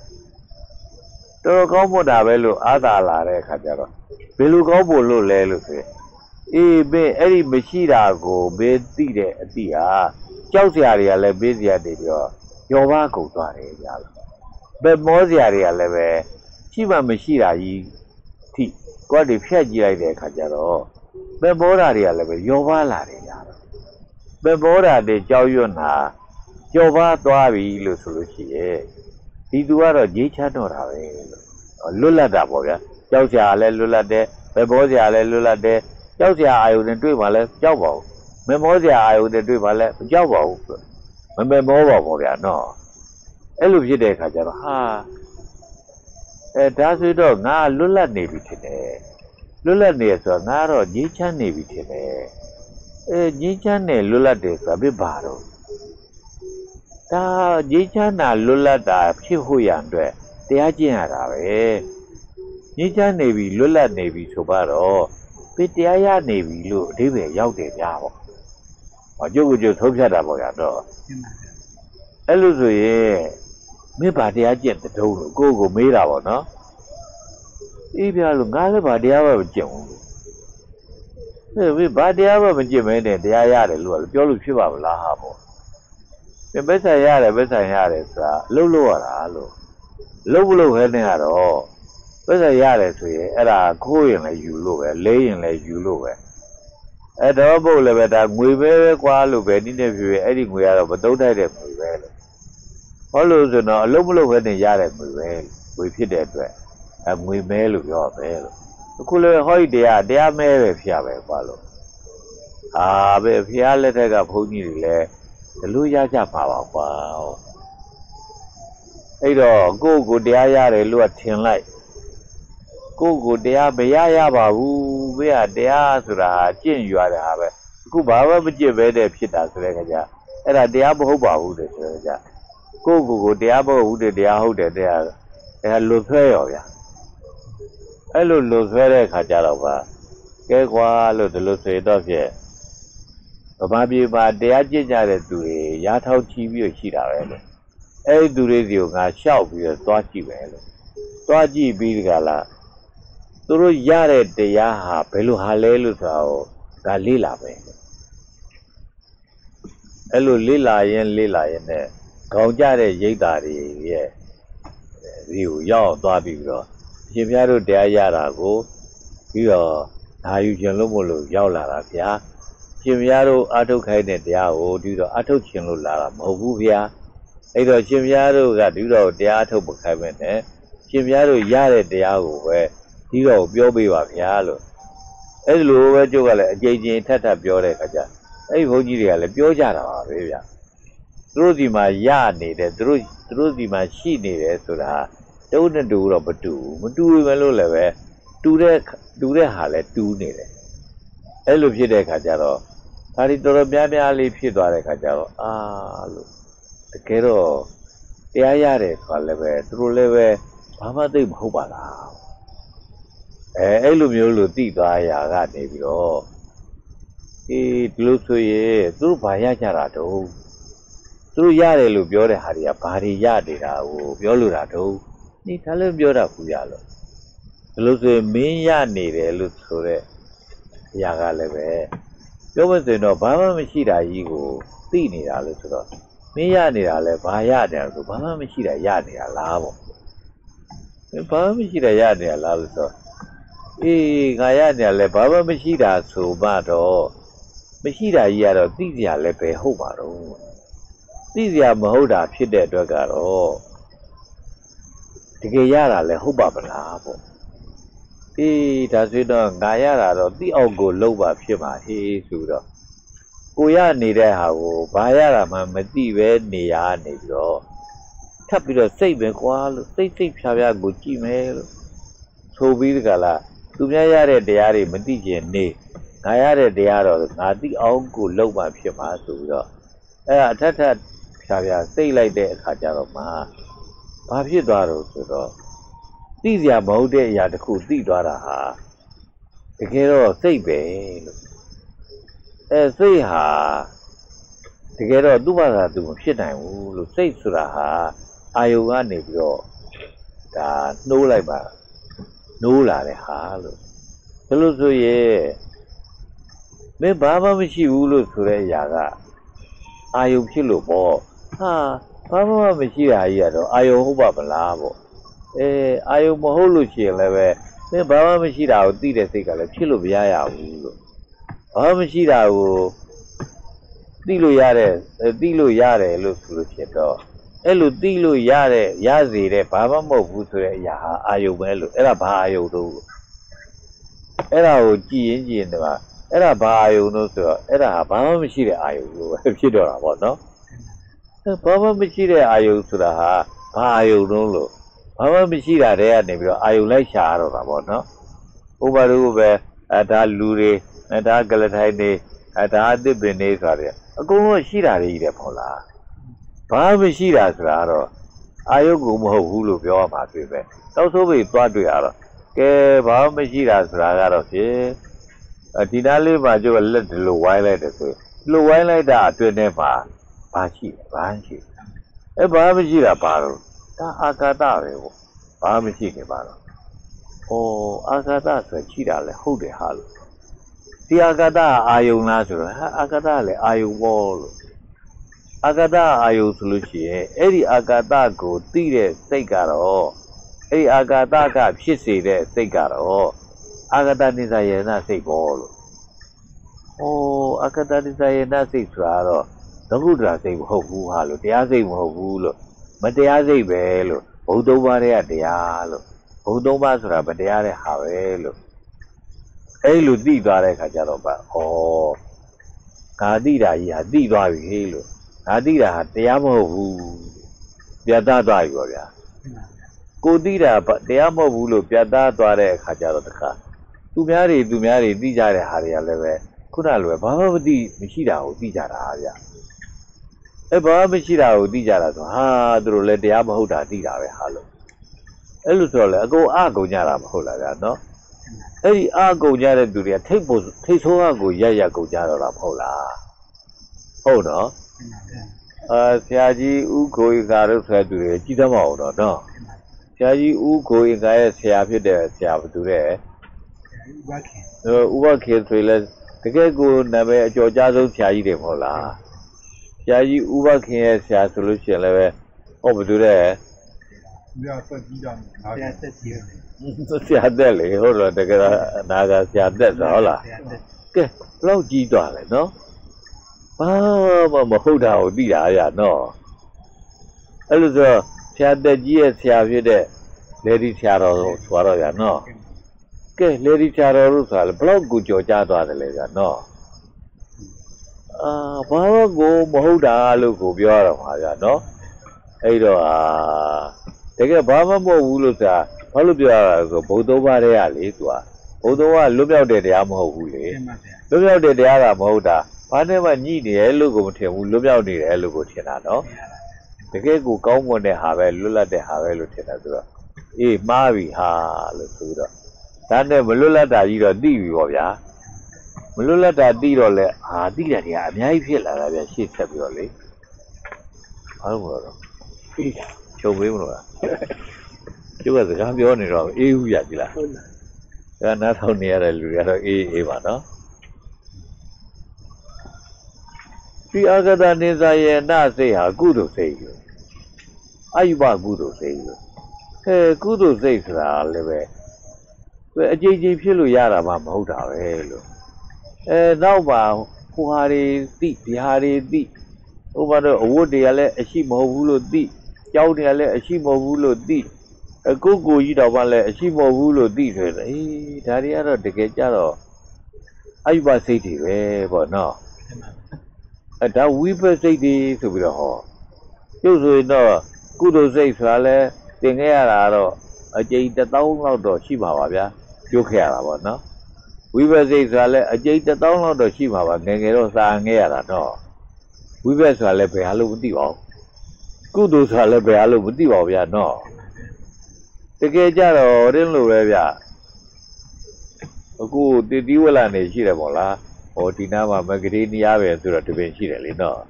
[SPEAKER 1] တော်တော်ကောင်းဖို့တာပဲလို့အာသာလာတဲ့အခါကျတော့ဘယ်လိုကောင်းဖို့လို့လဲလို့ဆိုရင်အေးဘယ်အဲ့ဒီမရှိတာကိုဘယ်သိတဲ့အတိဟာကြောက်စရာတွေကလည်းဘေးစရာတွေပြီးတော့ယောဘကုန်သွားတယ်ကြာလို့ဘယ်မောစရာတွေကလည်းပဲရှိမှမရှိတာကြီးထိကိုယ်တည်းဖြတ်ကြည့်လိုက်တဲ့အခါကျတော့ဘယ်မောတာတွေကလည်းပဲယောဘလာတယ်ကြာလို့ဘယ်မောတာတွေကြောက်ရွံ့တာယောဘသွားပြီလို့ဆိုလို့ရှိရဲ့ဒီသူကတော့ဂျေးချမ်းတော့တာပဲလို့ လွတ်လပ်တာပေါ့ဗျာကြောက်စရာလည်းလွတ်လပ်တယ်ဘယ်ဘောစရာလည်းလွတ်လပ်တယ်ကြောက်စရာအာယုန်နဲ့တွေ့မှလည်းကြောက်ပါဘူးမမောစရာအာယုန်နဲ့တွေ့မှလည်းမကြောက်ပါဘူးမမေမောပါဘောဗျာနော်အဲ့လိုဖြစ်တဲ့အခါကျတော့ဟာအဲဒါဆိုတော့ငါလွတ်လပ်နေပြီထင်တယ်လွတ်လပ်နေဆိုတော့ငါတော့ငြိမ်းချမ်းနေပြီထင်တယ်အဲငြိမ်းချမ်းနေလွတ်လပ်တယ်ဆိုတာပြပါတော့ဒါငြိမ်းချမ်းတာလွတ်လပ်တာဖြစ်ဖို့ရန်အတွက် တရားကျင့်ရတာပဲငြိမ်းချမ်းနေပြီလွတ်လပ်နေပြီဆိုတော့ပြတရားရနေပြီလို့အဓိပ္ပာယ်ရောက်တယ်ဗျာပေါ့။အကျုပ်ကကျုပ်သုံးဖြတ်တာပေါ့ရတော့။အဲ့လိုဆိုရင်မင်းဘာတရားကျင့်တဲ့တုံးလို့ကိုယ့်ကိုမေးတာပေါ့နော်။အေးဗျာလို့ငါလည်းဘာတရားမှမကျင့်ဘူးလို့။ဟဲ့မင်းဘာတရားမှမကျင့်မဲနဲ့တရားရတယ်လို့ပြောလို့ဖြစ်ပါမလားဟာပေါ့။ပြန်ပက်ဆိုင်ရတယ်ပက်ဆိုင်ရတယ်ဆိုတာအလုပ်လုပ်ရတာလို့အ လုပ်မလုပ်ခဲနေရတော့ပက်ဆိုင်ရတယ်ဆိုရင်အဲ့ဒါခိုးရင်လည်းယူလို့ပဲလေးရင်လည်းယူလို့ပဲအဲ့တော့ပုတ်လည်းပဲဒါငွေပဲပဲကွာလို့ပဲနိနေဖြစ်ဖြစ်အဲ့ဒီငွေကတော့မသုံးတတ်တဲ့ငွေပဲလို့ဟောလို့ဆိုတော့အလုံးမလုံးပဲနဲ့ရတဲ့ငွေပဲငွေဖြစ်တဲ့အတွက်အငွေမဲလို့ပြောပဲလို့အခုလည်းဟောဒီတရားတရားမဲပဲဖျားပဲကွာလို့အာပဲဖျားလက်ထက်ကဘုန်းကြီးတွေလည်းဒီလိုရကြပါပါကွာ အဲ့တော့ကိုယ့်ကိုတရားရတယ်လို့ထင်လိုက်ကိုယ့်ကိုတရားမရရပါဘူးဘေးကတရားဆိုတာကျင့်ယူရတဲ့ဟာပဲအခုဘာမှမကျင့်ပဲတဲ့ဖြစ်တာဆိုတဲ့ခါကျအဲ့ဒါတရားမဟုတ်ပါဘူးတဲ့ဆိုတဲ့ခါကျကိုယ့်ကိုယ်ကိုတရားမဟုတ်ဘူးတဲ့တရားဟုတ်တယ်တရားအဲလွတ်ဆွဲရောဗျာအဲ့လိုလွတ်ဆွဲတဲ့ခါကျတော့ပါကဲကွာလို့ဒီလိုဆိုတော့ဖြစ်ဗမာပြည်မှာတရားကျင့်ကြတဲ့သူတွေရာထောက်ချီးပြီးရှိတာပဲလို့ အဲ့ဒီသူတွေစီကိုငါလျှောက်ပြီးတော့သွားကြည့်ပဲလို့သွားကြည့်ပြီးဒီကလားသူတို့ရတဲ့တရားဟာဘယ်လိုဟာလဲလို့ဆိုတော့ဒါလေးလာပဲအဲ့လိုလေးလာရင်လေးလာရင်နဲ့ခေါင်းကြတဲ့ရိတ်တာတွေရဲ့ဒီကိုရောက်သွားပြီးတော့ရှင်ပြတို့တရားရတာကိုပြီးတော့ဓာယူခြင်းလို့မလို့ရောက်လာတာဗျာရှင်ပြတို့အာထုတ်ခိုင်းတဲ့တရားကိုဒီတော့အာထုတ်ခြင်းလို့လာတာမဟုတ်ဘူးဗျာ အဲ့တော့ရှင်ပြတို့ကဒီတော့တရားအထုတ်မခိုင်းမဲ့နဲ့ရှင်ပြတို့ရတဲ့တရားကိုပဲဒီတော့ပြောပေးပါဗျာလို့အဲ့လိုပဲကျုပ်ကလည်းအကြိမ်ကြိမ်ထပ်ထပ်ပြောတဲ့အခါကျအဲ့ဒီဘုန်းကြီးတွေကလည်းပြောကြတာပါပဲဗျာသူတို့ဒီမှာရနေတယ်သူတို့သူတို့ဒီမှာရှိနေတယ်ဆိုတာတုံးနဲ့တူတော့မတူဘူးမတူပဲလို့လည်းပဲတူတူတဲ့တူတဲ့ဟာလဲတူးနေတယ်အဲ့လိုဖြစ်တဲ့ခါကျတော့ဒါဒီတော်တော်များများလေးဖြစ်သွားတဲ့ခါကျတော့အာလို့တ ကယ်တော့တရားရတယ်ဆိုတာလည်းပဲသူတို့လည်းပဲဘာမှသိမဟုတ်ပါလားအဲအဲ့လိုမျိုးလို့သိသွားရာကနေပြီးတော့အေးဒီလိုဆိုရင်သူတို့ဘာရကြတာတုံးသူတို့ရတယ်လို့ပြောတဲ့ဟာတွေကဘာတွေရနေတာကိုပြောလို့တာတုံးဒီဒါလည်းပြောတာဘူးရလို့ဒီလိုဆိုရင်မင်းရနေတယ်လို့ဆိုတဲ့အရာကလည်းပဲပြောမစင်တော့ဘာမှမရှိတာကြီးကိုသိနေတာလို့ဆိုတော့ မင်းရနေတာလဲဘာရနေတာဆိုဘာမှမရှိတာရနေတာလားပေါ့ဘာမှမရှိတာရနေတာလားလို့ဆိုတော့အေးငါရနေတာလဲဘာမှမရှိတာဆိုမှတော့မရှိတာကြီးကတော့သိစရာလည်းပဲဟုတ်ပါတော့သိစရာမဟုတ်တာဖြစ်တဲ့အတွက်ကတော့တကယ်ရတာလဲဟုတ်ပါမလားပေါ့အေးဒါဆိုတော့ငါရတာတော့သိအောင်ကိုလုံးပါဖြစ်မှာဟေးဆိုတော့ ကိုရနေတဲ့ဟာကိုဘာရတာမှမသိပဲနေရနေပြီးတော့ထပ်ပြီးတော့စိတ်ပဲကွာလို့စိတ်စိတ်ဖြာဖြာကိုကြည့်မယ်လို့ဆိုပြီးတကလားသူများရတဲ့တရားတွေမသိကျင်နေငါရတဲ့တရားတော့ငါသိအောင်ကိုလုံးပါဖြစ်မှာဆိုပြီးတော့အဲ့ဒါအထက်ထက်ဖြာဖြာစိတ်လိုက်တဲ့အခါကျတော့မှဘာဖြစ်သွားတော့ဆိုတော့သိစရာမဟုတ်တဲ့အရာတစ်ခုသိသွားတာဟာတကယ်တော့စိတ်ပဲလို့ အဲစိတ်ဟာတကယ်တော့သူ့ဘာသာသူမဖြစ်နိုင်ဘူးလို့စိတ်ဆိုတာဟာအာယုံကနေပြီးတော့ဒါနှိုးလိုက်ပါနှိုးလာတဲ့ဟာလို့ဒါလို့ဆိုရင်မင်းဘာမှမရှိဘူးလို့ဆိုတဲ့အရာကအာယုံဖြစ်လို့ပေါ့ဟာဘာမှမရှိတာကြီးကတော့အာယုံဟုတ်ပါမလားပေါ့အဲအာယုံမဟုတ်လို့ရှိရင်လည်းပဲမင်းဘာမှမရှိတာကိုသိတဲ့စိတ်ကလည်းဖြစ်လို့မရရဘူးလို့ ဘာမှမရှိတာကိုသိလို့ရတဲ့သိလို့ရတယ်လို့ဆိုလို့ဖြစ်တော့အဲ့လိုသိလို့ရတဲ့ရစေတဲ့ဘာမှမဟုတ်ဘူးဆိုတဲ့အရာဟာအာယုံပဲလို့အဲ့ဒါဘာအာယုံတော့အဲ့ဒါကိုကြည်ရင်ကြည်ရင်ဒီမှာအဲ့ဒါဘာအာယုံလို့ဆိုတော့အဲ့ဒါဟာဘာမှမရှိတဲ့အာယုံလို့ပဲဖြစ်တော့တာပေါ့နော်ဘာမှမရှိတဲ့အာယုံဆိုတာဟာဘာအာယုံလို့လို့ဘာမှမရှိတာတည်းကနေပြီးတော့အာယုံလိုက်ရှာရတော့တာပေါ့နော်ဥပဒေပဲအဲဒါလူတွေ အဲဒါကလထိုင်နေအဲဒါအသစ်ပင်နေဆိုတာတွေအကုန်လုံးရှိတာတွေကြီးတယ်ပေါ့လားဘာမရှိတာဆိုတာကတော့အာယုကိုမဟုတ်ဘူးလို့ပြောရမှာတွေ့ပဲတောက်ဆိုးပြီသွားတွေ့ရတော့ကဲဘာမရှိတာဆိုတာကတော့ဖြင့်ဒီနားလေးမှာကျုပ်လက်ဒီလိုဝိုင်းလိုက်တယ်ဆိုဒီလိုဝိုင်းလိုက်တာအတွင်းထဲမှာဘာရှိလဲဘာရှိအဲဘာမရှိတာဘာလို့ဒါအာကာသပဲပေါ့ဘာမရှိနေပါတော့ဩအာကာသဆိုရှိတာလဲဟုတ်တယ်ဟာလို့ ဒီအာကာသအာယုံလားဆိုတော့ဟာအာကာသလည်းအာယုံပေါ့လို့အာကာသအာယုံဆိုလို့ရှိရင်အဲ့ဒီအာကာသကိုသိတဲ့စိတ်ကတော့အဲ့ဒီအာကာသကဖြစ်စေတဲ့စိတ်ကတော့အာဂတနိစ္စယေနစိတ်ပေါ့လို့ဩအာဂတနိစ္စယေနစိတ်ဆိုတာတော့သကုတ္တရာစိတ်မဟုတ်ဘူးဟာလို့တရားစိတ်မဟုတ်ဘူးလို့မတရားစိတ်ပဲလို့ဘုံသုံးပါးရဲ့တရားလို့ဘုံသုံးပါးဆိုတာမတရားတဲ့ဟာပဲလို့ အဲ့လိုသိသွားတဲ့ခါကျတော့ပါဩငါသိတာကြီးဟာသိသွားပြီလို့ငါသိတာဟာတရားမဟုတ်ဘူးပြတ်သားသွားပြီပေါ့ဗျာကိုသိတာတရားမဟုတ်ဘူးလို့ပြတ်သားသွားတဲ့အခါကျတော့တခါသူများတွေသူများတွေသိကြတဲ့ဟာတွေကလည်းပဲခုနလိုပဲဘာမှမသိမရှိတာကိုသိကြတာဗျအဲဘာမှမရှိတာကိုသိကြတာဆိုဟာသူတို့လည်းတရားမဟုတ်တာသိတာပဲဟာလို့အဲ့လိုဆိုတော့လေအကုန်အကုန်ကြတာမဟုတ်လားဗျာနော် အဲ့ဒီအကုန်ကြတဲ့သူတွေကထိတ်ဖို့ထိတ်ဆိုးအကိုရက်ရက်ကုန်ကြတော့တာမဟုတ်လားဟုတ်တော့အာဆရာကြီးဥခိုးကာတို့ဆိုတဲ့သူတွေကြည်သမောအောင်တော့နော်ဆရာကြီးဥခိုးကာရဲ့ဆရာဖြစ်တဲ့ဆရာဘသူတဲ့
[SPEAKER 2] ဘခင်
[SPEAKER 1] ဥပခေဆိုရင်လည်းတကယ်ကိုနာမည်အကျော်ကြားဆုံးဆရာကြီးတွေမဟုတ်လားဆရာကြီးဥပခင်ရဲ့ဆရာဆိုလို့ရှိရင်လည်းပဲဟောဘသူတဲ့
[SPEAKER 2] ပြဆက်ကြည့်ကြမယ်ဆရာဆက်ကြည့်ရမယ်
[SPEAKER 1] ဆရာတက်လေဟုတ်တော့တကယ်အနာကဆရာတက်ဆိုဟုတ်လား
[SPEAKER 2] ဆရာဆက်ကဲ
[SPEAKER 1] ဘယ်လောက်ကြီးသွားလဲနော်ဘာမှမဟုတ်တာကိုသိတာရနော်အဲ့လိုဆိုဆရာတက်ကြီးရဲ့ဆရာဖြစ်တဲ့လေဒီဆရာတော်ဆိုတော့ရနော်ကဲလေဒီဆရာတော်လို့ဆိုတာလေဘယ်လောက်ကိုကြော်ကြသွားတယ်လဲဗျာနော်အာဘာမှကိုမဟုတ်တာလို့ကိုပြောရတော့မှာဗျာနော်အဲ့တော့အာ တကယ်ဘာမှမဟုတ်ဘူးလို့ဆိုတာဘာလို့ပြောရလဲဆိုဘုံသုံးပါးတည်းကလေသူကဘုံသုံးပါးလွတ်မြောက်တဲ့တရားမဟုတ်ဘူးလေ
[SPEAKER 2] တင်ပါဗျာ
[SPEAKER 1] လွတ်မြောက်တဲ့တရားကမဟုတ်တာဘာနဲ့မှညှိနေတယ်လို့ကိုမထင်ဘူးလွတ်မြောက်နေတယ်လို့ကိုထင်တာနော်တကယ်ကိုကောင်းမွန်တဲ့ဟာပဲလွတ်လပ်တဲ့ဟာပဲလို့ထင်တာဆိုတော့အေးမှားပြီဟာလို့ဆိုပြီးတော့ဒါနဲ့မလွတ်လပ်တာကြီးတော့သိပြီပေါ့ဗျာမလွတ်လပ်တာသိတော့လဲဟာသိတဲ့နေရာအများကြီးဖြစ်လာတာဗျာရှေ့ဆက်ပြီးတော့လေဘာလို့မလို့တော့အေး ချုပ်ပေးမလို့လားကျုပ်ကစကားပြောနေတော့အေးဘူးရကြည်လား
[SPEAKER 2] ဟုတ်လား
[SPEAKER 1] ဒါနားထောင်နေရတဲ့လူတွေကတော့အေးအေးပါနော်ဒီအာဂတနေဇာယေနစိတ်ဟာကုသိုလ်စိတ်ယူအယုဘကုသိုလ်စိတ်ယူအဲကုသိုလ်စိတ်ဆိုတာလည်းပဲသူအကြိမ်ကြိမ်ဖြစ်လို့ရတာမှမဟုတ်တာပဲလို့အဲနောက်ပါဟိုဟာတွေသိဒီဟာတွေသိဥပမာတော့အဝတ်တွေကလည်းအရှိမဟုတ်ဘူးလို့သိ ကြောင်းတွေကလည်းအရှိမဟုတ်ဘူးလို့သိအကိုယ်ကိုကြီးတော့မှလည်းအရှိမဟုတ်ဘူးလို့သိတယ်လေအေးဒါတွေကတော့တကယ်ကြတော့အယုဘစိတ်တွေပဲပေါ့နော်
[SPEAKER 2] တင်ပါ
[SPEAKER 1] အဲဒါဝိပဿစိတ်တွေဆိုပြီးတော့ဟောကျုပ်ဆိုရင်တော့ကုသိုလ်စိတ်ဆိုတာလဲသင်ခဲ့ရတာတော့အကျိန်တစ်သောင်းလောက်တော့ရှိပါပါဗျာပြုတ်ခဲ့ရတာပေါ့နော်ဝိပဿစိတ်ဆိုတာလဲအကျိန်တစ်သောင်းလောက်တော့ရှိပါပါငယ်ငယ်တော့စာငယ်ရတာတော့ဝိပဿဆိုတာလဲဘယ်ဟာလို့မသိပါဘူး ကုသိုလ်ဆိုတာလဲဘယ်ဟာလို့မသိပါဘူးဗျာနော်တကယ်ကြတော့တင်းလို့ပဲဗျအခုတတိဝလနေရှိတယ်ပေါ့လားဟောဒီနားမှာမဂရီနီယာပဲဆိုတော့တပင်ရှိတယ်လေနော်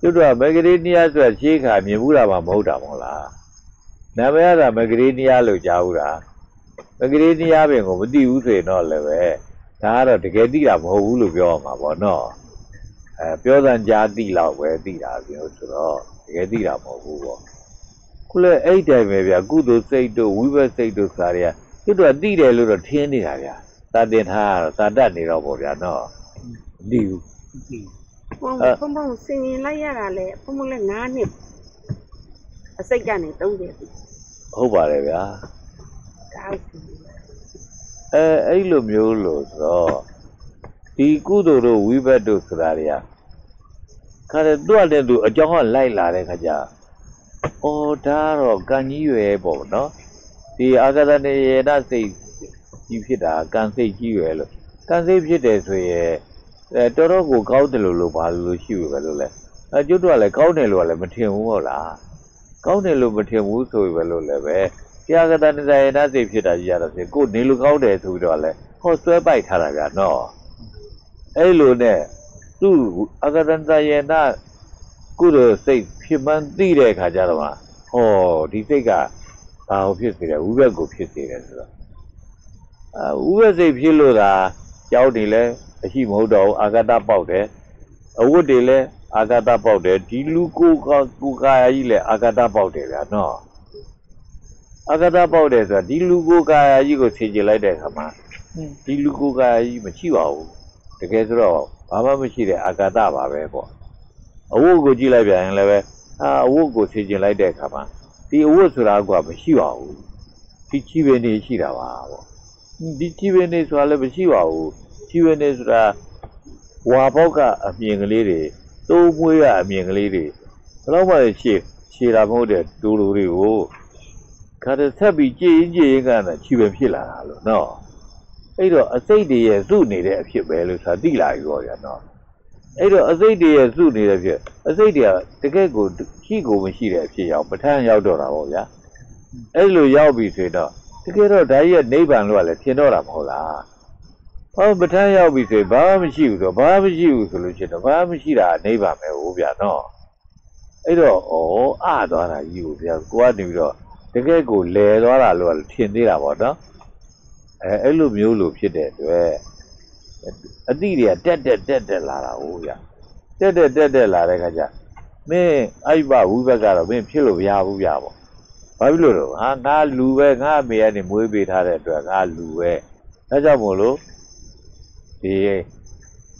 [SPEAKER 1] သူတို့ကမဂရီနီယာဆိုတာရှေးခါမြင်ဘူးတာမှမဟုတ်တာမဟုတ်လားနာမည်ရတာမဂရီနီယာလို့ကြားဘူးတာမဂရီနီယာပင်ကိုမသိဘူးဆိုရင်တော့လည်းပဲဒါကတော့တကယ်သိတာမဟုတ်ဘူးလို့ပြောရမှာပေါ့နော်အဲပြောစံကြားသိလောက်ပဲသိတာပြောဆိုတော့ တကယ်သိတာမဟုတ်ဘူးပေါ့ခုလည်းအဲ့တိုင်ပဲဗျာကုသိုလ်စိတ်တို့ဝိဘတ်စိတ်တို့ဆိုတာတွေကသူတို့ကသိတယ်လို့တော့ထင်နေတာဗျာသာတင်ထားရတော့သာတတ်နေတော့ပေါ့ဗျာနော်မသိဘူး
[SPEAKER 2] ပြီ
[SPEAKER 3] ဘုံဘုံဘုံစင်ရင်လိုက်ရတာလေဘုံဘုံလည်း9နှစ်အစိတ်ကနေ30ပြီ
[SPEAKER 1] ဟုတ်ပါတယ်ဗျာ
[SPEAKER 3] ဒါဟုတ်ပြီ
[SPEAKER 1] အဲအဲ့လိုမျိုးလို့ဆိုတော့ဒီကုသိုလ်တို့ဝိဘတ်တို့ဆိုတာတွေက ခါတဲ့သူ့အတဲ့သူအကြောင်းကလိုက်လာတဲ့ခါကျအော်ဒါကတော့ကံကြီးရွယ်ပေါ့နော်ဒီအာဂတနေယေနစိတ်ကြီးဖြစ်တာကံစိတ်ကြီးရွယ်လို့ကံစိတ်ဖြစ်တယ်ဆိုရင်အဲတော်တော်ကိုကောင်းတယ်လို့လို့ဘာလို့လို့ရှိပြီပဲလို့လဲအဲကျွတ်တော့လည်းကောင်းတယ်လို့ကလည်းမထင်ဘူးဟုတ်လားကောင်းတယ်လို့မထင်ဘူးဆိုပြီပဲလို့လည်းပဲတရားကတနေဇာယေနစိတ်ဖြစ်တာကြီးရတော့ဆိုကိုနေလို့ကောင်းတယ်ဆိုပြီးတော့လည်းဟောဆွဲပိုက်ထားတာဗျာနော်အဲ့လိုနဲ့ သူ့အကတန်တယေနကုသိုလ်စိတ်ဖြစ်မှန်းသိတဲ့အခါကျတော့မှဟောဒီစိတ်ကဘာကိုဖြစ်စေတယ်ဝိဘက်ကိုဖြစ်စေတယ်ဆိုတော့အဝိဘက်စိတ်ဖြစ်လို့သာကြောက်နေလဲအရှိမဟုတ်တော့ဘူးအာဂတပေါက်တယ်အဝတ်တွေလဲအာဂတပေါက်တယ်ဒီလူကိုကကိုကာယကြီးလဲအာဂတပေါက်တယ်ဗျာနော်အာဂတပေါက်တယ်ဆိုတာဒီလူကိုကာယကြီးကိုဆင်ကျင်လိုက်တဲ့အခါမှာဒီလူကိုကာယကြီးမရှိပါဘူးတကယ်ဆိုတော့ ဘာမှမရှိတဲ့အာကာသပါပဲပေါ့အဝတ်ကိုကြည့်လိုက်ပြန်ရင်လည်းပဲအာအဝတ်ကိုဆင်ကျင်လိုက်တဲ့အခါမှာဒီအဝတ်ဆိုတာကမရှိပါဘူးဒီချီပင်နေရှိတာပါပေါ့ဒီချီပင်နေဆိုတာလည်းမရှိပါဘူးချီပင်နေဆိုတာဝါပေါက်ကအမြင်ကလေးတွေသိုးမွေးကအမြင်ကလေးတွေဘယ်တော့မှရှေ့ရှေ့တာမဟုတ်တဲ့ဒူလူတွေကိုခါတဲ့ဆက်ပြီးကြည်ရင်ကြည်ရင်ကတော့ချီပင်ဖြစ်လာတာလို့နော် အဲ့တော့အစိတ်တွေရဲ့စုနေတဲ့အဖြစ်ပဲလို့ဆိုတာသိလာပြီပေါ့ဗျာနော်အဲ့တော့အစိတ်တွေရဲ့စုနေတဲ့အဖြစ်အစိတ်တွေကတကယ့်ကိုရှိကိုမရှိတဲ့အဖြစ်ရောက်ပဋ္ဌာန်းရောက်တော့တာပေါ့ဗျာအဲ့လိုရောက်ပြီဆိုတော့တကယ်တော့ဒါကြီးကနိဗ္ဗာန်လို့ကလည်းထင်တော့တာမဟုတ်လားဟောပဋ္ဌာန်းရောက်ပြီဆိုရင်ဘာမှမရှိဘူးဆိုဘာမှမရှိဘူးဆိုလို့ရှိရင်တော့ဘာမှမရှိတာနိဗ္ဗာန်ပဲဟိုဗျာနော်အဲ့တော့ဩအသွားတာကြီးကိုဗျာကိုကနေပြီးတော့တကယ်ကိုလဲသွားတာလို့ကထင်သေးတာပေါ့နော် အဲအဲ့လိုမျိုးလို့ဖြစ်တဲ့အတွက်အတိတွေကတက်တက်တက်တက်လာတာဟုတ်ရတက်တက်တက်တက်လာတဲ့ခါကျမင်းအိုက်ဘဝိဘက်ကတော့မင်းဖြစ်လို့မရဘူးပြပေါ့ဘာဖြစ်လို့တော့ဟာငါလူပဲငါအမေကနေမွေးပေးထားတဲ့အတွက်ငါလူပဲဒါကြောင့်မို့လို့ဒီ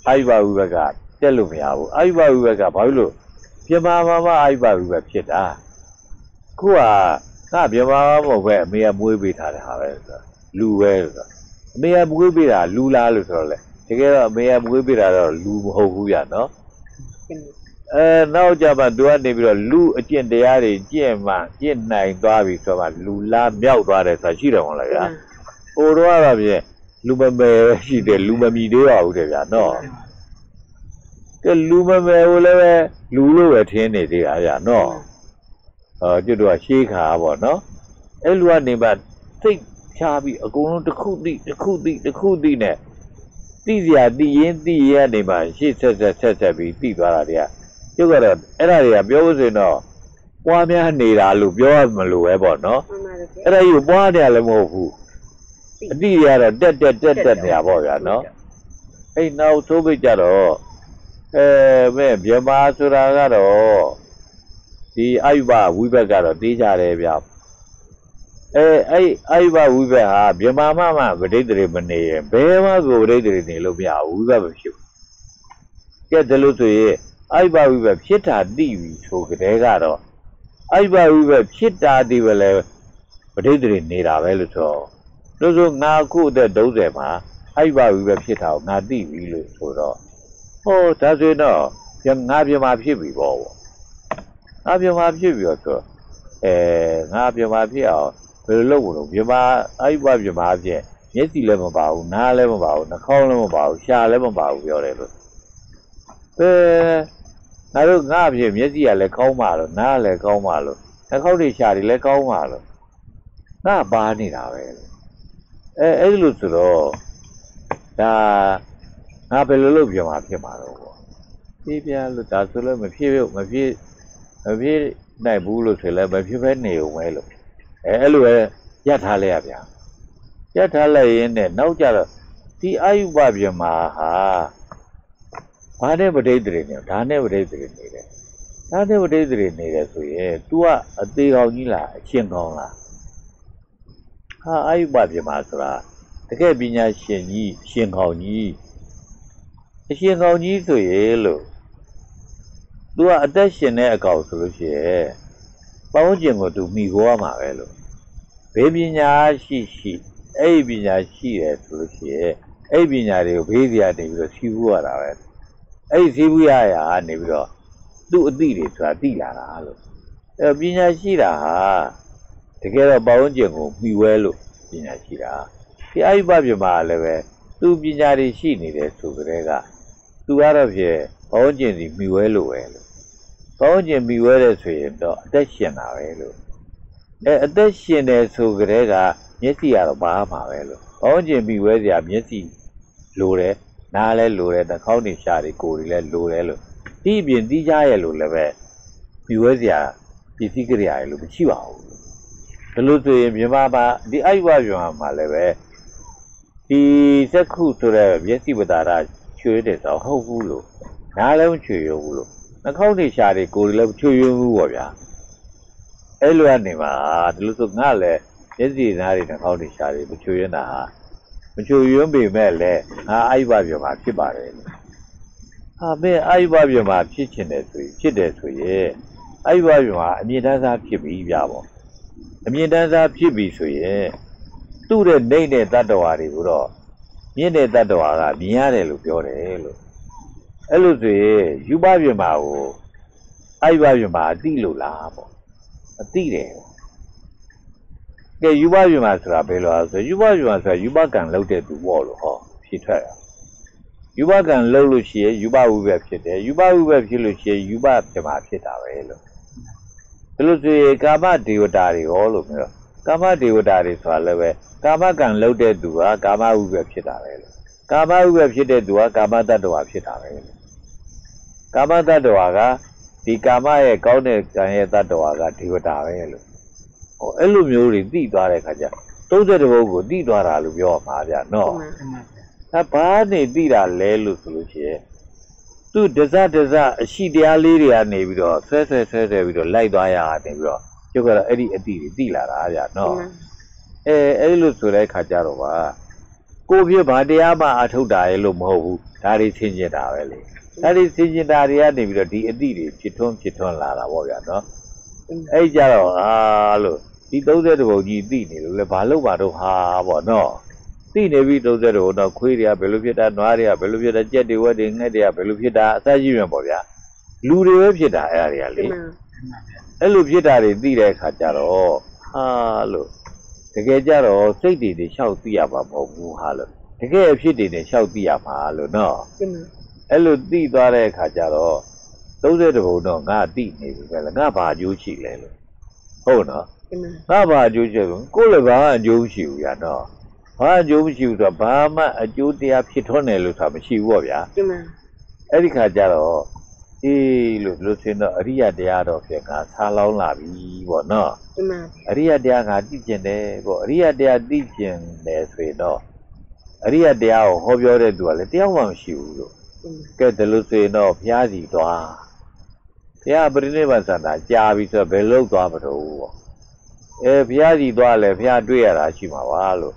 [SPEAKER 1] အိုက်ဘဝိဘက်ကတက်လို့မရဘူးအိုက်ဘဝိဘက်ကဘာဖြစ်လို့ပြမမမအိုက်ဘဝိဘက်ဖြစ်တာခုကငါပြမမမဟုတ်ပဲအမေကမွေးပေးထားတဲ့ဟာပဲဆိုတော့ လူပဲဆိုတော့အမေကမွေးပေးတာလူလားလို့ဆိုတော့လေတကယ်တော့အမေကမွေးပေးတာတော့လူမဟုတ်ဘူးဗျာနော်အဲနောက်ကြပါသူကနေပြီးတော့လူအကျင့်တရားတွေကျင့်မှကျင့်နိုင်သွားပြီဆိုတော့လူလားမြောက်သွားတယ်ဆိုတာရှိတယ်မဟုတ်လားဗျာဟိုတော့ကတော့ဖြင့်လူမမယ်ပဲရှိတယ်လူမမီသေးပါဘူးတဲ့ဗျာနော်ကဲလူမမယ်ကိုလည်းပဲလူလို့ပဲထင်းနေသေးတာဗျာနော်ဟောကျွတ်တော့ရှေးခါပေါ့နော်အဲ့လူကနေပါသိတ် ချပြီးအကုန်လုံးတစ်ခုသိတစ်ခုသိတစ်ခုသိနဲ့သိစရာသိရင်သိရနေမှာရှေ့ဆက်ဆက်ဆက်ဆက်ပြီးသိသွားတာတွေကကျုပ်ကတော့အဲ့ဒါတွေကပြောလို့ဆိုရင်တော့ပွားများနေတာလို့ပြောရမလို့ပဲပေါ့နော်
[SPEAKER 3] မှန်ပါတယ်ဗျ
[SPEAKER 1] အဲ့ဒါကြီးကိုပွားတယ်လည်းမဟုတ်ဘူးအတိရကတော့တက်တက်တက်တက်နေရပေါ့ဗျာနော်အဲ့နောက်သိုးပိတ်ကြတော့အဲမဲ့မြန်မာဆိုတာကတော့ဒီအာယုဘဝိဘက်ကတော့တေးကြတယ်ဗျာ အဲအဲ့အဲ့ဘဝိဘက်ဟာမြမမမပဋိသေမနေရဘယ်မှာကိုပဋိသေနေလို့မရဘူးဝိဘက်မဖြစ်ဘူးကြက်တယ်လို့ဆိုရင်အဲ့ဘဝိဘက်ဖြစ်တာသိပြီဆိုကြတဲ့ကတော့အဲ့ဘဝိဘက်ဖြစ်တာဒီပဲလဲပဋိသေနေတာပဲလို့ဆိုလို့ဆိုငါခုအသက်30မှာအဲ့ဘဝိဘက်ဖြစ်တာကိုငါသိပြီလို့ဆိုတော့ဟောဒါဆိုတော့ငါမြမဖြစ်ပြီပေါ့ငါမြမဖြစ်ပြီတော့အဲငါမြမဖြစ်အောင် ဘယ်လိုလုပ်ဖို့လဲမြမအဲ့ဘမြမအပြည့်မျက်စိလည်းမပါဘူးနားလည်းမပါဘူးနှာခေါင်းလည်းမပါဘူးရှာလည်းမပါဘူးပြောတယ်လို့အဲငါတို့ငါအပြည့်မျက်စိကလည်းကောင်းပါလို့နားလည်းကောင်းပါလို့နှာခေါင်းတွေရှာတွေလည်းကောင်းပါလို့ငါပါနေတာပဲအဲအဲ့လိုဆိုတော့ဒါငါဘယ်လိုလုပ်ပြမှာဖြစ်မှာတော့ပေါ့ပြေးပြလို့ဒါဆိုလည်းမဖြစ်ဘူးမဖြစ်မဖြစ်နိုင်ဘူးလို့ဆိုလည်းမဖြစ်ပဲနေုံပဲလို့ အဲအဲ့လိုပဲရထားလိုက်ရဗျာရထားလိုက်ရင်နဲ့နောက်ကြတော့ဒီအာယုဘပြမှာဟာဘာနဲ့ပဋိသန္ဓေနေဒါနဲ့ပဋိသန္ဓေနေတယ်ဒါနဲ့ပဋိသန္ဓေနေတယ်ဆိုရင် तू ကအသေးကောင်းကြီးလားအချင်းကောင်းလားဟာအာယုပပြမဆိုတာတကယ်ပညာရှင်ကြီးရှင်ခေါင်ကြီးအရှင်ခေါင်ကြီးဆိုရေလို့သူကအသက်ရှင်တဲ့အကောင်ဆိုလို့ရှိရဲ့ ပေါင်းကျင်ကိုသူမိခိုးရမှာပဲလို့ဘေးပညာရှိရှိအဲ့ဒီပညာရှိတယ်ဆိုလို့ရှိရဲ့အဲ့ဒီပညာတွေကိုဘေးစရာနေပြီးတော့စီးပူးရတာပဲအဲ့ဒီစီးပူးရရာကနေပြီးတော့သူ့အသည့်တွေဆိုတာသိလာတာလို့အဲ့ပညာရှိတာဟာတကယ်တော့ပေါင်းကျင်ကိုမှီဝဲလို့ပညာရှိတာဒီအယုပပြမလည်းပဲသူပညာတွေရှိနေတယ်ဆိုကြတဲ့ကသူကတော့ဖြင့်ပေါင်းကျင်စီမှီဝဲလို့ပဲလို့ ပေါင်းကျင်မှီဝဲတယ်ဆိုရင်တော့အသက်ရှင်တာပဲလို့အဲအသက်ရှင်တယ်ဆိုကြတဲ့ကမျက်စိကတော့ဘာမှပဲလို့ပေါင်းကျင်မှီဝဲစရာမျက်စိလိုတယ်နားလည်းလိုတယ်နှာခေါင်းတွေရှားတွေကိုယ်တွေလည်းလိုတယ်လို့ဒီအပြင်တီးကြရဲ့လို့လည်းပဲမှီဝဲစရာပစ္စည်းကိရိယာတွေလို့မရှိပါဘူးဒါလို့ဆိုရင်မြန်မာမှာဒီအိုက်ဝမြန်မာမှာလည်းပဲဒီစက္ခုဆိုတဲ့မျက်စိပတာရချွေးတယ်ဆိုဟုတ်ဘူးလို့နားလည်းမချွေရဘူးလို့ နှာခေါင်းတွေရှားတွေကိုယ်တွေလည်းမချွေရဘူးပေါ့ဗျာအဲ့လိုကနေမှာဒါလို့ဆိုငါလည်းမျက်စိနားတွေနှာခေါင်းတွေရှားတွေမချွေရတာဟာမချွေရပေမဲ့လည်းငါအိုက်ဝမြန်မာဖြစ်ပါတယ်လို့ဟာမင်းအိုက်ဝမြန်မာဖြစ်ချင်တယ်ဆိုရင်ဖြစ်တယ်ဆိုရင်အိုက်ဝမြန်မာအမြင့်တန်းစားဖြစ်ပြီဗျာပေါ့အမြင့်တန်းစားဖြစ်ပြီဆိုရင်သူ့ရဲ့နေနဲ့တတ္တဝါတွေကိုတော့မြင့်တဲ့တတ္တဝါကမြင်ရတယ်လို့ပြောတယ်လို့ အဲ့လိုဆိုရင်ယူပပြမာကိုအိုက်ပပြမာအတိလို့လားပေါ့အတိတယ်ကဲယူပပြမာဆိုတာဘယ်လိုလဲဆိုယူပပြမာဆိုတာယူပကံလောက်တဲ့သူပေါ့လို့ဟောဖြစ်ထွက်တာယူပကံလောက်လို့ရှိရင်ယူပဝိဘက်ဖြစ်တယ်ယူပဝိဘက်ဖြစ်လို့ရှိရင်ယူပပြမာဖြစ်တာပဲလို့ဒါလို့ဆိုရင်ကာမဒေဝတာတွေဟောလို့မျိုးကာမဒေဝတာတွေဆိုတာလည်းပဲကာမကံလှုပ်တဲ့သူကကာမဥပ္ပဖြစ်တာပဲလို့ကာမဥပ္ပဖြစ်တဲ့သူကကာမတတ္တဝါဖြစ်တာပဲလို့ ကာမတတ္တဝါကဒီကာမရဲ့ကောင်းတဲ့ကံရဲ့တတ္တဝါကဒေဝတာပဲလို့ဟောအဲ့လိုမျိုးတွေသိသွားတဲ့ခါကျ30ဘုတ်ကိုသိသွားတာလို့ပြောမှာဗျာနော်ဒါဘာနေသိတာလဲလို့ဆိုလို့ရှိရင်သူဒဇဒဇအရှိတရားလေးတွေကနေပြီးတော့ဆွဲဆွဲဆွဲဆွဲပြီးတော့လိုက်သွားရတာနေပြီးတော့ကျုပ်ကတော့အဲ့ဒီအတိတွေသိလာတာဗျာနော်အဲအဲ့ဒီလိုဆိုတဲ့ခါကျတော့ပါကိုပြဘာတရားမှအထုတ်တာရဲ့လို့မဟုတ်ဘူးဒါတွေသင်ကျင်တာပဲလေ ဒါတွေသင်ကျင်တာတွေကနေပြီးတော့ဒီအတိတွေဖြစ်ထွန်းဖြစ်ထွန်းလာတာပေါ့ဗျာနော်အဲ့ကြတော့အာလို့ဒီ30ဘုံကြီးသိနေလို့လေဘာလို့ပါတော့ဟာပေါ့နော်သိနေပြီ30တော့တော့ခွေးတွေကဘယ်လိုဖြစ်တာနွားတွေကဘယ်လိုဖြစ်တာကြက်တွေဝက်တွေငှက်တွေကဘယ်လိုဖြစ်တာအစရှိပြန်ပေါ့ဗျာလူတွေပဲဖြစ်တာအဲ့ဒါတွေက
[SPEAKER 3] ဒီ
[SPEAKER 1] လေ
[SPEAKER 3] မှာ
[SPEAKER 1] အဲ့လိုဖြစ်တာတွေသိတဲ့အခါကျတော့ဟာလို့တကယ်ကြတော့စိတ်တွေတွေလျှောက်သိရမှာမဟုတ်ဘူးဟာလို့တကယ်အဖြစ်တွေနဲ့လျှောက်သိရမှာလို့နော်
[SPEAKER 3] ဒီမှာ
[SPEAKER 1] အဲ့လိုသိသွားတဲ့အခါကျတော့30ဘုံတော့ငါသိနေပြီပဲလေငါဘာအကျိုးရှိလဲလို့ဟုတ်နော်
[SPEAKER 3] ဒီမှာ
[SPEAKER 1] ငါဘာအကျိုးရှိဘူးကိုယ်လည်းဘာမှအကျိုးမရှိဘူးညာနော်ဘာအကျိုးမရှိဘူးဆိုတော့ဘာမှအကျိုးတရားဖြစ်ထွန်းတယ်လို့ဆိုတာမရှိဘူးပေါ့ဗျာ
[SPEAKER 3] ဒီမှာ
[SPEAKER 1] အဲ့ဒီခါကျတော့အေးလို့လို့ဆိုရင်တော့အရိယတရားတော်ဖြစ်ငါဆားလောင်းလာပြီပေါ့နော်
[SPEAKER 3] ဒီမှာ
[SPEAKER 1] အရိယတရားငါသိကျင်တယ်ပေါ့အရိယတရားသိကျင်တယ်ဆိုရင်တော့အရိယတရားကိုဟောပြောတဲ့သူကလည်းတရားမှမရှိဘူးလို့
[SPEAKER 3] ဒီမှာ
[SPEAKER 1] ကဲဒါလို့ဆိုရင်တော့ဘုရားစီသွားဘုရားပြိဋိဘံစန္ဒာကြာပြီဆိုတော့ဘယ်လို့သွားမလို့ပေါ့အဲဘုရားစီသွားလဲဘုရားတွေ့ရတာရှိမှာပါလို့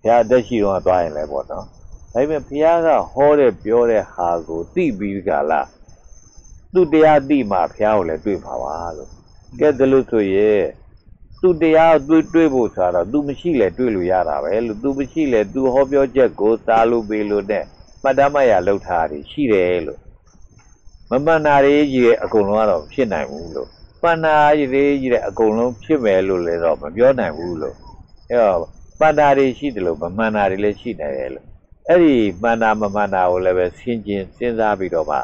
[SPEAKER 1] ဘုရားအသက်ရှိတော့သွားရင်လည်းပေါ့နော်ဒါပေမဲ့ဘုရားကဟောတဲ့ပြောတဲ့ဟာကိုသိပြီးကြလားသူတရားသိမှဘုရားကိုလည်းတွေ့မှာပါလို့ကဲဒါလို့ဆိုရင်သူတရားတွေ့တွေ့ဖို့ဆိုတော့ तू မရှိလဲတွေ့လို့ရတာပဲလို့ तू မရှိလဲ तू ဟောပြောချက်ကိုစားလို့ပေးလို့နဲ့ မှတ်တမ်းမှတ်ရလောက်ထားတာရှိတယ်လို့မမှန်တာတွေကြီးရဲ့အကုန်လုံးကတော့ဖြစ်နိုင်ဘူးလို့ပဏ္ဏာတွေကြီးတဲ့အကုန်လုံးဖြစ်မယ်လို့လည်းတော့မပြောနိုင်ဘူးလို့အဲတော့ပဏ္ဏာတွေရှိတယ်လို့မမှန်တာတွေလည်းရှိနိုင်တယ်လို့အဲ့ဒီမှန်တာမမှန်တာကိုလည်းပဲဆင်ခြင်စဉ်းစားပြီးတော့မှ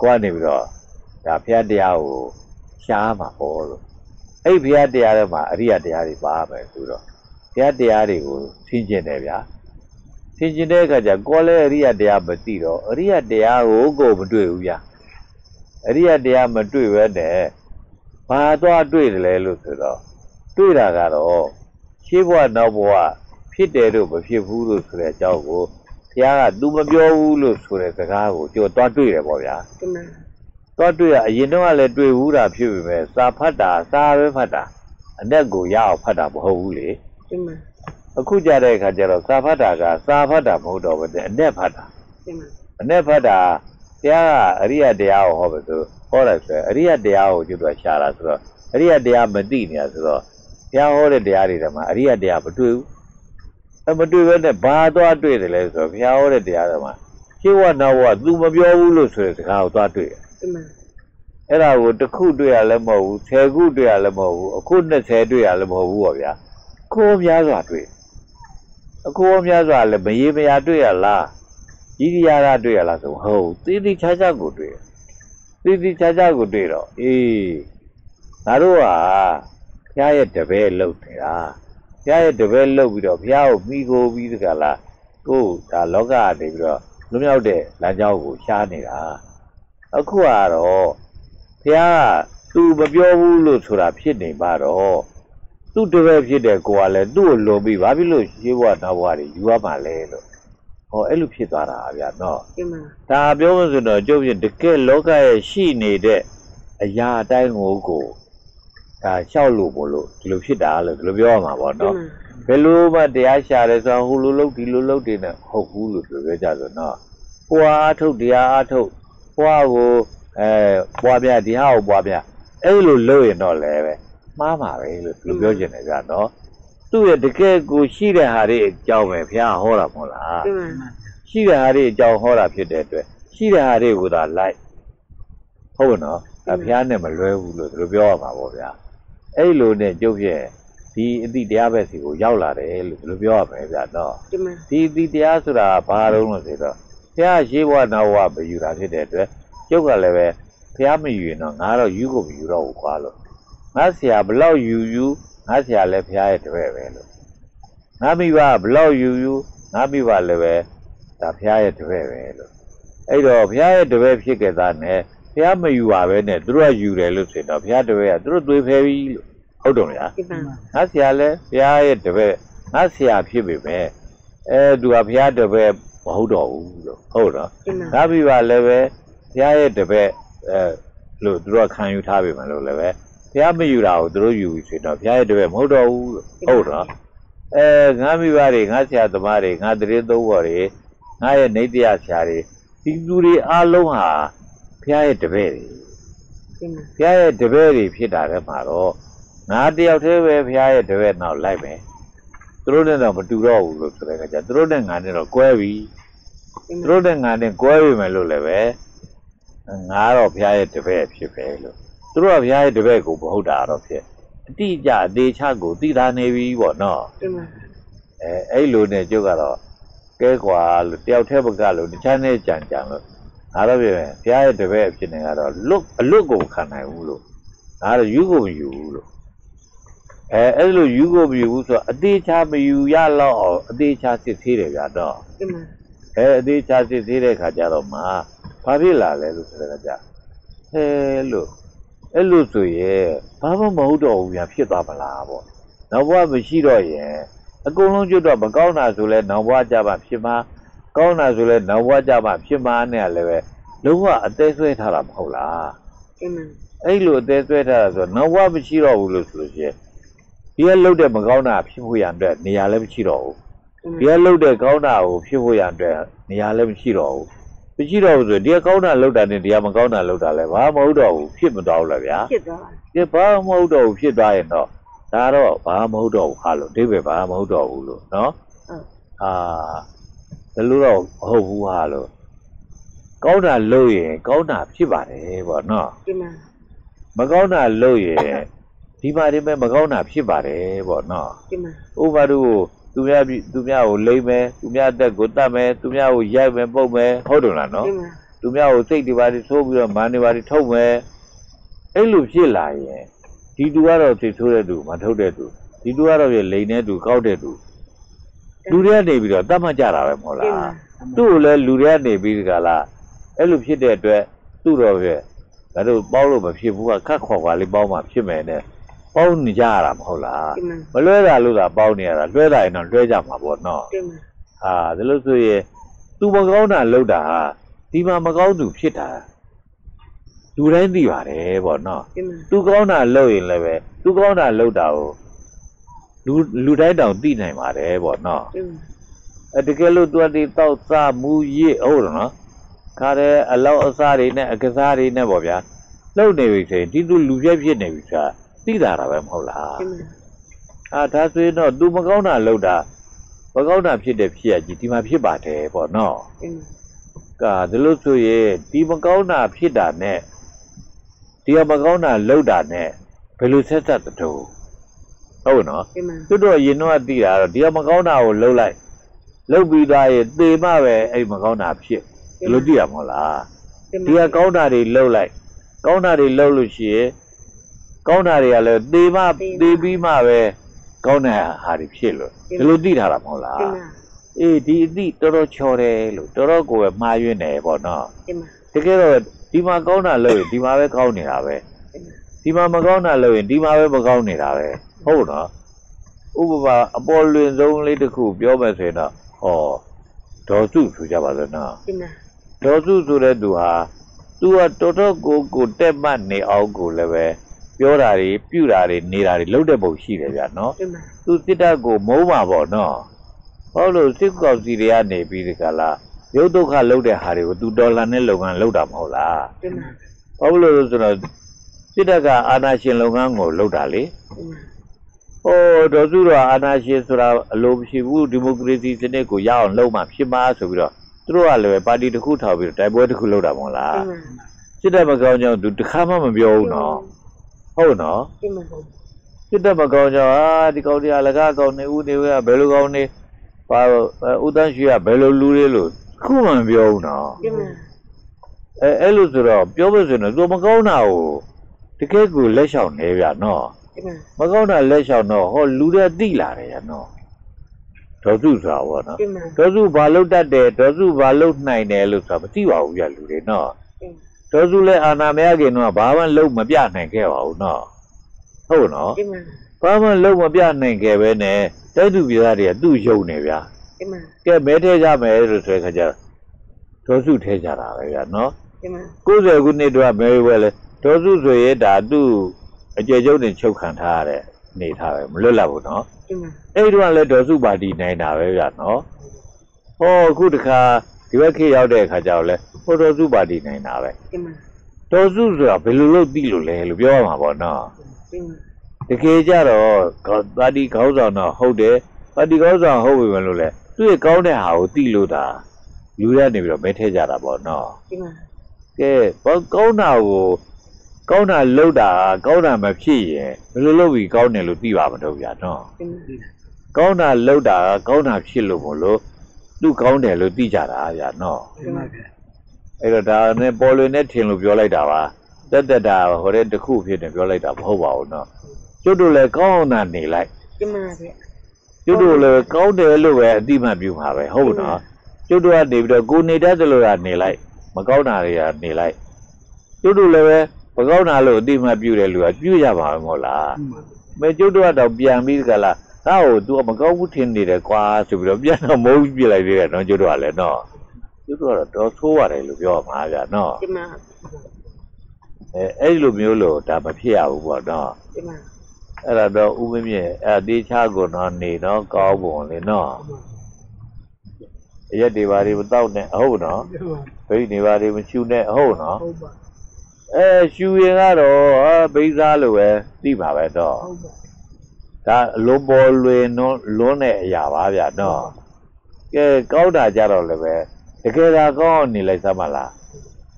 [SPEAKER 1] ကိုကနေပြီးတော့ဒါဘုရားတရားကိုရှားမှာပေါ့လို့အဲ့ဒီဘုရားတရားထဲမှာအရိယတရားတွေပါမယ်ဆိုတော့ဘုရားတရားတွေကိုဆင်ခြင်တယ်ဗျာ သင်ကျင်တဲ့အခါကျကိုယ်လည်းအရိယတရားမသိတော့အရိယတရားကိုကိုယ်မတွေ့ဘူးဗျာအရိယတရားမတွေ့ဘဲနဲ့ဘာသွားတွေ့တယ်လဲလို့ဆိုတော့တွေ့တာကတော့ရှေးဘဝနောက်ဘဝဖြစ်တယ်လို့မဖြစ်ဘူးလို့ဆိုတဲ့အကြောင်းကိုဘုရားက तू မပြောဘူးလို့ဆိုတဲ့စကားကိုကြောသွားတွေ့တယ်ပေါ့ဗျာ
[SPEAKER 3] ဒီမှာ
[SPEAKER 1] သွားတွေ့ရအရင်တော့ကလည်းတွေ့ဘူးတာဖြစ်ပေမဲ့စာဖတ်တာစာပဲဖတ်တာအ내ကိုရအောင်ဖတ်တာမဟုတ်ဘူးလေ
[SPEAKER 3] ဒီမှာ
[SPEAKER 1] အခုကြတဲ့အခါကျတော့စာဖတ်တာကစာဖတ်တာမဟုတ်တော့ဘူးတဲ့အ내ဖတ်တာ
[SPEAKER 3] ဒီမှာ
[SPEAKER 1] အ내ဖတ်တာတရားကအရိယတရားကိုဟောပဲဆိုဟောတယ်ဆိုရင်အရိယတရားကိုကျွတ်တော့ရှားတာဆိုတော့အရိယတရားမသိနေတာဆိုတော့တရားဟောတဲ့တရားတွေထဲမှာအရိယတရားမတွေ့ဘူးအဲမတွေ့ဘဲနဲ့ဘာသွားတွေ့တယ်လဲဆိုတော့ဘုရားဟောတဲ့တရားတွေမှာရှင်းဝနောက်ဝသူမပြောဘူးလို့ဆိုတဲ့စကားကိုသွားတွေ့တယ်
[SPEAKER 3] ဒီမှာ
[SPEAKER 1] အဲ့ဒါကိုတစ်ခုတွေ့ရလည်းမဟုတ်ဘူး10ခုတွေ့ရလည်းမဟုတ်ဘူးအခု20တွေ့ရလည်းမဟုတ်ဘူးပေါ့ဗျာခိုးများစွာတွေ့ အခုများစွာလည်းမရေမရာတွေ့ရလားကြီးကြီးရရတွေ့ရလားဆိုဟုတ်သေးသေးချာချာကိုတွေ့သေးသေးချာချာကိုတွေ့တော့အေးငါတို့ဟာဘုရားရဲ့တပည့်လှုပ်နေတာဘုရားရဲ့တပည့်လှုပ်ပြီးတော့ဘုရားကိုမိကိုပြီးတကလားကိုယ်ဒါလောကကနေပြီးတော့လွတ်မြောက်တဲ့လမ်းကြောင်းကိုရှားနေတာအခုကတော့ဘုရားကသူမပြောဘူးလို့ဆိုတာဖြစ်နေပါတော့ သူ့တပည့်ဖြစ်တဲ့ကိုကလည်းသူ့ကိုလွန်ပြီးဘာဖြစ်လို့ရှင်းဘဝနောက်ဘဝတွေယူရမှာလဲလို့ဟောအဲ့လိုဖြစ်သွားတာဗျာနော်
[SPEAKER 3] ဒီမှာ
[SPEAKER 1] ဒါပြောမှဆိုတော့ကျုပ်ပြင်တကယ်လောကရဲ့ရှိနေတဲ့အရာအတိုင်းကိုကိုဒါလျှောက်လို့မလို့ဒီလိုဖြစ်တာလို့ဒီလိုပြောရမှာပေါ့
[SPEAKER 3] ဒီ
[SPEAKER 1] နော်
[SPEAKER 3] မှာ
[SPEAKER 1] ဘယ်လိုမှတရားရှာတယ်ဆိုတော့ဟိုလိုလုပ်ဒီလိုလုပ်တယ်နဲ့ဟုတ်ဘူးလို့ပြောကြဆိုတော့ဟိုအားထုတ်တရားအားထုတ်ဟိုအားကိုအဲပွားပြဒီဟာကိုပွားပြအဲ့လိုလုပ်ရင်တော့လည်းပဲ မှားမှာပဲလို့ဒီလိုပြောချင်တယ်ကြနော်သူ့ရဲ့တကယ်ကိုရှိတဲ့ဟာတွေအကြောင်းပဲဘုရားဟောတာမဟုတ်လား
[SPEAKER 3] ဒီမှာ
[SPEAKER 1] ရှိတဲ့ဟာတွေအကြောင်းဟောတာဖြစ်တဲ့အတွက်ရှိတဲ့ဟာတွေကိုသာလိုက်ဟုတ်နော်အဘုရားနဲ့မလွဲဘူးလို့ဒီလိုပြောရမှာပေါ့ဗျာအဲ့လိုနဲ့ကျုပ်ရဲ့ဒီအတိတရားပဲစီကိုရောက်လာတယ်လို့ဒီလိုပြောရမယ်ဗျာနော်
[SPEAKER 3] ဒီမှာ
[SPEAKER 1] ဒီအတိတရားဆိုတာဘာတုံးလို့ဆိုတော့ဘုရားရှိဘဝနောက်ဘဝမယူတာဖြစ်တဲ့အတွက်ကျုပ်ကလည်းပဲဘုရားမယူရင်တော့ငါတော့ယူကိုမယူတော့ဘူးခွာလို့ ငါဆရာဘလောက်ယူယူငါဆရာလည်းဘုရားရဲ့တပည့်ပဲလို့ငါမိဘဘလောက်ယူယူငါမိဘလည်းပဲဒါဘုရားရဲ့တပည့်ပဲလို့အဲ့တော့ဘုရားရဲ့တပည့်ဖြစ်ခဲ့တာနဲ့ဘုရားမယူပါပဲနဲ့သူတို့ကယူတယ်လို့ဆိုတော့ဘုရားတပည့်ကသူတို့သွေးဖဲပြီလို့ဟုတ်တယ်မလား
[SPEAKER 3] ဒီမှာ
[SPEAKER 1] ငါဆရာလဲဘုရားရဲ့တပည့်ငါဆရာဖြစ်ပေမဲ့အဲသူကဘုရားတပည့်မဟုတ်တော့ဘူးလို့ဟုတ်တော့
[SPEAKER 3] ဒီမှာ
[SPEAKER 1] ငါပြီပါလည်းပဲဘုရားရဲ့တပည့်အဲလို့သူတို့ကခံယူထားပေမဲ့လို့လည်းပဲ ဘုရားမယူတာကိုသူတို့ယူပြီဆိုတော့ဘုရားရဲ့တပည့်မဟုတ်တော့ဘူးလို့ဟုတ်တော့အဲငါမိဘတွေငါဆရာသမားတွေငါတရေသုံးဘော်တွေငါရဲ့နေတရားဆရာတွေဒီလူတွေအားလုံးဟာဘုရားရဲ့တပည့်တွေ
[SPEAKER 3] ဒီမှာ
[SPEAKER 1] ဘုရားရဲ့တပည့်တွေဖြစ်တာလည်းမှာတော့ငါတယောက်တည်းပဲဘုရားရဲ့တပည့်နောက်လိုက်မယ်သူတို့နဲ့တော့မတူတော့ဘူးလို့ဆိုတဲ့အခါကျသူတို့နဲ့ငါနဲ့တော့ကွဲပြီ
[SPEAKER 3] ဒီ
[SPEAKER 1] သူ
[SPEAKER 3] မှာ
[SPEAKER 1] တို့နဲ့ငါနဲ့ကွဲပြီမယ်လို့လည်းပဲငါတော့ဘုရားရဲ့တပည့်ဖြစ်ပဲလို့ သူတို့ကဘုရားရဲ့တပည့်ကိုမဟုတ်တာတော့ဖြစ်အတိအကျအသေးချကိုသိတာနေပြီပေါ့နော်
[SPEAKER 3] တင်ပါ
[SPEAKER 1] အဲအဲ့လိုနဲ့ကျုပ်ကတော့ကဲကွာလို့တယောက်တည်းပကလို့တခြားနဲ့ကြံကြံလို့ငါတော့ပြင်ဘုရားရဲ့တပည့်ဖြစ်နေကတော့လွတ်အလွတ်ကိုမခံနိုင်ဘူးလို့ငါတော့ယူကိုမယူဘူးလို့အဲအဲ့လိုယူကိုမယူဘူးဆိုတော့အသေးချမယူရတော့အောင်အသေးချစစ်သေးတယ်ဗျာတော့
[SPEAKER 3] တင်ပါ
[SPEAKER 1] အဲအသေးချစစ်သေးတဲ့ခါကျတော့မှဘာဖြစ်လာလဲလို့ဆိုတဲ့ခါကျဟဲလို့ အဲ့လိုဆိုရင်ဘာမှမဟုတ်တော့ဘူးဗျာဖြစ်သွားမလားပေါ့နောက်ဘဝမရှိတော့ရင်အကုန်လုံးကျွတ်တော့မကောင်းတာဆိုလဲနောက်ဘဝကြပါဖြစ်မှာကောင်းတာဆိုလဲနောက်ဘဝကြပါဖြစ်မှာနဲ့လည်းပဲလုံးဝအသေးဆွဲထားတာမဟုတ်လား
[SPEAKER 3] တင်ပါ
[SPEAKER 1] အဲ့လိုအသေးဆွဲထားတာဆိုတော့နောက်ဘဝမရှိတော့ဘူးလို့ဆိုလို့ရှိရင်ဒီကလုတ်တဲ့မကောင်းတာဖြစ်ဖို့ရန်အတွက်နေရာလည်းမရှိတော့ဘူးဒီကလုတ်တဲ့ကောင်းတာကိုဖြစ်ဖို့ရအတွက်နေရာလည်းမရှိတော့ဘူး မရှိတော့ဘူးဆိုဒီကကောင်းတာလုတ်တာနဲ့ဒီကမကောင်းတာလုတ်တာလည်းဘာမဟုတ်တော့ဘူးဖြစ်မတော့ဘူးလားဗျာ
[SPEAKER 3] ဖြစ်သွားပါ
[SPEAKER 1] ဒီဘာမဟုတ်တော့ဘူးဖြစ်သွားရင်တော့ဒါတော့ဘာမဟုတ်တော့ဘူးဟာလို့အိဗယ်ဘာမဟုတ်တော့ဘူးလို့နော်
[SPEAKER 3] ဟုတ်
[SPEAKER 1] အာဒါလို့တော့မဟုတ်ဘူးဟာလို့ကောင်းတာလုတ်ရင်ကောင်းတာဖြစ်ပါတယ်ပေါ့နော်
[SPEAKER 3] တင်ပါ
[SPEAKER 1] မကောင်းတာလုတ်ရင်ဒီမှာဒီမဲ့မကောင်းတာဖြစ်ပါတယ်ပေါ့နော်
[SPEAKER 3] တင်ပါ
[SPEAKER 1] ဥပမာတို့ သူများပြည်သူများကိုလိမ့်မယ်သူများအသက်ကိုတတ်မယ်သူများကိုရိုက်မယ်ပုတ်မယ်ဟုတ်တယ်လားနော်
[SPEAKER 3] တင်ပါ
[SPEAKER 1] သူများကိုစိတ်တွေပါတွေဆိုးပြီးတော့မာနေပါတွေထုတ်မယ်အဲ့လိုဖြစ်လာရင်ဒီသူကတော့စိတ်ဆိုးတဲ့သူမထုတ်တဲ့သူဒီသူကတော့ပြလိန်တဲ့သူကောက်တဲ့သူလူတွေကနေပြီးတော့တတ်မှတ်ကြတာပဲမဟုတ်
[SPEAKER 3] တင်
[SPEAKER 1] လား
[SPEAKER 3] ပါ
[SPEAKER 1] သူ့ကိုလည်းလူတွေကနေပြီးဒီကလာအဲ့လိုဖြစ်တဲ့အတွက်သူ့တော့ပြဒါတို့ပေါင်းလို့မဖြစ်ဘူးကခက်ခေါ်ပါလေးပေါင်းမှဖြစ်မယ်နဲ့ ပေါင်းနေကြရတာမဟုတ်လား
[SPEAKER 3] တင်ပါ
[SPEAKER 1] မလွဲတာလို့သာပေါင်းနေရတာလွဲတာရင်တော့လွဲကြမှာပေါ့နော်
[SPEAKER 3] တင်ပါ
[SPEAKER 1] ဟာဒါလို့ဆိုရင်သူမကောင်းတာလုပ်တာဟာဒီမှာမကောင်းသူဖြစ်တာလူတိုင်းသိပါတယ်ပေါ့နော်
[SPEAKER 3] တင်ပါ
[SPEAKER 1] သူကောင်းတာလုပ်ရင်လည်းပဲသူကောင်းတာလုပ်တာကိုလူလူတိုင်းတောင်သိနိုင်ပါတယ်ပေါ့နော်
[SPEAKER 3] တင်ပါ
[SPEAKER 1] အဲတကယ်လို့သူကဒီတောက်စားမူရစ်ဟုတ်တယ်နော်ခါတဲ့အလောက်အစားတွေနဲ့အကစားတွေနဲ့ပေါ့ဗျာလုပ်နေပြီဆိုရင်ဒီသူလူပြည့်ဖြစ်နေပြီဆိုတာ သိတာတာပဲမဟုတ်လား
[SPEAKER 3] တင်ပါ
[SPEAKER 1] အာဒါဆိုရင်တော့ तू မကောင်းတာလုပ်တာမကောင်းတာဖြစ်တဲ့ဖြစ်ရကြီးဒီမှာဖြစ်ပါတယ်ပေါ့နော်
[SPEAKER 3] တင်ပါ
[SPEAKER 1] ကာဒါလို့ဆိုရင်ဒီမကောင်းတာဖြစ်တာနဲ့ဒီကမကောင်းတာလုပ်တာနဲ့ဘယ်လိုဆက်ဆက်တူဟုတ်နော်
[SPEAKER 3] တင်ပါ
[SPEAKER 1] သူတို့ရင်တော့သိတာတော့ဒီကမကောင်းတာကိုလုပ်လိုက်လုပ်ပြီးသားရင်သေမှပဲအဲ့မကောင်းတာဖြစ်ဒီလိုသိရမဟုတ်လား
[SPEAKER 3] တင်
[SPEAKER 1] ဒီကကောင်းတာတွေလှုပ်လိုက်ကောင်းတာတွေလှုပ်လို့ရှိရင် ကောင်းတာတွေကလည်းသေမှသေပြီးမှပဲကောင်းတဲ့ဟာတွေဖြစ်လို့ဒီလိုသိထားတာမဟုတ်လား
[SPEAKER 3] တင်ပါ
[SPEAKER 1] အေးဒီအသည့်တော်တော်ချော်တယ်လို့တော်တော်ကိုပဲမှားယွင်းတယ်ပေါ့နော်
[SPEAKER 3] တင်ပါ
[SPEAKER 1] တကယ်တော့ဒီမှာကောင်းတာလှုပ်ရင်ဒီမှာပဲကောင်းနေတာပဲ
[SPEAKER 3] တင်ပါ
[SPEAKER 1] ဒီမှာမကောင်းတာလှုပ်ရင်ဒီမှာပဲမကောင်းနေတာပဲဟုတ်နော်ဥပမာအပေါ်လွင်ဆုံးလေးတစ်ခုပြောမယ်ဆိုရင်တော့ဟောဒေါ်စုဆိုကြပါစို့နော်
[SPEAKER 3] တင်ပါ
[SPEAKER 1] ဒေါ်စုဆိုတဲ့သူဟာသူကတော်တော်ကိုကိုတက်မှတ်နေအောင်ကိုလည်းပဲ ပြောတာတွေပြုတာတွေနေတာတွေလုပ်တဲ့ပုံရှိတယ်ဗျာနော်
[SPEAKER 3] တင်ပါ
[SPEAKER 1] သူစစ်တပ်ကိုမုန်းမှာပေါ့နော်ဟုတ်လို့စစ်ကောက်စီတွေကနေပြီးဒီကလာရုပ်ဒုက္ခလုပ်တဲ့ဟာတွေကိုသူဒေါ်လာနဲ့လုပ်ငန်းလုပ်တာမဟုတ်လား
[SPEAKER 3] တင်ပါ
[SPEAKER 1] ဟုတ်လို့လဲဆိုတော့စစ်တပ်ကအာဏာရှင်လုပ်ငန်းကိုလုပ်တာလေ
[SPEAKER 3] တင်ပါ
[SPEAKER 1] ဟိုဒေါ်စုတော့အာဏာရှင်ဆိုတာအလိုမရှိဘူးဒီမိုကရေစီစနစ်ကိုရအောင်လုပ်မှဖြစ်မှာဆိုပြီးတော့သူတို့ကလည်းပါတီတစ်ခုထောက်ပြီးတော့တိုက်ပွဲတစ်ခုလုပ်တာမဟုတ်လား
[SPEAKER 3] တင်ပါ
[SPEAKER 1] စစ်တပ်မကောင်းကြောင်းသူတစ်ခါမှမပြောဘူးနော် ဟုတ်နော်
[SPEAKER 3] တင်ပါ
[SPEAKER 1] စစ်တပ်မကောင်းကြောင်းအာဒီကောင်တွေကလကားကောင်းနေဦးနေကဘယ်လိုကောင်းနေပါဦးတန်းရှိကဘယ်လိုလူတွေလို့ခုမှမပြောဘူးနော်
[SPEAKER 3] တင်ပါ
[SPEAKER 1] အဲအဲ့လိုဆိုတော့ပြောလို့ဆိုရင်တော့သူမကောင်းတာကိုတကယ်ကိုလက်လျှောက်နေဗျာနော်
[SPEAKER 3] တင်ပါ
[SPEAKER 1] မကောင်းတာလက်လျှောက်တော့ဟောလူတွေတိလာတယ်ရနော်ဒေါ်စုဆိုတာပေါ့နော်
[SPEAKER 3] တင်ပါ
[SPEAKER 1] ဒေါ်စုဘာလုပ်တတ်တယ်ဒေါ်စုဘာလုပ်နိုင်တယ်လို့ဆိုတာမသိပါဘူးဗျာလူတွေနော်
[SPEAKER 3] တင်
[SPEAKER 1] ဒေါ်စုလည်းအာနာမရခင်တော့ဘာမှလုပ်မပြနိုင်ခဲ့ပါဘူးနော်ဟုတ်နော်
[SPEAKER 3] တင်ပါ
[SPEAKER 1] ဘာမှလုံးမပြနိုင်ခဲ့ပဲနဲ့တိုက်သူပြည်သားတွေကသူ့ယုံနေဗျာ
[SPEAKER 3] တင်ပါ
[SPEAKER 1] ကဲမဲထဲကြမယ်လို့ဆိုတဲ့ခါကျတော့ဒေါ်စုထဲကြတာပဲဗျာနော်
[SPEAKER 3] တင်ပါ
[SPEAKER 1] 90ခုနှစ်တော့မဲဝဲလဲဒေါ်စုဆိုရဲဒါသူ့အကျေကျုပ်တင်ချုပ်ခံထားရတဲ့အနေထားပဲမလွတ်လပ်ဘူးနော်
[SPEAKER 3] တင်ပါ
[SPEAKER 1] အဲ့ဒီတော့လည်းဒေါ်စုပါတီနိုင်တာပဲဗျာနော်ဟောအခုတခါဒီဘက်ခေတ်ရောက်တဲ့အခါကျတော့လဲ ဟောဒေါ်စုပါတီနိုင်တာပဲ
[SPEAKER 3] တင်ပါ
[SPEAKER 1] ဒေါ်စုဆိုတာဘယ်လိုလုပ်သိလို့လဲလို့ပြောရမှာပေါ့နော်
[SPEAKER 3] တင်ပါ
[SPEAKER 1] တကယ်ကြတော့ပါတီခေါင်းဆောင်တော့ဟုတ်တယ်ပါတီခေါင်းဆောင်ဟုတ်ပြီမလို့လဲသူ့ရဲ့ကောင်းတဲ့ဟာကိုသိလို့တာလူရနေပြီးတော့မဲထဲကြတာပေါ့နော်
[SPEAKER 3] တင်ပါ
[SPEAKER 1] ကကဲဘောကောင်းတာကိုကောင်းတာလှုပ်တာကောင်းတာမဖြစ်ရင်ဘယ်လိုလုပ်ပြီးကောင်းတယ်လို့သိပါမတော့ဗျာနော်
[SPEAKER 3] တင်ပါ
[SPEAKER 1] ကောင်းတာလှုပ်တာကောင်းတာဖြစ်လို့မလို့သူကောင်းတယ်လို့သိကြတာဗျာနော်
[SPEAKER 3] တင်ပါ
[SPEAKER 1] အဲ့တော့ဒါနဲ့ပေါ်လွင်နဲ့ထင်လို့ပြောလိုက်တာပါတက်တက်တာဟိုတဲ့တစ်ခုဖြစ်တယ်ပြောလိုက်တာမဟုတ်ပါဘူးနော်ကျွတ်တို့လည်းကောင်းအောင်သာနေလိုက်
[SPEAKER 3] တင်ပါဗျ
[SPEAKER 1] ကျွတ်တို့လည်းကောင်းတယ်လို့ပဲအတိမတ်ပြုမှာပဲဟုတ်နော်ကျွတ်တို့ကနေပြီးတော့ကိုနေတတ်တယ်လို့ကနေလိုက်မကောင်းတာတွေကနေလိုက်ကျွတ်တို့လည်းပဲမကောင်းတာလို့အတိမတ်ပြုတယ်လို့ကပြုရပါမှာမဟုတ်လားမဲကျွတ်တို့ကတော့ပြန်ပြီးကြလားဒါ့ကို तू မကောင်းဘူးထင်နေတယ်ကွာဆိုပြီးတော့ပြန်တော့မုန်းပြလိုက်သေးတယ်နော်ကျွတ်တို့ကလည်းနော် ကျွတ်တို့ကတော့တော်ဆိုးရတယ်လို့ပြောမှာဗျာနော်
[SPEAKER 3] တင်ပါ
[SPEAKER 1] အဲအဲ့ဒီလိုမျိုးလို့ဒါမဖြစ်ရဘူးပေါ့နော်
[SPEAKER 3] တင်ပါ
[SPEAKER 1] အဲ့ဒါတော့ဥပမြင့်အဲတေချာကိုတော့နေတော့ကောင်းပုံလေနော်အရက်တွေပါတွေမတောက်နဲ့အဟုတ်နော်ဘိနေပါတွေမရှူနဲ့အဟုတ်နော်
[SPEAKER 2] ဟုတ်ပါ
[SPEAKER 1] အဲရှူရင်ကတော့အာဘိစားလိုပဲသိပါပဲတော့
[SPEAKER 2] ဟုတ်ပါ
[SPEAKER 1] ဒါအလုံးပေါ်လွင်လွန်းလွန်းတဲ့အရာပါဗျာနော်ကဲကောက်တာကြတော့လည်းပဲ တကယ်သာကောင်းအောင်နေလိုက်စမ်းပါလား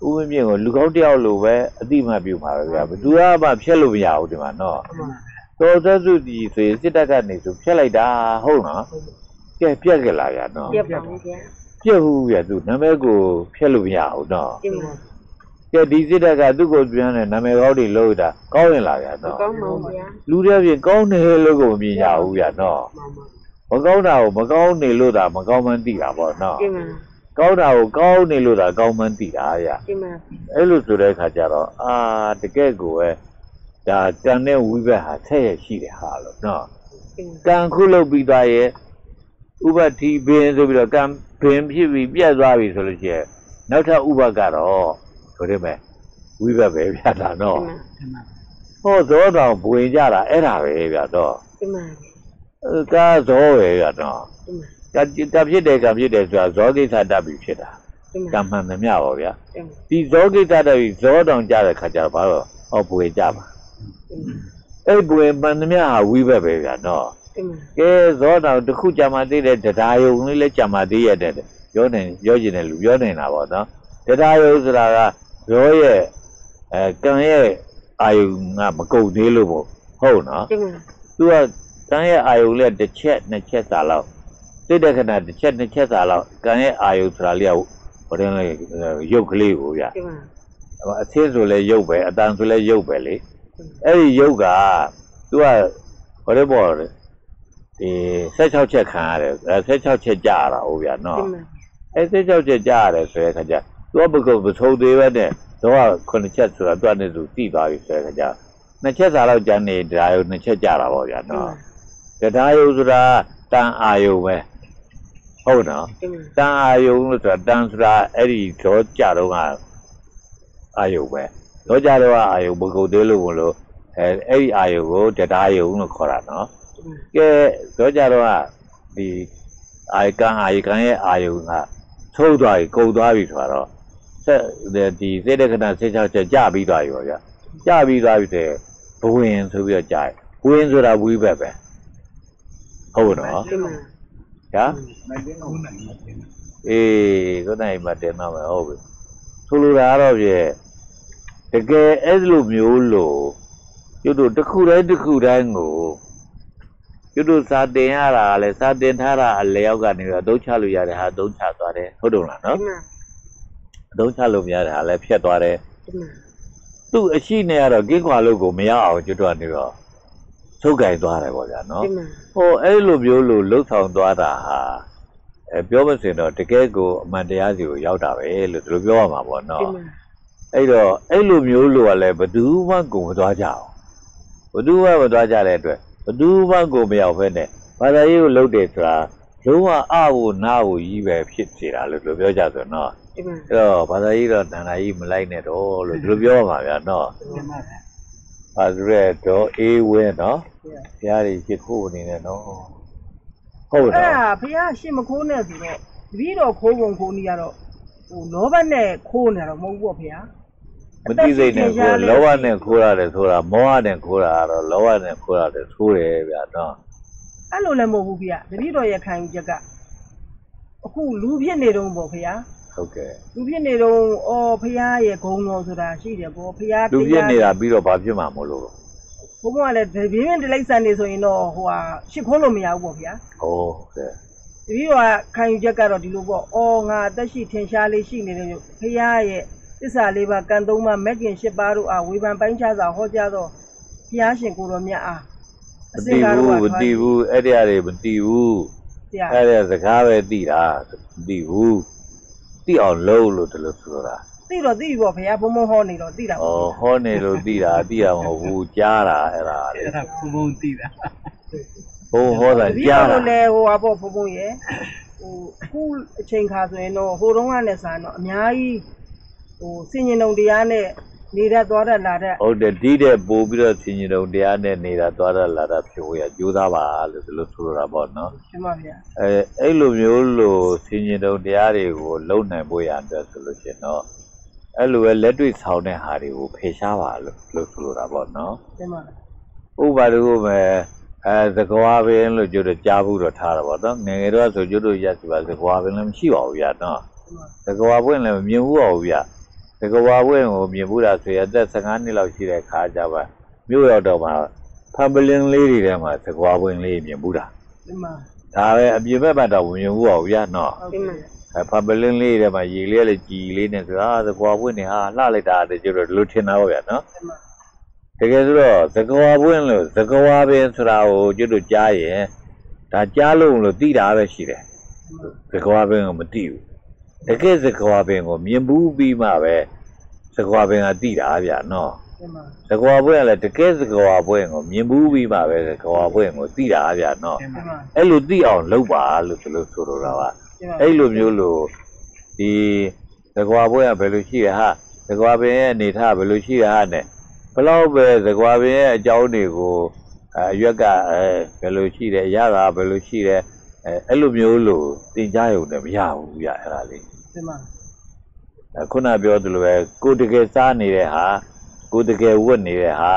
[SPEAKER 1] ဥပမြင့်ကိုလူကောင်းတယောက်လိုပဲအတိမတ်ပြုမှာပဲဗျာဘယ်သူမှဖျက်လို့မရဘူးဒီမှာနော်တော်သက်စုကြည်ဆိုရင်စစ်တပ်ကနေဆိုဖျက်လိုက်တာဟုတ်နော်ကဲပြက်ကြလာရနော်
[SPEAKER 3] ပြပါဦးဗျာ
[SPEAKER 1] ပြက်ဘူးပြသူနာမည်ကိုဖျက်လို့မရဘူးနော်
[SPEAKER 3] တင်ပါ
[SPEAKER 1] ကဲဒီစစ်တပ်ကသူ့ကိုပြန်တဲ့နာမည်ကောင်းတွေလို့တာကောင်းရင်လာရ
[SPEAKER 3] မ
[SPEAKER 1] နော်
[SPEAKER 3] ကောင်းပါဘူးဗျာ
[SPEAKER 1] လူတွေပြင်ကောင်းတယ်လို့ကိုမမြင်ရဘူးရနော်
[SPEAKER 2] မှန်ပါ
[SPEAKER 1] မကောင်းတာကိုမကောင်းနေလို့တာမကောင်းမှန်းသိတာပေါ့နော်
[SPEAKER 3] တင်ပါ
[SPEAKER 1] ကောင်းတာကိုကောင်းနေလို့တာကောင်းမှန်းသိတာရ
[SPEAKER 3] တင်ပါ
[SPEAKER 1] အဲ့လိုဆိုတဲ့အခါကျတော့အာတကယ်ကိုပဲဒါတန်တဲ့ဝိဘက်ဟာဆက်ရရှိတယ်ဟာလို့နော်
[SPEAKER 3] တင်ပါ
[SPEAKER 1] ကံခုလုပ်ပြီးသွားရဲ့ဥပတိဘင်းဆိုပြီးတော့ကံဘင်းဖြစ်ပြီးပြတ်သွားပြီဆိုလို့ရှိရင်နောက်ထပ်ဥပကတော့ဆိုရမယ်ဝိဘတ်ပဲဗျာဒါ
[SPEAKER 3] တင်
[SPEAKER 1] တော့
[SPEAKER 3] ပါ
[SPEAKER 2] မှန်ပါ
[SPEAKER 1] ဟောဇောတော်ဘဝင်ကြတာအဲ့ဒါပဲဗျာတော့
[SPEAKER 3] တင်ပါ
[SPEAKER 1] အဲကာဇောပဲဗျာတော့
[SPEAKER 3] တင်ပါ
[SPEAKER 1] ကံကံဖြစ်တယ်ကံဖြစ်တယ်ဆိုတာဇောကိစ္စတတ်ပြီးဖြစ်တာ
[SPEAKER 3] တင်
[SPEAKER 1] ကံ
[SPEAKER 3] ပါ
[SPEAKER 1] မှန်သမျှပါဗျာ
[SPEAKER 3] တင်ပါ
[SPEAKER 1] ဒီဇောကိစ္စတတ်ပြီးဇောတောင်ကြတဲ့ခါကျတော့ဘာလို့ဟောဘဝင်ကြပါ
[SPEAKER 3] တင်ပါ
[SPEAKER 1] အဲ့ဘဝင်မှန်သမျှဟာဝိဘတ်ပဲဗျာတော့
[SPEAKER 3] တင်ပါ
[SPEAKER 1] ကဲဇောတော်တစ်ခုကြာမှသိတဲ့တရားယုံလေးလည်းကြာမှသိရတဲ့ပြောနေပြောကျင်တဲ့လူပြောနေတာပေါ့နော်တရားယုံဆိုတာကဇောရဲ့အဲကံရဲ့အာယုံကမကုန်သေးလို့ပေါ့ဟုတ်နော်
[SPEAKER 3] တင်ပါ
[SPEAKER 1] သူကကံရဲ့အာယုံလေးတစ်ချက်နှစ်ချက်စာလောက် သိတဲ့ခဏတစ်ချက်နှစ်ချက်စာလောက်ကံရဲ့အာယုံဆိုတာလေးကဘာလဲလဲရုပ်ကလေးကိုဗျ
[SPEAKER 3] တင်ပါ
[SPEAKER 1] အသင်းဆိုလဲရုပ်ပဲအတန်ဆိုလဲရုပ်ပဲလေအဲ့ဒီရုပ်ကသူကဘာလဲပေါ့လေဒီ16ချက်ခံရတယ်အဲ16ချက်ကြာရတာဟုတ်ဗျာနော်
[SPEAKER 3] တင်ပါ
[SPEAKER 1] အဲ16ချက်ကြာရတယ်ဆိုတဲ့ခါကျသူကဘကုမထုံသေးပဲနဲ့တော့9ချက်ဆိုတာသူကနဲ့သူတိသွားပြီဆိုတဲ့ခါကျနှစ်ချက်စာလောက်ကြာနေတရားယုံနှစ်ချက်ကြာတာပေါ့ဗျာ
[SPEAKER 3] တင်
[SPEAKER 1] နော်
[SPEAKER 3] ပါ
[SPEAKER 1] တရားယုံဆိုတာတန်အာယုံပဲ ဟုတ်နော်
[SPEAKER 3] တင်ပါ
[SPEAKER 1] တန်အာယုံလို့ဆိုတာတန်ဆိုတာအဲ့ဒီတော့ကြာတော့ကအာယုံပဲတော့ကြာတော့အာယုံဘကုသေးလို့ဘလို့အဲအဲ့ဒီအာယုံကိုတရားယုံလို့ခေါ်တာနော်ကဲတော့ကြတော့ကဒီအာယကံအာယကံရဲ့အာယုံကထုံးသွားပြီကုန်သွားပြီဆိုတော့ဆက်ဒီစေတကနာ16ချက်ကြာပြီးသွားပြီပေါ့ဗျာကြာပြီးသွားပြီတဲ့ဘဝင်ဆိုပြီးတော့ကြာတယ်ဘဝင်ဆိုတာဝိဘက်ပဲဟုတ်နော်
[SPEAKER 3] တင်ပါ
[SPEAKER 1] ဗျာ
[SPEAKER 2] နိုင်တဲ့ဟုတ်နိုင်တယ်
[SPEAKER 1] အေးခုနိုင်မှတင်တော့မယ်ဟုတ်ပြီဆိုလိုတာကတော့ပြည့်တကယ်အဲ့လိုမျိုးလို့ကျွတ်တို့တစ်ခုတိုင်းတစ်ခုတိုင်းကိုကျွတ်တို့စာတင်ရတာကလည်းစာတင်ထားတာအလျောက်ကနေပြီးတော့အသုံးချလို့ရတဲ့ဟာအသုံးချသွားတယ်ဟုတ်တယ်မလား
[SPEAKER 3] တင်
[SPEAKER 1] နော်
[SPEAKER 3] ပါ
[SPEAKER 1] အသုံးချလို့မရတဲ့ဟာလည်းဖြတ်သွားတယ်
[SPEAKER 3] တင်ပါ
[SPEAKER 1] သူ့အရှိနဲ့ကတော့ကင်းခွာလို့ကိုမရအောင်ကျွတ်တို့ကနေတော့ ထုတ်ကင်သွားတယ်ပေါ့ဗျာနော်
[SPEAKER 3] တင်ပါ
[SPEAKER 1] ဟိုအဲ့လိုမျိုးလို့လှုပ်ဆောင်သွားတာဟာအဲပြောမစင်တော့တကယ်ကိုအမှန်တရားစီကိုရောက်တာပဲလို့ဒီလိုပြောရမှာပေါ့နော်
[SPEAKER 3] တင်ပါ
[SPEAKER 1] အဲ့တော့အဲ့လိုမျိုးလို့ကလည်းဘယ်သူမှကိုမသွားကြအောင်ဘယ်သူမှမသွားကြတဲ့အတွက်ဘယ်သူမှကိုမရောက်ဖ ೇನೆ ဘာသာရေးကိုလှုပ်တယ်ဆိုတာလုံးဝအဖို့နာဖို့ကြီးပဲဖြစ်စေတာလို့ဒီလိုပြောကြဆိုတော့
[SPEAKER 3] တင်ပါ
[SPEAKER 1] အဲ့တော့ဘာသာရေးတော့တဏ္ဍာကြီးမလိုက်နဲ့တော့လို့ဒီလိုပြောရမှာဗျာနော်
[SPEAKER 2] မှန် ပါ
[SPEAKER 1] အဲဒါရဲတော့အေးဝင်းနော်ဘုရားကြီးရှိခိုးအနေနဲ့နော်ဟုတ်
[SPEAKER 4] အဲ့
[SPEAKER 1] တော့
[SPEAKER 4] ဒါဘုရားရှင်းမခိုးနဲ့ဆိုတော့တပည့်တော်ခိုးပုံခိုးနေရတော့ဟိုလောဘနဲ့ခိုးနေတော့မဟုတ်ဘူးပေါ့ဘုရား
[SPEAKER 1] မတိစိတ်နဲ့ကိုယ်လောဘနဲ့ခိုးရတယ်ဆိုတာမောဟနဲ့ခိုးတာကတော့လောဘနဲ့ခိုးရတယ်ဆိုးတယ်ဗျာနော်
[SPEAKER 4] အဲ့လိုလည်းမဟုတ်ဘူးဘုရားတပည့်တော်ရဲ့ခံယူချက်ကအခုလူဖြစ်နေတော့ပေါ့ဘုရား
[SPEAKER 1] ဟုတ်ကဲ့
[SPEAKER 4] လူဖြစ်နေတော့အော်ဖះရဲ့ဂုံတော်ဆိုတာရှိတယ်ပေါ့ဖះ
[SPEAKER 1] လူပြစ်နေတာပြီးတော့ဘာဖြစ်မှာမို့လို့
[SPEAKER 4] ဘုံဘုံကလည်းဒပြင်းပြင်းတိလိုက်ဆန်နေဆိုရင်တော့ဟိုဟာရှစ်ခိုးလို့မရဘူးပေါ့ဗျာ
[SPEAKER 1] ဟုတ်ကဲ့
[SPEAKER 4] တပည့်တော်ကခံယူချက်ကတော့ဒီလိုပေါ့အော်ငါအသက်ရှိထင်ရှားလေးရှိနေတယ်လို့ဖះရဲ့သစ္စာလေးပါးကံသုံးပါးမက်ကင်ရှစ်ပါးတို့အားဝေဖန်ပိုင်းခြားစွာဟောကြားသောဖះရှင်ကိုတော်မြတ်အား
[SPEAKER 1] မတိဘူးမတိဘူးအဲ့ဒီအရာတွေမတိဘူး
[SPEAKER 4] ဆရာ
[SPEAKER 1] အဲ့ဒါစကားပဲတိတာမတိဘူး တိအောင်လုပ်လို့တလို့ဆိုတာ
[SPEAKER 4] သိတော့သိပြီပေါ့ဖះဘုံဘုံဟောနေတော့သိတာ
[SPEAKER 1] ဩ
[SPEAKER 4] ပေါ့
[SPEAKER 1] ဟောနေလို့တိတာတိရမဟုတ်ဘူးကြားတာအဲ့ဒါလေ
[SPEAKER 2] အဲ့ဒါဘုံဘုံတည်တာ
[SPEAKER 1] ဘုံဟောတာ
[SPEAKER 4] တပည့်
[SPEAKER 1] ကြား
[SPEAKER 4] တော်
[SPEAKER 1] တာ
[SPEAKER 4] လည်းဟိုဟာပေါ့ဘုံဘုံရဲ့ဟိုအခုအချိန်ခါဆိုရင်တော့ဟိုတုန်းကနဲ့ဆိုင်တော့အများကြီးဟိုစင်ញင်ုံတရားနဲ့ နေရသွားတတ်လာတတ်
[SPEAKER 1] ဟုတ်တယ်ဒီတဲ့ပို့ပြီးတော့ဆင်ញင်တော်တရားနဲ့နေတာသွားတာလာတာဖြစ်ဝရကြိုးစားပါလို့ဒီလိုဆိုလိုတာပေါ့နော်
[SPEAKER 4] ရှင်ပါဗျာ
[SPEAKER 1] အဲအဲ့လိုမျိုးလို့ဆင်ញင်တော်တရားတွေကိုလုံနိုင်ဖို့ရအတွက်ဆိုလို့ရှရင်တော့အဲ့လိုပဲလက်တွေ့ဆောင်တဲ့ဟာတွေကိုဖယ်ရှားပါလို့လို့ဆိုလိုတာပေါ့နော်
[SPEAKER 4] ရှင်ပါ
[SPEAKER 1] ဥပဒေကိုပဲအဲသကွာပင်လို့ကျတော့ကြားဘူးတော့ထားတာပေါ့နော်ငယ်ငယ်တော့ဆိုကျတို့ရက်စီပါသကွာပင်လည်းမရှိပါဘူးဗျာနော်
[SPEAKER 4] ရှင်ပါ
[SPEAKER 1] သကွာပွင့်လည်းမမြင်ဘူးပါဘူးဗျာ သကွာပွင့်ကိုမြင်ဘူးတာဆိုရင်အသက်15နှစ်လောက်ရှိတဲ့ခါကျပါမြို့ရောက်တော့မှဖန်ပလင်းလေးတွေထဲမှာသကွာပွင့်လေးမြင်ဘူးတာ
[SPEAKER 4] ရှင်ပါ
[SPEAKER 1] ဒါပဲအပြင်ဘက်မှာတော့မမြင်ဘူးပါဘူးဗျာနော်
[SPEAKER 4] ဟုတ်
[SPEAKER 3] ဒီ
[SPEAKER 4] ကဲ့
[SPEAKER 3] မှာ
[SPEAKER 1] အဲဖန်ပလင်းလေးတွေထဲမှာရေလေးကလည်းကြည်လေးနဲ့ဆိုအာသကွာပွင့်နေဟာလှလိုက်တာတဲ့ကျတော့ဒီလိုထင်တာပါဗျာနော်
[SPEAKER 4] ရှင်ပါ
[SPEAKER 1] တကယ်ဆိုတော့သကဝါပွင့်လို့သကဝါပင်ဆိုတာကိုကျွတ်တို့ကြားရင်ဒါကြားလို့လို့သိတာပဲရှိတယ်သကဝါပင်ကိုမသိဘူး တကယ်သကဝါပင်ကိုမြင်ဘူးပြီးမှပဲသကဝါပင်ကသိတာဗျာနော်
[SPEAKER 4] ရှင်ပါ
[SPEAKER 1] သကဝါပွင့်ကလည်းတကယ်သကဝါပွင့်ကိုမြင်ဘူးပြီးမှပဲသကဝါပွင့်ကိုသိတာဗျာနော်
[SPEAKER 2] ရှင်း
[SPEAKER 4] ရှင်
[SPEAKER 2] ပါ
[SPEAKER 4] ပါ
[SPEAKER 1] အဲ့လိုသိအောင်လုပ်ပါလို့ဒီလိုဆိုလိုတာပါ
[SPEAKER 4] ရှင်ပါ
[SPEAKER 1] အဲ့လိုမျိုးလို့ဒီသကဝါပွင့်ကဘယ်လိုရှိရဟာသကဝါပင်ရဲ့အနေထားဘယ်လိုရှိရဟာနဲ့ဘလောက်ပဲသကဝါပင်ရဲ့အကြောင်းတွေကိုအဲအရွက်ကအဲဘယ်လိုရှိတယ်ရတာဘယ်လိုရှိတယ်အဲအဲ့လိုမျိုးလို့သင်ကြားရုံနဲ့မရဘူးဗျအဲ့ဒါလေး
[SPEAKER 4] ရှင်ပါ
[SPEAKER 1] အဲခုနပြောသလိုပဲကိုယ်တကယ်စားနေတဲ့ဟာကိုယ်တကယ်ဝတ်နေတဲ့ဟာ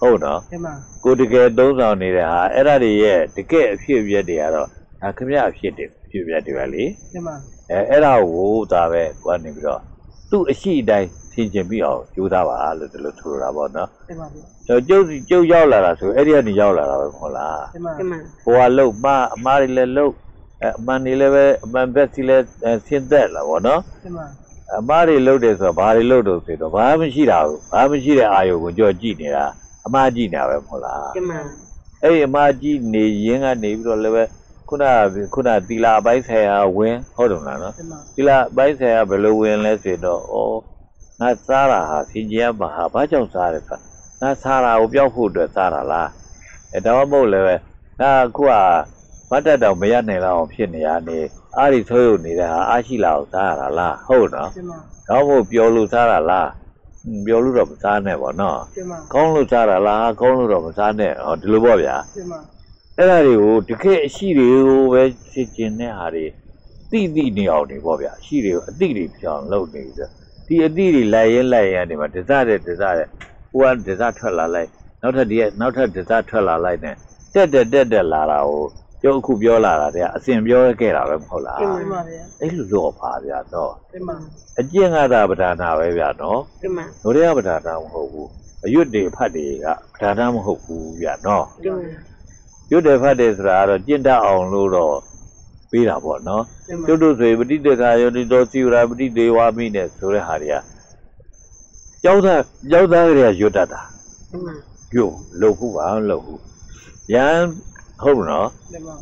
[SPEAKER 1] ဟုတ်နော်
[SPEAKER 4] ရှင်ပါ
[SPEAKER 1] ကိုယ်တကယ်သုံးဆောင်နေတဲ့ဟာအဲ့ဒါတွေရဲ့တကယ်အဖြစ်အပျက်တွေကတော့ဒါခမရအဖြစ်တွေအဖြစ်အပျက်တွေပဲလေ
[SPEAKER 4] ရှင်ပါ
[SPEAKER 1] အဲအဲ့ဒါကိုဒါပဲကိုကနေပြီးတော့သူ့အရှိအတိုင်းသင်ကျင်ပြီးအောင်ကြိုးစားပါလို့ဒီလိုထူတာပေါ့နော်
[SPEAKER 4] ရှင်ပါဗျာ
[SPEAKER 1] ကျွန်တော်ကျုပ်စီကျုပ်ရောက်လာတာဆိုအဲ့ဒီကနေရောက်လာတာပဲမဟုတ်လား
[SPEAKER 4] ရှင်ပါ
[SPEAKER 3] ဒီမှာ
[SPEAKER 1] ဟိုကလှုပ်မအမားတွေလည်းလှုပ် အဲအမှန်တွေလည်းပဲအမှန်ဘက်စီလည်းအဲဆင်းသက်လာပေါ့နော်
[SPEAKER 4] ရှင်ပါ
[SPEAKER 1] အမားတွေလှုပ်တယ်ဆိုတော့ဘာတွေလှုပ်တော့ဆိုတော့ဘာမှမရှိတာဘူးဘာမှမရှိတဲ့အာယုကိုကြောကြည့်နေတာအမားကြည့်နေတာပဲမဟုတ်လား
[SPEAKER 3] ဒီမှာ
[SPEAKER 1] အဲ့ဒီအမားကြည့်နေရင်းကနေပြီးတော့လည်းပဲခုနကခုနသီလာအပိုင်းဆိုင်ရာဝင်ဟုတ်တယ်မလားနော်
[SPEAKER 4] ရှင်ပါ
[SPEAKER 1] ဒီလားဘိုင်းဆိုင်ကဘယ်လိုဝင်လဲဆိုတော့ဩငါစားတာဟာစင်ကြယ်မှာဟာဘာကြောင့်စားရလဲဆိုငါစားတာကိုပြောက်ဖို့အတွက်စားတာလားအဲတော့မဟုတ်လည်းပဲငါအခုက မတ်တက်တော့မရနိုင်လောက်အောင်ဖြစ်နေရနေအားဒီဆိုးရုံနေတဲ့ဟာအားရှိလာအောင်စားရတာလားဟုတ်နော်
[SPEAKER 4] ရှင်ပါ
[SPEAKER 1] တော့မဟုတ်ပျော်လို့စားတာလားဟွန်းပျော်လို့တော့မစားနဲ့ပေါ့နော်
[SPEAKER 4] ရှင်ပါ
[SPEAKER 1] ကောင်းလို့စားတာလားကောင်းလို့တော့မစားနဲ့ဟောဒီလိုပေါ့ဗျာ
[SPEAKER 4] ရှင်ပါ
[SPEAKER 1] အဲ့ဒါတွေကိုတကယ်အရှိတွေကိုပဲဖြစ်ကျင်တဲ့ဟာတွေတိတိနေအောင်နေပေါ့ဗျာအရှိတွေကိုအတိတွေပြောင်းလုပ်နေပြီဆိုဒီအတိတွေလိုက်ရင်လိုက်ရင်ဒီမှာဒဇတဲ့ဒဇတဲ့ဟိုကဒဇထွက်လာလိုက်နောက်ထပ်ဒီကနောက်ထပ်ဒဇထွက်လာလိုက်နဲ့တက်တက်တက်တက်လာတာကိုကျု ပ်အခုပြောလာတာတဲ့အစဉ်ပြောခဲ့တာပဲမဟုတ်လား
[SPEAKER 4] ရှင်ပါဗျာ
[SPEAKER 1] အဲ့လိုတော့ပါဗျာတော့
[SPEAKER 4] ရှင်ပါ
[SPEAKER 1] အကျင့်ကသာပဓာနာပဲဗျာနော်
[SPEAKER 3] ဒီမှာ
[SPEAKER 1] တို့တွေကပဓာနာမဟုတ်ဘူးအရွတ်တွေဖတ်တွေကပဓာနာမဟုတ်ဘူးဗျာနော်
[SPEAKER 3] ဒီမှာ
[SPEAKER 1] ရွတ်တယ်ဖတ်တယ်ဆိုတာကတော့ကျင့်တတ်အောင်လို့တော့ပြီးတာပေါ့နော်
[SPEAKER 4] ရှင်ပါ
[SPEAKER 1] ကျွတ်တို့ဆိုရင်ပဋိတေခာယောတိတော်စီဝရာပဋိဒေဝမိနဲ့ဆိုတဲ့ဟာတွေကကြောက်သားကြောက်သားကလေးကရွတ်တတ်တာ
[SPEAKER 3] ဒီမှာ
[SPEAKER 1] ယုံလို့ခုပါလို့ခုရန် ဟုတ်နော်
[SPEAKER 4] ရှင်ပါ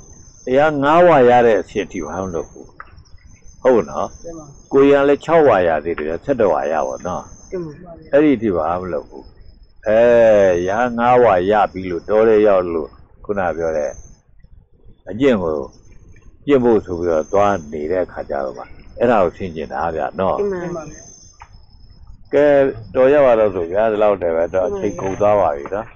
[SPEAKER 1] တရား9ဝါရတဲ့အဖြစ်ထိပါလို့ခုဟုတ်နော်
[SPEAKER 4] ရှင်ပါ
[SPEAKER 1] ကိုရန်လည်း6ဝါရသေးတယ်7ဝါရပါတော့
[SPEAKER 3] ဒီမှာ
[SPEAKER 1] အဲ့ဒီထိပါမလို့ခုအဲရန်9ဝါရပြီလို့တော်ရဲရောက်လို့ခုနပြောတဲ့အကျင့်ကိုကျင့်ဖို့ဆိုပြီးတော့သွားနေတဲ့အခါကျတော့ပါအဲ့ဒါကိုရှင်းကျင်တာဗျာနော်
[SPEAKER 3] ဒီမှာ
[SPEAKER 4] ရှင်ပါဗျာ
[SPEAKER 1] ကဲတော်ရပါတော့ဆိုဗျာဒီလောက်တည်းပဲတော့အချိန်ကုန်သွားပါပြီနော်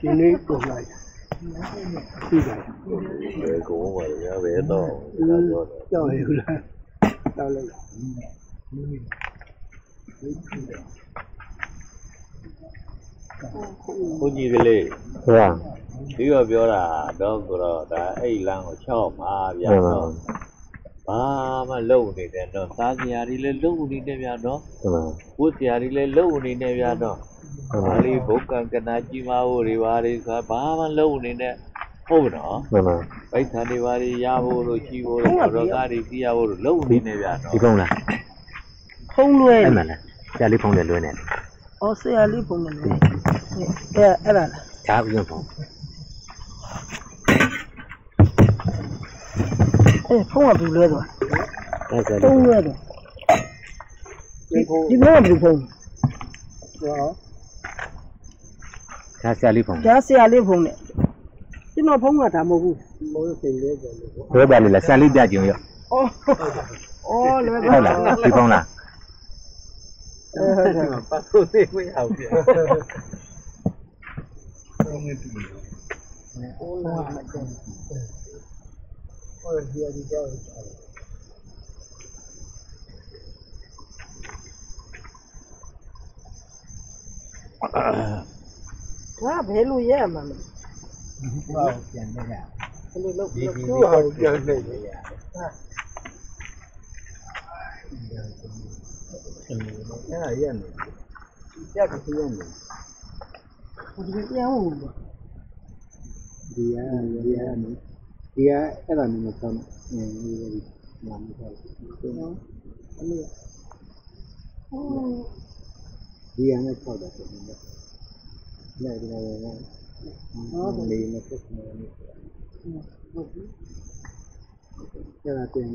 [SPEAKER 2] ဒီနေ့ကုန်လိုက်သိတယ်
[SPEAKER 1] ဘယ်ကုန်ပါလဲဗျာဘယ်တော့ဒါပြောတယ်
[SPEAKER 2] ကြောက်ရည်လားတောက်လိုက်
[SPEAKER 1] ဘုန်းကြီးကလေး
[SPEAKER 5] ဟုတ်ပါ
[SPEAKER 1] ပြီးတော့ပြောတာတော့ကိုတော့ဒါအဲ့ဒီလမ်းကိုချောက်မှာဗျာ
[SPEAKER 5] ဟုတ်ပါ
[SPEAKER 1] တော့ ဘာမှလုံနေတယ်တော့စားစရာတွေလည်းလုံနေတယ်ဗျာတော့
[SPEAKER 5] ဟုတ်ပါ
[SPEAKER 1] ဝတ်စရာတွေလည်းလုံနေတယ်ဗျာတော့
[SPEAKER 5] ဟုတ်ပါ
[SPEAKER 1] ဒါလေးဘုတ်ကံကနာကြီးမားဖို့တွေပါတွေဆိုတာဘာမှလုံနေနဲ့ဟုတ်နော်
[SPEAKER 5] ဟုတ်ပါ
[SPEAKER 1] ပိုက်ဆံတွေပါတွေရဖို့လို့ရှိဖို့လို့တော့ကားတွေစီးရဖို့လို့လုံနေတယ်ဗျာတော့
[SPEAKER 5] ဒီဖုန်းလား
[SPEAKER 4] ဖုံးလွှဲ
[SPEAKER 5] အဲ့မှလားဆရာလေးဖုန်းနဲ့လွှဲနေတယ်
[SPEAKER 4] ဩဆရာလေးဖုံးတယ်လေအဲအဲ့ဒါလား
[SPEAKER 5] ဒါဥစဉ်ဖုန်း
[SPEAKER 4] အဲဖုံးကဘူးလွှဲသွား
[SPEAKER 5] အဲ့ဆရာ
[SPEAKER 4] ဖုံး
[SPEAKER 5] လေး
[SPEAKER 4] လွှဲသွားဒီဖုံးကဘူးဖုံး
[SPEAKER 5] ဒါဆရာလေးဖုန်း
[SPEAKER 4] ဒါဆရာလေးဖုံးနဲ့ကျွန်တော်ဖုံးကဒါမဟုတ်ဘူး
[SPEAKER 5] လွှဲပါလေလားဆရာလေးပြကြုံရော
[SPEAKER 4] ဩဩလွှဲ
[SPEAKER 5] ဟုတ်လားဒီဖုန်းလား
[SPEAKER 4] အဲဟုတ်တယ်
[SPEAKER 1] ပတ်လို့သိမရဘူးဗျာ
[SPEAKER 4] ဒါဘယ်လိုရဲမှာလဲ
[SPEAKER 2] ဘာကိုပြန်နေရ
[SPEAKER 4] ဘယ် လိုလုပ်
[SPEAKER 1] ဒီဒီ
[SPEAKER 2] သူ့ဟာကိုပြန်နေရ
[SPEAKER 1] အဲ့ဒါရက်နေရက်ကစီးရနေ
[SPEAKER 4] ဒီပြန်ဟုတ်ဘူး
[SPEAKER 2] ဒီရဒီရနေ ဒီရအဲ့ဒါမျိုးမဆောင်နေဒီနာမည်ပေါ့ဒီရနဲ့ဆောက်တာပုံနဲ့လည်းဒီလိုပဲဟုတ်တယ်လေမဆက်နေနေအဲ့ဒါတင်